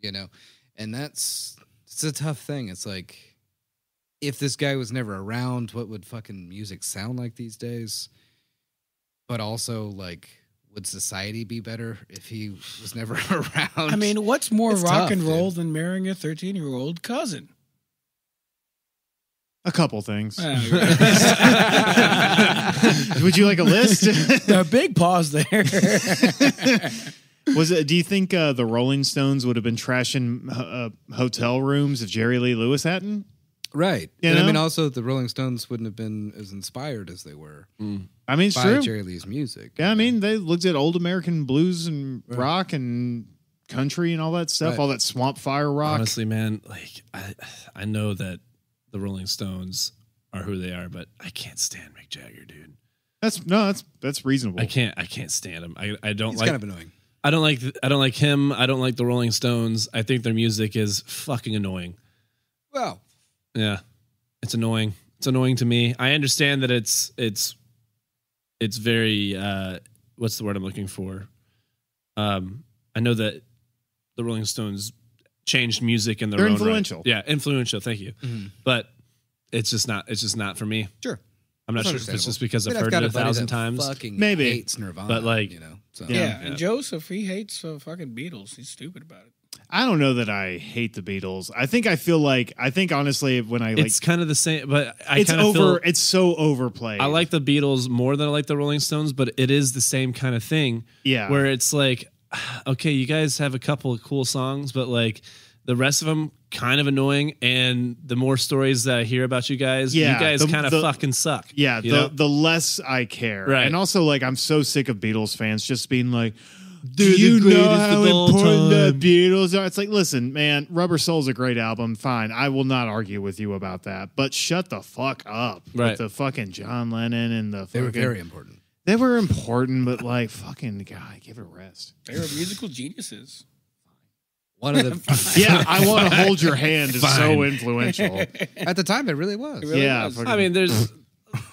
you know. And that's it's a tough thing. It's like if this guy was never around, what would fucking music sound like these days? But also, like, would society be better if he was never around? I mean, what's more It's rock tough, and roll dude. than marrying a 13 year old cousin? A couple things. You're right. Would you like a list? a big pause there. Was it? Do you think uh, the Rolling Stones would have been trashing uh, hotel rooms if Jerry Lee Lewis hadn't? Right. You and I mean, also, the Rolling Stones wouldn't have been as inspired as they were mm. I mean, it's by true. Jerry Lee's music. Yeah, I mean, they looked at old American blues and rock and country and all that stuff, Right. all that swamp fire rock. Honestly, man, like I, I know that the Rolling Stones are who they are, but I can't stand Mick Jagger, dude. That's no, that's that's reasonable. I can't, I can't stand him. I, I don't He's like. kind of annoying. I don't like. I don't like him. I don't like the Rolling Stones. I think their music is fucking annoying. Well, Yeah, it's annoying. It's annoying to me. I understand that it's it's it's very uh what's the word I'm looking for? Um I know that the Rolling Stones changed music in their They're own influential. Right. Yeah, influential, thank you. Mhm. But it's just not it's just not for me. sure. I'm not sure if it's just because I I've mean, heard got it a buddy thousand that times. Fucking Maybe. hates Nirvana, But, like- you know, so yeah. Yeah. and Joseph, he hates uh, fucking Beatles. He's stupid about it. I don't know that I hate the Beatles. I think I feel like I think honestly when I like it's kind of the same but I it's over. feel it's so overplayed. I like the Beatles more than I like the Rolling Stones, but it is the same kind of thing. Yeah. Where it's like okay, you guys have a couple of cool songs, but like the rest of them kind of annoying. And the more stories that I hear about you guys, Yeah, you guys kind of fucking suck. Yeah, the know? the less I care, Right. and also like I'm so sick of Beatles fans just being like, "Do They're the you know how of all important the. Beatles are?" It's like, listen, man, Rubber Soul's is a great album. Fine, I will not argue with you about that, but shut the fuck up Right. with the fucking John Lennon and the They were fucking- very important. they were important, but like fucking God, give it a rest. They were musical geniuses. One of the Yeah, I want to hold your hand is so influential. at the time it really was. really yeah, was. I mean, there's.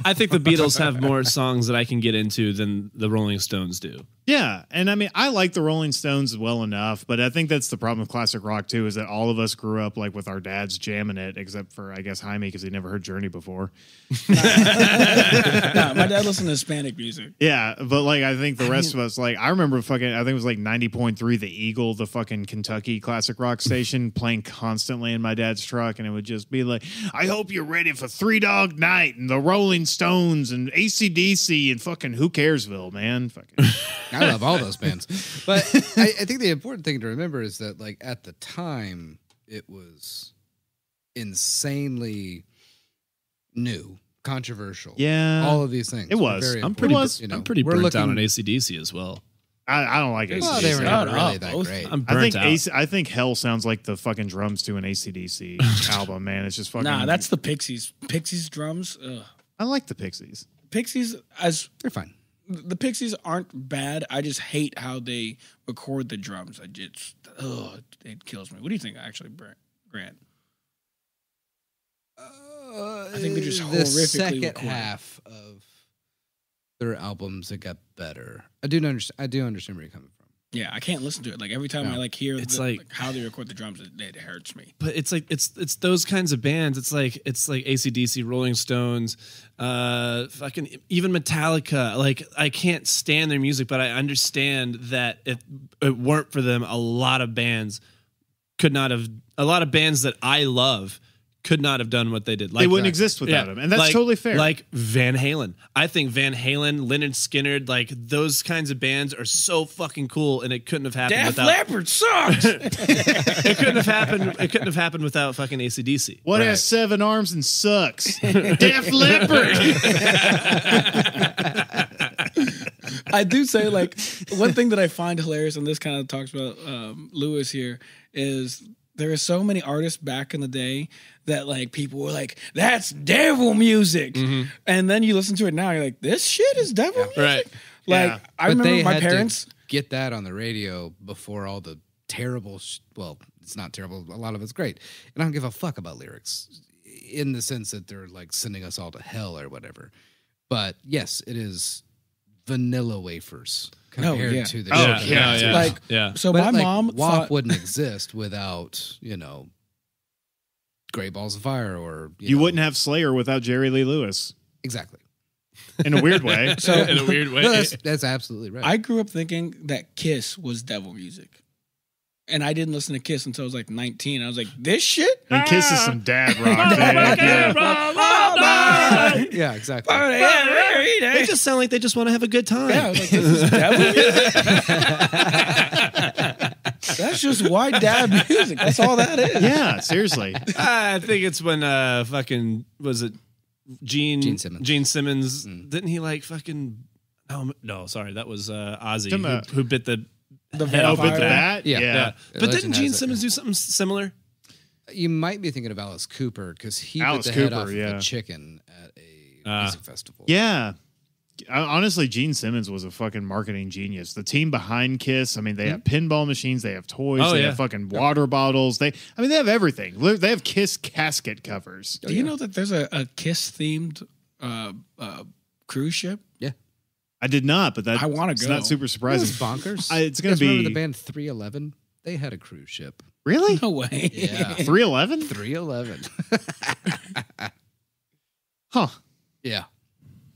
I think the Beatles have more songs that I can get into than the Rolling Stones do. Yeah, and I mean, I like the Rolling Stones well enough, but I think that's the problem with classic rock too, is that all of us grew up like with our dads jamming it, except for I guess Jaime because he never heard Journey before. Nah, my dad listened to Hispanic music. Yeah, but like I think the rest of us, like I remember fucking, I think it was like ninety point three, the Eagle, the fucking Kentucky classic rock station, playing constantly in my dad's truck, and it would just be like, I hope you're ready for Three Dog Night and the Rolling Stones and ACDC and fucking Who Caresville, man, fucking. I love all those bands. But I, I think the important thing to remember is that, like, at the time, it was insanely new, controversial. Yeah. all of these things. It was. very I'm pretty- was. you know. I'm pretty We're burnt out on ACDC as well. I, I don't like ACDC. Well, they were not never really that great. I'm I burnt think out. AC, I think Hell sounds like the fucking drums to an ACDC album, man. It's just fucking. Nah, that's the Pixies. Pixies drums. Ugh. I like the Pixies. Pixies as They're fine. The Pixies aren't bad. I just hate how they record the drums. I just ugh, it kills me. What do you think? Actually, Grant. Uh, I think they're just the horrifically second recorded. half of their albums that got better. I do understand. I do understand where you're coming from. Yeah, I can't listen to it. Like every time No. I like hear It's the- like- how they record the drums, it, it hurts me. but it's like it's it's those kinds of bands. It's like it's like ACDC, Rolling Stones, uh, fucking even Metallica. Like I can't stand their music, but I understand that if it weren't for them, a lot of bands could not have. A lot of bands that I love could not have done what they did. Like they wouldn't exist without him, and that's like- totally fair. Like Van Halen, I think Van Halen, Lynyrd Skynyrd, like those kinds of bands are so fucking cool, and it couldn't have happened Def without. Leppard sucks. It couldn't have happened. It couldn't have happened without fucking ACDC. what has seven arms and sucks? Def Leppard. I do say like one thing that I find hilarious, and this kind of talks about um, Lewis here, is there are so many artists back in the day that like people were like, "That's devil music," mm-hmm. and then you listen to it now, you're like, "This shit is devil music." Right. Like Yeah. I But remember they my had to parents. get that on the radio before all the terrible. Sh- well, it's not terrible. A lot of it's great, and I don't give a fuck about lyrics in the sense that they're like sending us all to hell or whatever. But yes, it is vanilla wafers compared yeah. to the Oh, shit yeah, yeah. Like yeah. so, But my like, mom WAP thought wouldn't exist without you know, Great Balls of Fire or You know- wouldn't have Slayer without Jerry Lee Lewis. exactly. In a weird way. so. in a weird way. No, that's that's absolutely right. I grew up thinking that Kiss was devil music. And I didn't listen to Kiss until I was like 19. I was like, this shit? and Kiss is some dad rock, man. Yeah. yeah, exactly. they just sound like they just want to have a good time. Yeah, like, this is devil music? That's just white dad music. That's all that is. Yeah, seriously. I think it's when uh fucking was it Gene Gene Simmons. Gene Simmons didn't he like fucking no no sorry that was uh Ozzy who, who bit the The Oh, but vampire. the bat? Yeah. yeah. yeah, but didn't has Gene it. Simmons do something similar? You might be thinking of Alice Cooper because he Alice bit the head Cooper, off of a chicken at a Ah. music festival. Yeah. I- Honestly, Gene Simmons was a fucking marketing genius. The team behind Kiss, I mean, they have pinball machines, they have toys, Oh, they yeah. have fucking water bottles. They, I mean, they have everything. They have Kiss casket covers. Do you know that there's a, a Kiss themed uh, uh, cruise ship? Yeah. I did not, but that I wanna go. not super It was surprising. bonkers. I- it's gonna guys remember be- the band 311. They had a cruise ship. Really? No way. Yeah, Three eleven? 311. Huh. yeah,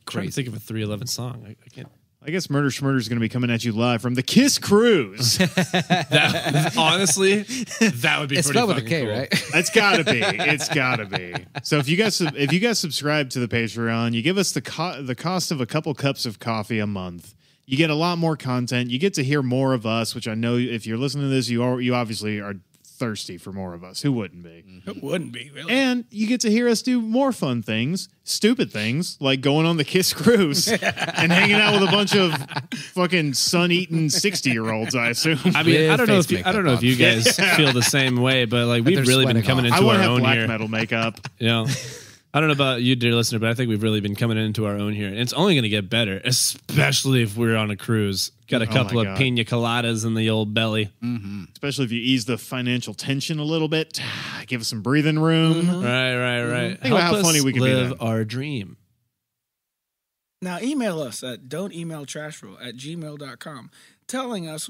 trying to crazy. think of a 311 song. I, I can't. I guess Murder Schmurder is going to be coming at you live from the Kiss Cruise. That, honestly, that would be It's pretty spelled with a fucking K, cool. right? it's got to be. It's got to be. So if you guys if you guys subscribe to the Patreon, you give us the co- the cost of a couple cups of coffee a month, You get a lot more content. You get to hear more of us, which I know if you're listening to this, you are you obviously are thirsty for more of us. Who wouldn't be? Who wouldn't be really. And you get to hear us do more fun things, stupid things, like going on the Kiss cruise and hanging out with a bunch of fucking sun-eaten sixty-year-olds. I assume. I mean, With I don't know if you, I don't know if you guys feel the same way, but like we've they're really been sweating coming off. I into want our to have own black here. metal makeup. You know, I don't know about you, dear listener, but I think we've really been coming into our own here, and it's only going to get better, especially if we're on a cruise. Got a Oh couple my of God. pina coladas in the old belly. Mm-hmm. especially if you ease the financial tension a little bit. Give us some breathing room. Mm-hmm. Right, right, mm-hmm. right. Think about how funny we could be live then. our dream. Now email us at don't email trashville at gmail.com telling us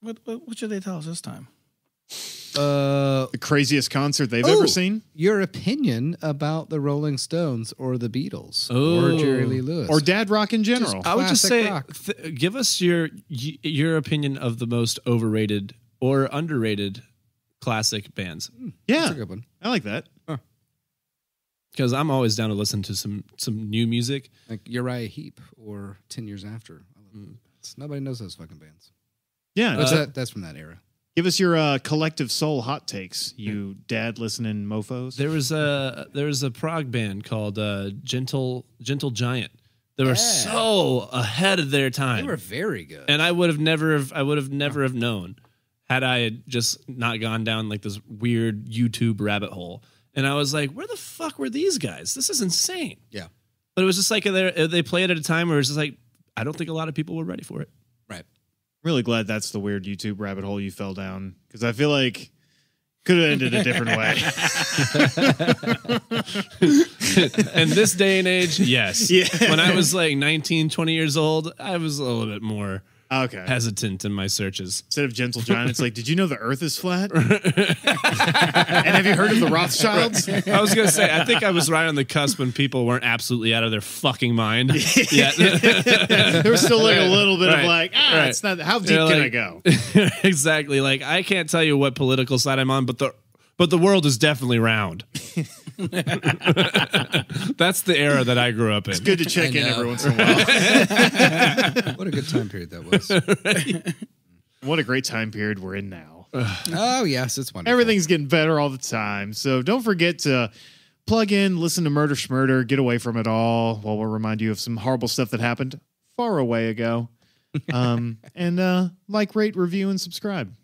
what, what what should they tell us this time? Uh, The craziest concert they've Oh. ever seen, your opinion about the Rolling Stones or the Beatles Oh. or Jerry Lee Lewis or dad rock in general. I would just say, th- give us your your opinion of the most overrated or underrated classic bands, yeah, That's a good one. I like that. because I'm always down to listen to some some new music. Like Uriah Heep or Ten Years After. I love those bands. Nobody knows those fucking bands. Yeah, uh, that? That's from that era. Give us your uh, collective soul hot takes, you dad listening mofo's. There was a there was a prog band called uh, Gentle Gentle Giant. They were so ahead of their time. They time, were very good. and I would have never have I would have never have known had I had just not gone down like this weird YouTube rabbit hole. And I was like, where the fuck were these guys? This is insane. Yeah. But it was just like they they play it at a time where it's just like I don't think a lot of people were ready for it. Really glad that's the weird YouTube rabbit hole you fell down because I feel like could have ended a different way. In this day and age, yes. Yeah. When I was like 19, 20 years old, I was a little bit more Okay. hesitant in my searches. Instead of gentle giant, it's like, did you know the Earth is flat? and have you heard of the Rothschilds? I was gonna say, I think I was right on the cusp when people weren't absolutely out of their fucking mind. Yeah, There was still like a little bit Right. of like, ah, Right. it's not. How deep Yeah, can I go? exactly. Like I can't tell you what political side I'm on, but the but the world is definitely round. That's the era that I grew up in. It's good to check I in know. every once in a while. What a good time period that was. what a great time period we're in now. oh yes, it's wonderful. Everything's getting better all the time. So don't forget to plug in, listen to Murder Schmurder, get away from it all while we'll remind you of some horrible stuff that happened far away ago. Um, and uh, like, rate, review, and subscribe.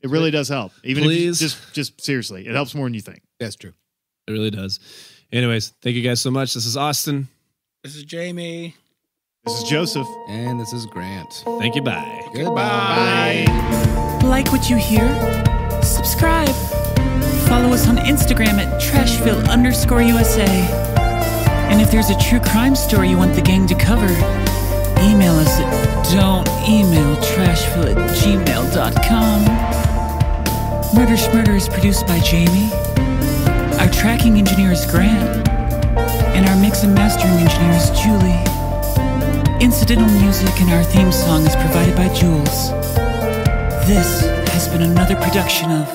It really does help. Even Please. if you just just seriously, it helps more than you think. That's true. It really does. Anyways, thank you guys so much. This is Austin. This is Jamie. This is Joseph. And this is Grant. Thank you. Bye. Goodbye. Like what you hear? Subscribe. Follow us on Instagram at Trashville underscore USA. And if there's a true crime story you want the gang to cover, email us at don't email trashville at gmail.com. Murder Schmurder is produced by Jamie. Our tracking engineer is Grant, and our mix and mastering engineer is Julie. Incidental music and our theme song is provided by Jules. This has been another production of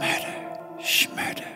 Murder Schmurder.